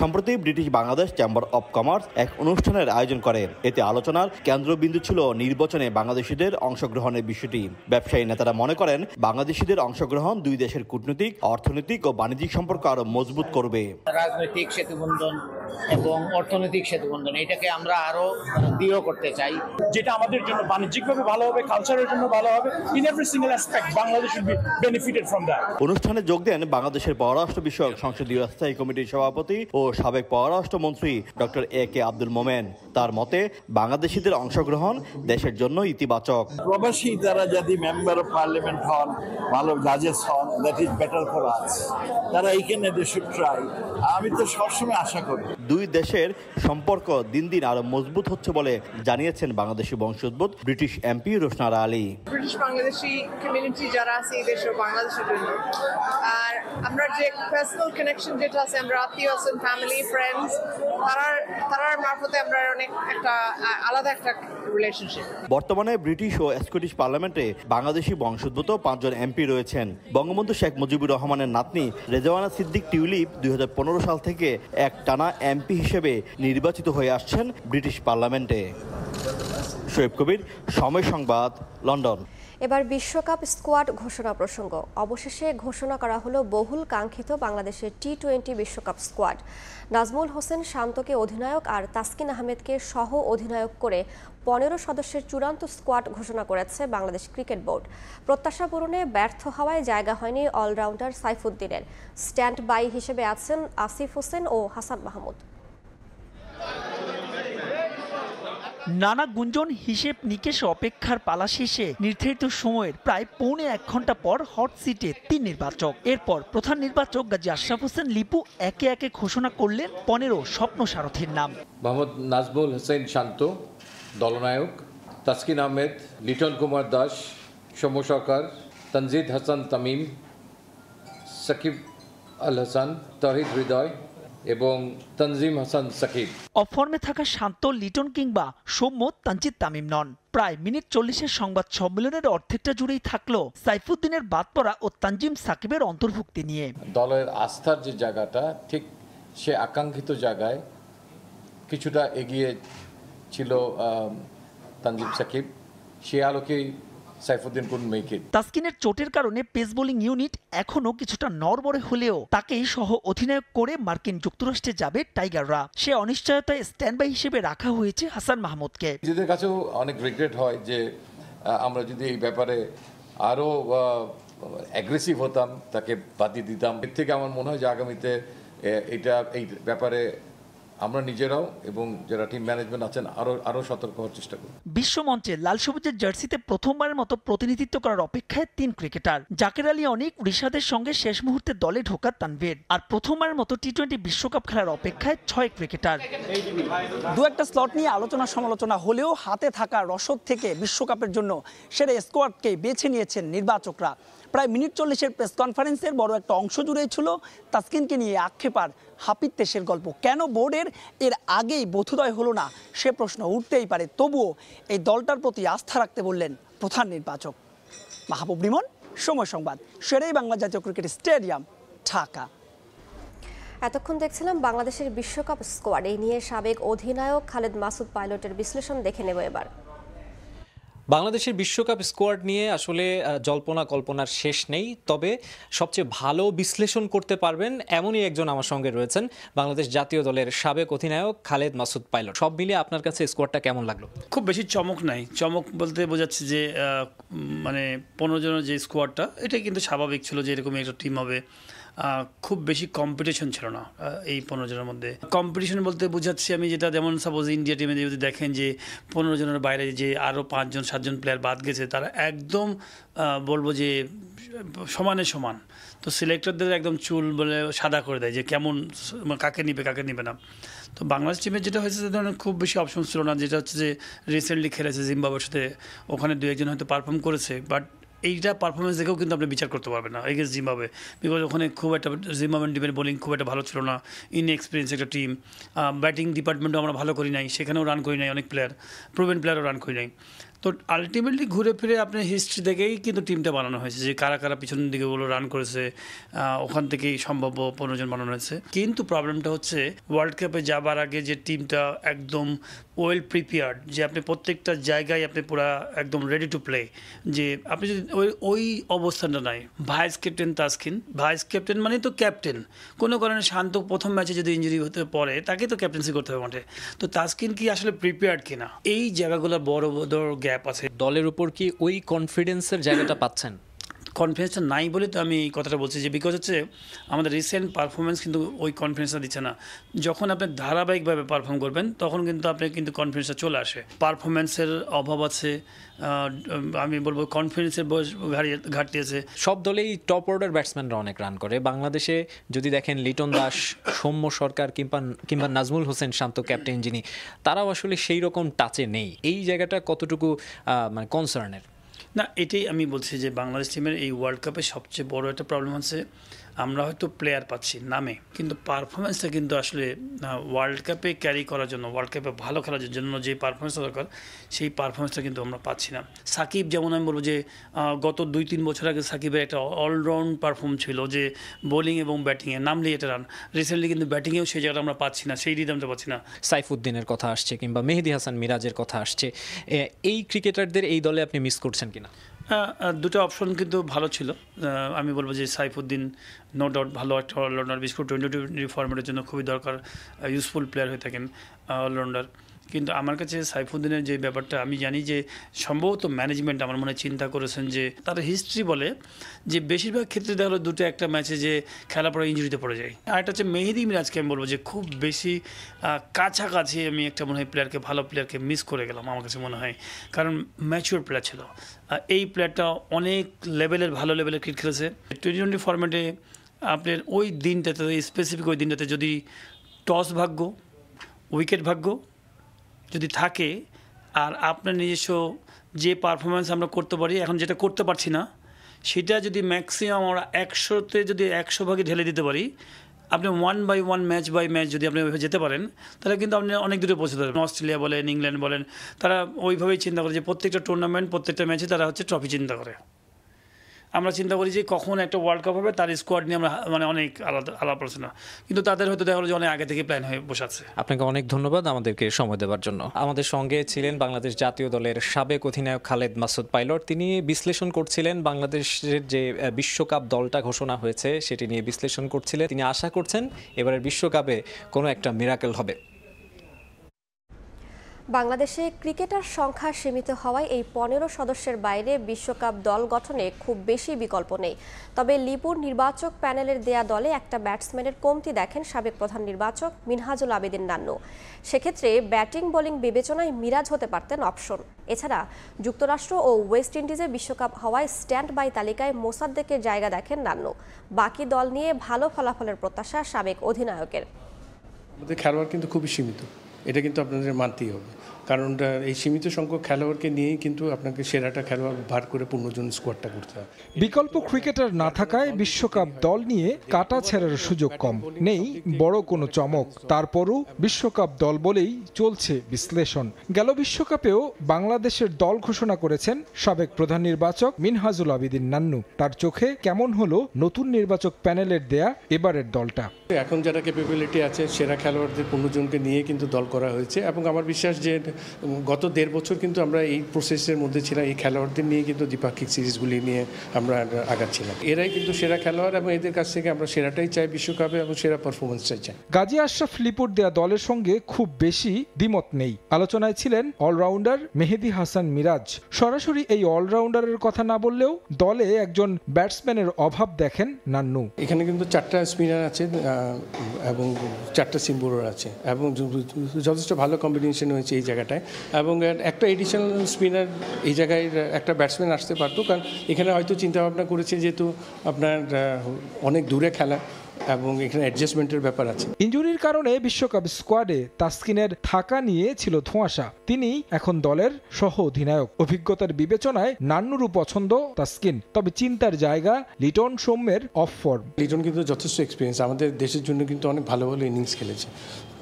সম্প্রতি British Bangladesh chamber of commerce এক অনুষ্ঠানের আয়োজন করে। এতে আলোচনার কেন্দ্রবিন্দু ছিল নির্বাচনে বাংলাদেশিদের অংশগ্রহণের বিষয়টি। ব্যবসায়ী নেতারা মনে করেন বাংলাদেশিদের অংশগ্রহণ দুই দেশের কূটনৈতিক অর্থনৈতিক ও বাণিজ্যিক সম্পর্ক আরও মজবুত করবে। রাজনৈতিক সেতুবন্ধন এবং অর্থনৈতিক সেতুবন্ধন এটাকে আমরা আরও দৃঢ় করতে চাই। যেটা আমাদের জন্য বাণিজ্যিকভাবে ভালো হবে কালচারের জন্য ভালো হবে in every single aspect Bangladesh will be benefited from that অনুষ্ঠানে যোগ দেন বাংলাদেশের পররাষ্ট্র বিষয়ক সংসদীয় স্থায়ী কমিটির সভাপতি ও সাবেক পররাষ্ট্রমন্ত্রী ডক্টর এ কে আব্দুল মোমেন। তার মতে বাংলাদেশিদের অংশগ্রহণ দেশের জন্য ইতিবাচক। প্রবাসী তারা যদি মেম্বার অফ পার্লামেন্ট হন ভালো জাজেস হন that is better for us তারা এইখানে দে শুড ট্রাই আমি তো সবসময় আশা করি। দুই দেশের সম্পর্ক দিন দিন আরও মজবুত হচ্ছে বলে জানিয়েছেন বাংলাদেশি বংশোদ্ভূত British MP Roshanara Ali. British Bangladeshi community যারা আছে এই দেশে বাংলাদেশের জন্য। আর আমরা যে পার্সোনাল কানেকশন যেটা আছে আমরা আত্মীয় আছেন ফ্যামিলি ফ্রেন্ডস তারার তারার মারফতে আমরা অনেক একটা আলাদা একটা বর্তমানে ব্রিটিশ ও স্কটিশ পার্লামেন্টে বাংলাদেশি বংশোদ্ভূত পাঁচজন এমপি রয়েছেন। বঙ্গবন্ধু শেখ মুজিবুর রহমানের নাতনি রেজওয়ানা সিদ্দিক টিউলিপ দুই হাজার পনেরো সাল থেকে এক টানা এমপি হিসেবে নির্বাচিত হয়ে আসছেন ব্রিটিশ পার্লামেন্টে। শোয়েব কবির, সময় সংবাদ, লন্ডন। এবার বিশ্বকাপ স্কোয়াড ঘোষণা প্রসঙ্গ। অবশেষে ঘোষণা করা হলো বহুল কাঙ্ক্ষিত বাংলাদেশের টি টোয়েন্টি বিশ্বকাপ স্কোয়াড। নাজমুল হোসেন শান্তকে অধিনায়ক আর তাসকিন আহমেদকে সহ অধিনায়ক করে পনেরো সদস্যের চূড়ান্ত স্কোয়াড ঘোষণা করেছে বাংলাদেশ ক্রিকেট বোর্ড। প্রত্যাশা পূরণে ব্যর্থ হওয়ায় জায়গা হয়নি অলরাউন্ডার সাইফুদ্দিনের। স্ট্যান্ড বাই হিসেবে আছেন আসিফ হোসেন ও হাসান মাহমুদ। নানা গুঞ্জন, হিসেব নিকেশ অপেক্ষার পালা শেষে নির্ধারিত সময়ের প্রায় পৌনে এক ঘণ্টা পর হট সিটে তিন নির্বাচক। এরপর প্রধান নির্বাচক গাজী আশরাফ হোসেন লিপু একে একে ঘোষণা করলেন পনেরো স্বপ্ন সারথীর নাম। মোহাম্মদ নাজবুল হোসেন শান্ত, দলনায়ক, তাসকিন আহমেদ, লিটন কুমার দাস, সৌম্য সরকার, তনজিদ হাসান তামিম, সাকিব আল হাসান, তহিদ হৃদয় এবং তনজিম হাসান সাকিব। অফর্মে থাকা শান্ত লিটন কিংবা সৌম্য তানজিদ তামিম নন। প্রায় মিনিট চল্লিশের সংবাদ সম্মেলনের অর্ধেকটা জুড়েই থাকল সাইফুদ্দিনের বাদ পড়া ও তানজিম সাকিবের অন্তর্ভুক্তি নিয়ে। দলের আস্থার যে জায়গাটা ঠিক সে আকাঙ্ক্ষিত জায়গায় কিছুটা এগিয়ে ছিল তানজিম সাকিব। সে আলোকেই সাইফুদ্দিন কুন মেক ইট তাসকিনের চোটের কারণে পেস বোলিং ইউনিট এখনও কিছুটা নড়বড়ে হলেও তাকেই সহ অধিনায়ক করে মার্কিন যুক্তরাষ্ট্রে যাবে টাইগাররা। সে অনিশ্চয়তায় স্ট্যান্ডবাই হিসেবে রাখা হয়েছে হাসান মাহমুদকে। নিজেদের কাছেও অনেক রিগ্রেট হয় যে আমরা যদি এই ব্যাপারে আরও অ্যাগ্রেসিভ হতাম তাকে বাদ দিয়ে দিতাম। এর থেকে আমার মনে হয় যে আগামীতে এটা এই ব্যাপারে আমরা নিজেরাও এবং যারা টিম ম্যানেজমেন্ট আছেন আরও আরও সতর্ক হওয়ার চেষ্টা করব। বিশ্বমঞ্চে লাল সবুজের জার্সিতে প্রথমবারের মতো প্রতিনিধিত্ব করার অপেক্ষায় তিন ক্রিকেটার। জাকের আলী অনিক ঋষাদের সঙ্গে শেষ মুহূর্তে দলে ঢোকা তানভীর। আর প্রথমবারের মতো টি টোয়েন্টি বিশ্বকাপ খেলার অপেক্ষায় ছয় ক্রিকেটার। দু একটা স্লট নিয়ে আলোচনা সমালোচনা হলেও হাতে থাকা রসদ থেকে বিশ্বকাপের জন্য সেরা স্কোয়াডকে বেছে নিয়েছেন নির্বাচকরা। প্রায় মিনিট চল্লিশের প্রেস কনফারেন্সের বড় একটা অংশ জুড়েই ছিল তাসকিনকে নিয়ে আক্ষেপার হাপিত তেশের গল্প। কেন বোর্ডের এর আগেই বোধোদয় হলো না? সে প্রশ্ন উঠতেই পারে। তবুও এই দলটার প্রতি আস্থা রাখতে বললেন প্রধান নির্বাচক। মাহবুব রিমন, সময় সংবাদ, সেরাই বাংলা জাতীয় ক্রিকেট স্টেডিয়াম, ঢাকা। এতক্ষণ দেখছিলাম বাংলাদেশের বিশ্বকাপ স্কোয়াড। এই নিয়ে সাবেক অধিনায়ক খালেদ মাসুদ পাইলটের বিশ্লেষণ দেখে নেব এবার। বাংলাদেশের বিশ্বকাপ স্কোয়াড নিয়ে আসলে জল্পনা কল্পনার শেষ নেই। তবে সবচেয়ে ভালো বিশ্লেষণ করতে পারবেন এমনই একজন আমার সঙ্গে রয়েছেন বাংলাদেশ জাতীয় দলের সাবেক অধিনায়ক খালেদ মাসুদ পাইলট। সব মিলিয়ে আপনার কাছে স্কোয়াডটা কেমন লাগল? খুব বেশি চমক নাই। চমক বলতে বোঝাচ্ছে যে মানে পনেরো জনের যে স্কোয়াডটা এটা কিন্তু স্বাভাবিক ছিল যে এরকম একটা টিম হবে। খুব বেশি কম্পিটিশন ছিল না এই পনেরো জনের মধ্যে। কম্পিটিশন বলতে বোঝাচ্ছি আমি যেটা, যেমন সাপোজ ইন্ডিয়া টিমে যদি দেখেন যে পনেরো জনের বাইরে যে আরও পাঁচজন, সাতজন প্লেয়ার বাদ গেছে, তারা একদম বলব যে সমানে সমান। তো সিলেক্টরদের একদম চুল বলে সাদা করে দেয় যে কেমন মানে কাকে নিবে কাকে নিবে না। তো বাংলাদেশ টিমের যেটা হয়েছে যে ধরনের খুব বেশি অপশন ছিল না, যেটা হচ্ছে যে রিসেন্টলি খেলেছে জিম্বাবুয়ের সাথে, ওখানে দু একজন হয়তো পারফর্ম করেছে বাট এইটা পারফরমেন্স দেখেও কিন্তু আপনি বিচার করতে পারবেন না। এগেন্স জিম্বাবে বিকজ ওখানে খুব একটা জিম্বাবেন টিমের বোলিং খুব একটা ভালো ছিল না। ইন এক্সপিরিয়েন্স একটা টিম ব্যাটিং ডিপার্টমেন্টও আমরা ভালো করি নাই। সেখানেও রান করি নাই অনেক প্লেয়ার প্রুভেন প্লেয়ারও রান করি নাই। তো আলটিমেটলি ঘুরে ফিরে আপনার হিস্ট্রি থেকেই কিন্তু টিমটা বানানো হয়েছে, যে কারা কারা পিছনের দিকে ওগুলো রান করেছে ওখান থেকেই সম্ভাব্য পনেরো জন বানানো হয়েছে। কিন্তু প্রবলেমটা হচ্ছে ওয়ার্ল্ড কাপে যাবার আগে যে টিমটা একদম ওয়েল প্রিপেয়ার্ড যে আপনি প্রত্যেকটা জায়গায় আপনি পুরা একদম রেডি টু প্লে যে আপনি যদি ওই ওই অবস্থানটা নাই। Vice captain Taskin vice captain মানে তো ক্যাপ্টেন কোনো কারণে শান্ত প্রথম ম্যাচে যদি ইঞ্জুরি হতে পড়ে তাকে তো ক্যাপ্টেন্সি করতে হবে মাঠে। তো তাসকিন কি আসলে প্রিপেয়ার্ড কিনা? এই জায়গাগুলো বড় বড় গ্যাপ আছে। দলের উপর কি ওই কনফিডেন্সের জায়গাটা পাচ্ছেন? কনফিডেন্সটা নাই বলে তো আমি এই কথাটা বলছি যে বিকজ হচ্ছে আমাদের রিসেন্ট পারফরমেন্স কিন্তু ওই কনফিডেন্সটা দিচ্ছে না। যখন আপনি ধারাবাহিকভাবে পারফর্ম করবেন, তখন কিন্তু আপনি কিন্তু কনফিডেন্সটা চলে আসে। পারফরমেন্সের অভাব আছে আমি বলব কনফিডেন্সের ঘাটতি আছে। সব দলেই টপ অর্ডার ব্যাটসম্যানরা অনেক রান করে। বাংলাদেশে যদি দেখেন লিটন দাস, সৌম্য সরকার কিংবা কিংবা নাজমুল হোসেন শান্ত ক্যাপ্টেন যিনি, তারাও আসলে সেই রকম টাচে নেই। এই জায়গাটা কতটুকু মানে কনসার্নের না, এটাই আমি বলছি যে বাংলাদেশ টিমের এই ওয়ার্ল্ড কাপে সবচেয়ে বড় একটা প্রবলেম আছে আমরা হয়তো প্লেয়ার পাচ্ছি নামে, কিন্তু পারফরমেন্সটা কিন্তু আসলে ওয়ার্ল্ড কাপে ক্যারি করার জন্য ওয়ার্ল্ড কাপে ভালো খেলার জন্য যে পারফরমেন্সটা দরকার, সেই পারফরমেন্সটা কিন্তু আমরা পাচ্ছি না। সাকিব, যেমন আমি বলব যে গত দুই তিন বছর আগে সাকিবের একটা অলরাউন্ড পারফর্ম ছিল যে বোলিং এবং ব্যাটিংয়ে নামলেই এটা রান রিসেন্টলি কিন্তু ব্যাটিংয়েও সেই জায়গাটা আমরা পাচ্ছি না, সেই রিদমটা পাচ্ছি না। সাইফুদ্দিনের কথা আসছে কিংবা মেহেদি হাসান মিরাজের কথা আসছে। এই ক্রিকেটারদের এই দলে আপনি মিস করছেন কিনা? দুটো অপশন কিন্তু ভালো ছিল। আমি বলব যে সাইফুদ্দিন নো ডাউট ভালো একটা অলরাউন্ডার বিশেষ করে টোয়েন্টি টোয়েন্টি ফর্মেটের জন্য খুবই দরকার ইউজফুল প্লেয়ার হয়ে থাকেন অলরাউন্ডার কিন্তু আমার কাছে সাইফুদ্দিনের যে ব্যাপারটা, আমি জানি যে সম্ভবত ম্যানেজমেন্ট আমার মনে চিন্তা করেছেন যে তার হিস্ট্রি বলে যে বেশিরভাগ ক্ষেত্রে দেখা গেলো দুটো একটা ম্যাচে যে খেলা পরে ইঞ্জুরিতে পড়ে যায়। আর একটা হচ্ছে মেহেদি মিরাজকে আমি বলব যে খুব বেশি কাছাকাছি আমি একটা মনে হয় প্লেয়ারকে ভালো প্লেয়ারকে মিস করে গেলাম আমার কাছে মনে হয়। কারণ ম্যাচিওর প্লেয়ার ছিল। এই প্লেয়ারটা অনেক লেভেলের ভালো লেভেলের ক্রিকেট খেলেছে। টোয়েন্টি টোয়েন্টি ফর্মেটে আপনার ওই দিনটাতে স্পেসিফিক ওই দিনটাতে যদি টস ভাগ্য উইকেট ভাগ্য যদি থাকে, আর আপনার নিজস্ব যে পারফরমেন্স আমরা করতে পারি, এখন যেটা করতে পারছি না, সেটা যদি ম্যাক্সিমাম আমরা একশোতে যদি একশো ভাগে ঢেলে দিতে পারি, আপনি one by one match by match যদি আপনি ওইভাবে যেতে পারেন, তাহলে কিন্তু আপনি অনেক দূরে পৌঁছতে পারবেন অস্ট্রেলিয়া বলেন, ইংল্যান্ড বলেন, তারা ওইভাবেই চিন্তা করে যে প্রত্যেকটা টুর্নামেন্ট প্রত্যেকটা ম্যাচে তারা হচ্ছে ট্রফি চিন্তা করে। আমরা চিন্তা করি যে কখন একটা ওয়ার্ল্ড কাপ হবে, তার স্কোয়াড নিয়ে আমরা মানে অনেক আলাদা, আলাপ আলোচনা। কিন্তু তাদের হয়তো দেখা গেলো যে অনেক আগে থেকে প্ল্যান হয়ে বসে আছে আপনাকে অনেক ধন্যবাদ আমাদেরকে সময় দেওয়ার জন্য। আমাদের সঙ্গে ছিলেন বাংলাদেশ জাতীয় দলের সাবেক অধিনায়ক খালেদ মাসুদ পাইলট। তিনি বিশ্লেষণ করছিলেন বাংলাদেশের যে বিশ্বকাপ দলটা ঘোষণা হয়েছে, সেটি নিয়ে বিশ্লেষণ করছিলেন। তিনি আশা করছেন এবারের বিশ্বকাপে কোনো একটা মিরাকেল হবে। বাংলাদেশে ক্রিকেটার সংখ্যা সীমিত হওয়ায় এই পনেরো সদস্যের বাইরে বিশ্বকাপ দল গঠনে খুব বেশি বিকল্প নেই। তবে লিপুর নির্বাচক প্যানেলের দেয়া দলে একটা ব্যাটসম্যানের কমতি দেখেন সাবেক প্রধান নির্বাচক মিনহাজুল আবেদিন নান্নু। সেক্ষেত্রে ব্যাটিং, বোলিং বিবেচনায় মিরাজ হতে পারতেন অপশন। এছাড়া যুক্তরাষ্ট্র ও ওয়েস্ট ইন্ডিজে বিশ্বকাপ হওয়ায় স্ট্যান্ড বাই তালিকায় মোসাদ্দেকের জায়গা দেখেন নান্নু। বাকি দল নিয়ে ভালো ফলাফলের প্রত্যাশা সাবেক অধিনায়কের। আমাদের খেলোয়াড় কিন্তু খুবই সীমিত। এটা কিন্তু আপনাদের মানতেই হবে। কারণ এই সীমিত সংখ্যক খেলোয়াড়কে নিয়েই কিন্তু আপনাকে সেরাটা খেলোয়াড় ভার করে পূর্ণজন স্কোয়াডটা করতে হয় বিকল্প ক্রিকেটার না থাকায় বিশ্বকাপ দল নিয়ে কাটা ছেড়ার সুযোগ কম। নেই বড় কোনো চমক। তারপরও বিশ্বকাপ দল বলেই চলছে বিশ্লেষণ। গেল বিশ্বকাপেও বাংলাদেশের দল ঘোষণা করেছেন সাবেক প্রধান নির্বাচক মিনহাজুল আবিদিন নান্নু। তার চোখে কেমন হলো নতুন নির্বাচক প্যানেলের দেয়া এবারের দলটা? এখন যারা ক্যাপেবিলিটি আছে সেরা খেলোয়াড়দের পূর্ণজনকে নিয়ে কিন্তু দল করা হয়েছে। এবং আমার বিশ্বাস যে গত দেড় বছর কিন্তু আমরা এই প্রসেসের মধ্যে ছিলাম এই খেলোয়াড়দের নিয়ে কিন্তু দ্বিপাক্ষিক সিরিজগুলি নিয়ে আমরা আগাচ্ছিলাম। এরাই কিন্তু সেরা খেলোয়াড় এবং এদের কাছ থেকে আমরা সেরাটাই চাই বিশ্বকাপে এবং সেরা পারফরমেন্স চাই। গাজী আশরাফ লিপুর দেয়া দলের সঙ্গে খুব বেশি দ্বিমত নেই। আলোচনায় ছিলেন অলরাউন্ডার মেহেদি হাসান মিরাজ। সরাসরি এই অলরাউন্ডারের কথা না বললেও দলে একজন ব্যাটসম্যানের অভাব দেখেন নান্নু। এখানে কিন্তু চারটা স্পিনার আছে এবং চারটা সিম আছে এবং যথেষ্ট ভালো কম্বিনেশন হয়েছে এই জায়গাটায়। এবং একটা এডিশনাল স্পিনার এই জায়গায় একটা ব্যাটসম্যান আসতে পারতো কারণ এখানে হয়তো চিন্তাভাবনা করেছে যেহেতু আপনার অনেক দূরে খেলা এবং এখানে অ্যাডজাস্টমেন্টের ব্যাপার আছে। ইঞ্জুরির কারণে বিশ্বকাপ স্কোয়াডে তাসকিনের থাকা নিয়ে ছিল ধোঁয়াশা। তিনি এখন দলের সহ অধিনায়ক অভিজ্ঞতার বিবেচনায় নান্নুরু পছন্দ তাসকিন তবে চিন্তার জায়গা লিটন সৌম্যের অফ ফর্ম লিটন কিন্তু যথেষ্ট এক্সপিরিয়েন্স আমাদের দেশের জন্য কিন্তু অনেক ভালো ভালো ইনিংস খেলেছে।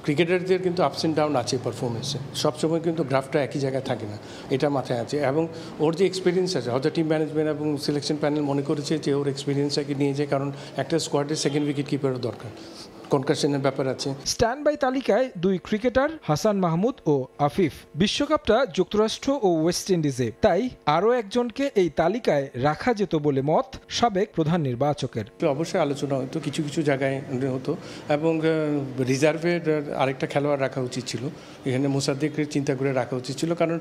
ক্রিকেটারদের কিন্তু আপস অ্যান্ড ডাউন আছে পারফরমেন্সে সবসময় কিন্তু গ্রাফটা একই জায়গায় থাকে না, এটা মাথায় আছে। এবং ওর যে এক্সপিরিয়েন্স আছে হয়তো টিম ম্যানেজমেন্ট এবং সিলেকশন প্যানেল মনে করেছে যে ওর এক্সপিরিয়েন্সটাকে নিয়ে যায়, কারণ একটা স্কোয়াডের সেকেন্ড উইকেট কিপারও দরকার। কনকাশনের ব্যাপার আছে। স্ট্যান্ড বাই তালিকায় দুই ক্রিকেটার হাসান মাহমুদ ও আফিফ বিশ্বকাপটা যুক্তরাষ্ট্র ও ওয়েস্ট ইন্ডিজে তাই আরও একজনকে এই তালিকায় রাখা যেত বলে মত সাবেক প্রধান নির্বাচকের। অবশ্যই আলোচনা হতো কিছু কিছু জায়গায় হতো। এবং রিজার্ভের আরেকটা খেলোয়াড় রাখা উচিত ছিল। এখানে মোসাদ্দেককে চিন্তা করে রাখা উচিত ছিল। কারণ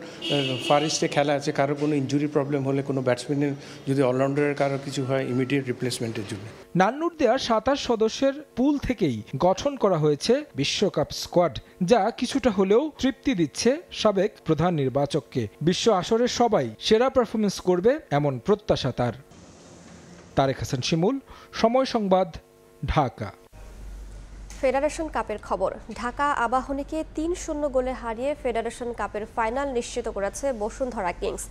ফারিস্টে খেলা আছে কারও কোনো ইঞ্জুরি প্রবলেম হলে কোনো ব্যাটসম্যানের যদি অলরাউন্ডারের কারও কিছু হয় ইমিডিয়েট রিপ্লেসমেন্টের জন্য। নান্নুর দেয়া সাতাশ সদস্যের পুল থেকেই গঠন করা হয়েছে বিশ্বকাপ স্কোয়াড, যা কিছুটা হলেও তৃপ্তি দিচ্ছে সাবেক প্রধান নির্বাচককে। বিশ্ব আসরের সবাই সেরা পারফরমেন্স করবে এমন প্রত্যাশা তার। তারেক হাসান শিমুল, সময় সংবাদ, ঢাকা। ফেডারেশন কাপের খবর, ঢাকা আবাহনীকে তিন শূন্য গোলে হারিয়ে ফেডারেশন কাপের ফাইনাল নিশ্চিত করেছে বসুন্ধরা কিংস।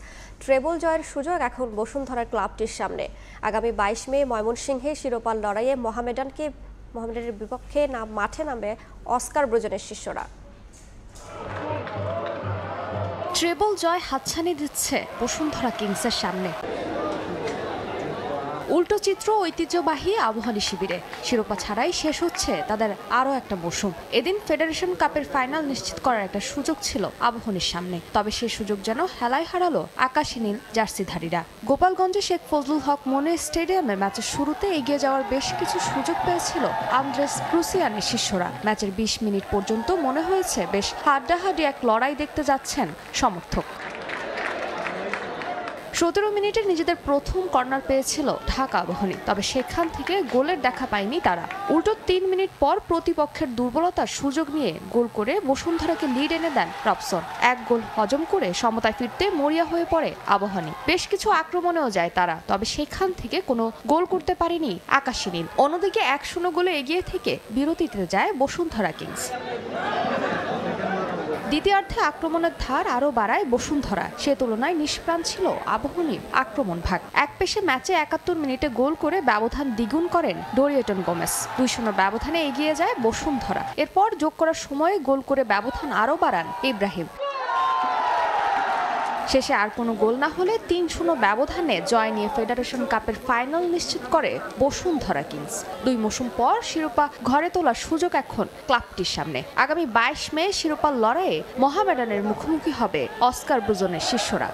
ট্রেবল জয়ের সুযোগ এখন বসুন্ধরা ক্লাবটির সামনে। আগামী বাইশ মে ময়মনসিংহে শিরোপার লড়াইয়ে মোহামেডানকে মোহামেডানের বিপক্ষে নাম মাঠে নামে অস্কার ব্রজনের শিষ্যরা। ট্রেবল জয় হাতছানি দিচ্ছে বসুন্ধরা কিংসের সামনে। উল্টো চিত্র ঐতিহ্যবাহী আবহানী শিবিরে। শিরোপা ছাড়াই শেষ হচ্ছে তাদের আরও একটা মৌসুম এদিন ফেডারেশন কাপের ফাইনাল নিশ্চিত করার একটা সুযোগ ছিল আবহানীর সামনে। তবে সেই সুযোগ যেন হেলায় হারালো আকাশী নীল জার্সিধারীরা। গোপালগঞ্জে শেখ ফজলুল হক মনে স্টেডিয়ামে ম্যাচের শুরুতে এগিয়ে যাওয়ার বেশ কিছু সুযোগ পেয়েছিল আন্দ্রেস ক্রুসিয়ানের শিষ্যরা। ম্যাচের বিশ মিনিট পর্যন্ত মনে হয়েছে বেশ হাড্ডাহাড্ডি এক লড়াই দেখতে যাচ্ছেন সমর্থক। সতেরো মিনিটে নিজেদের প্রথম কর্নার পেয়েছিল ঢাকা আবাহনী, তবে সেখান থেকে গোলের দেখা পায়নি তারা। উল্টো তিন মিনিট পর প্রতিপক্ষের দুর্বলতার সুযোগ নিয়ে গোল করে বসুন্ধরাকে লিড এনে দেন রবসন এক গোল হজম করে সমতায় ফিরতে মরিয়া হয়ে পড়ে আবাহনী। বেশ কিছু আক্রমণেও যায় তারা, তবে সেখান থেকে কোনো গোল করতে পারেনি আকাশী নীল অন্যদিকে এক শূন্য গোলে এগিয়ে থেকে বিরতিতে যায় বসুন্ধরা কিংস। দ্বিতীয়ার্ধে আক্রমণের ধার আরও বাড়ায় বসুন্ধরা সে তুলনায় নিষ্প্রাণ ছিল আবহনীর আক্রমণ ভাগ। এক পেশে ম্যাচে একাত্তর মিনিটে গোল করে ব্যবধান দ্বিগুণ করেন ডোরিয়েটন গোমেস। দুই শূন্য ব্যবধানে এগিয়ে যায় বসুন্ধরা। এরপর যোগ করার সময়ে গোল করে ব্যবধান আরও বাড়ান ইব্রাহিম। শেষে আর কোনো গোল না হলে তিন শূন্য ব্যবধানে জয় নিয়ে ফেডারেশন কাপের ফাইনাল নিশ্চিত করে বসুন্ধরা কিংস। দুই মৌসুম পর শিরোপা ঘরে তোলার সুযোগ এখন ক্লাবটির সামনে। আগামী বাইশ মে শিরোপার লড়াইয়ে মোহামেডানের মুখোমুখি হবে অস্কার ব্রুজনের শিষ্যরা।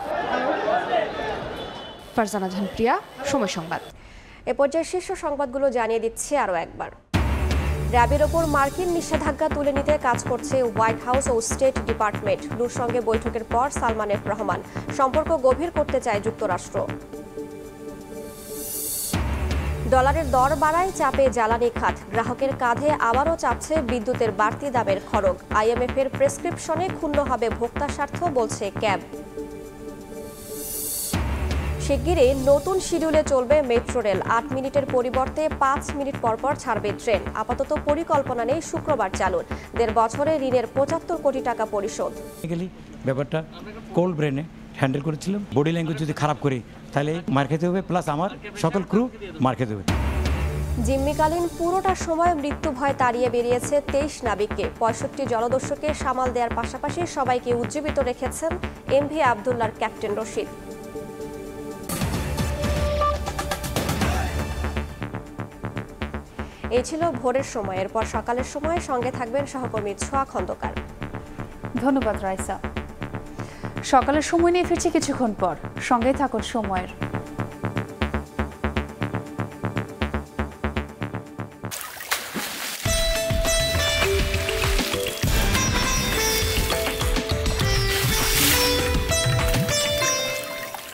ফারজানা জাহান প্রিয়া, সময় সংবাদ। এ পর্যায়ে শীর্ষ সংবাদগুলো জানিয়ে দিচ্ছি আরও একবার। র্যাবের ওপর মার্কিন নিষেধাজ্ঞা তুলে নিতে কাজ করছে হোয়াইট হাউস ও স্টেট ডিপার্টমেন্ট। লুর সঙ্গে বৈঠকের পর সালমান এফ রহমান। সম্পর্ক গভীর করতে চায় যুক্তরাষ্ট্র। ডলারের দর বাড়ায় চাপে জ্বালানি খাত। গ্রাহকের কাঁধে আবারও চাপছে বিদ্যুতের বাড়তি দামের খরচ আইএমএফ এর প্রেসক্রিপশনে ক্ষুণ্ণ হবে ভোক্তা স্বার্থ, বলছে ক্যাব। শিগগিরই নতুন শিডিউলে চলবে মেট্রো রেল। আট মিনিটের পরিবর্তে পাঁচ মিনিট পরপর ছাড়বে ট্রেন। আপাতত পরিকল্পনা নেই শুক্রবার চালুর। দেড় বছরে ঋণের পঁচাত্তর কোটি টাকা পরিশোধ। ব্যাপারটা কোল্ড ব্রেনে হ্যান্ডেল করেছিলাম। বডি ল্যাঙ্গুয়েজ যদি খারাপ করি তাহলে মার খেতে হবে প্লাস আমার সকল ক্রু মার খেতে হবে। জিম্মিকালীন পুরোটা সময় মৃত্যু ভয় তাড়িয়ে বেরিয়েছে তেইশ নাবিককে। পঁয়ষট্টি জলদস্যুকে সামাল দেওয়ার পাশাপাশি সবাইকে উজ্জীবিত রেখেছেন এম ভি আবদুল্লার ক্যাপ্টেন রশিদ। এই ছিল ভোরের সময়। এরপর সকালের সময় সঙ্গে থাকবেন সহকর্মী ছোয়া খন্দকার। ধন্যবাদ, রাইসা। সকালের সময় নিয়ে ফিরছি কিছুক্ষণ পর। সঙ্গে থাকুন সময়ের।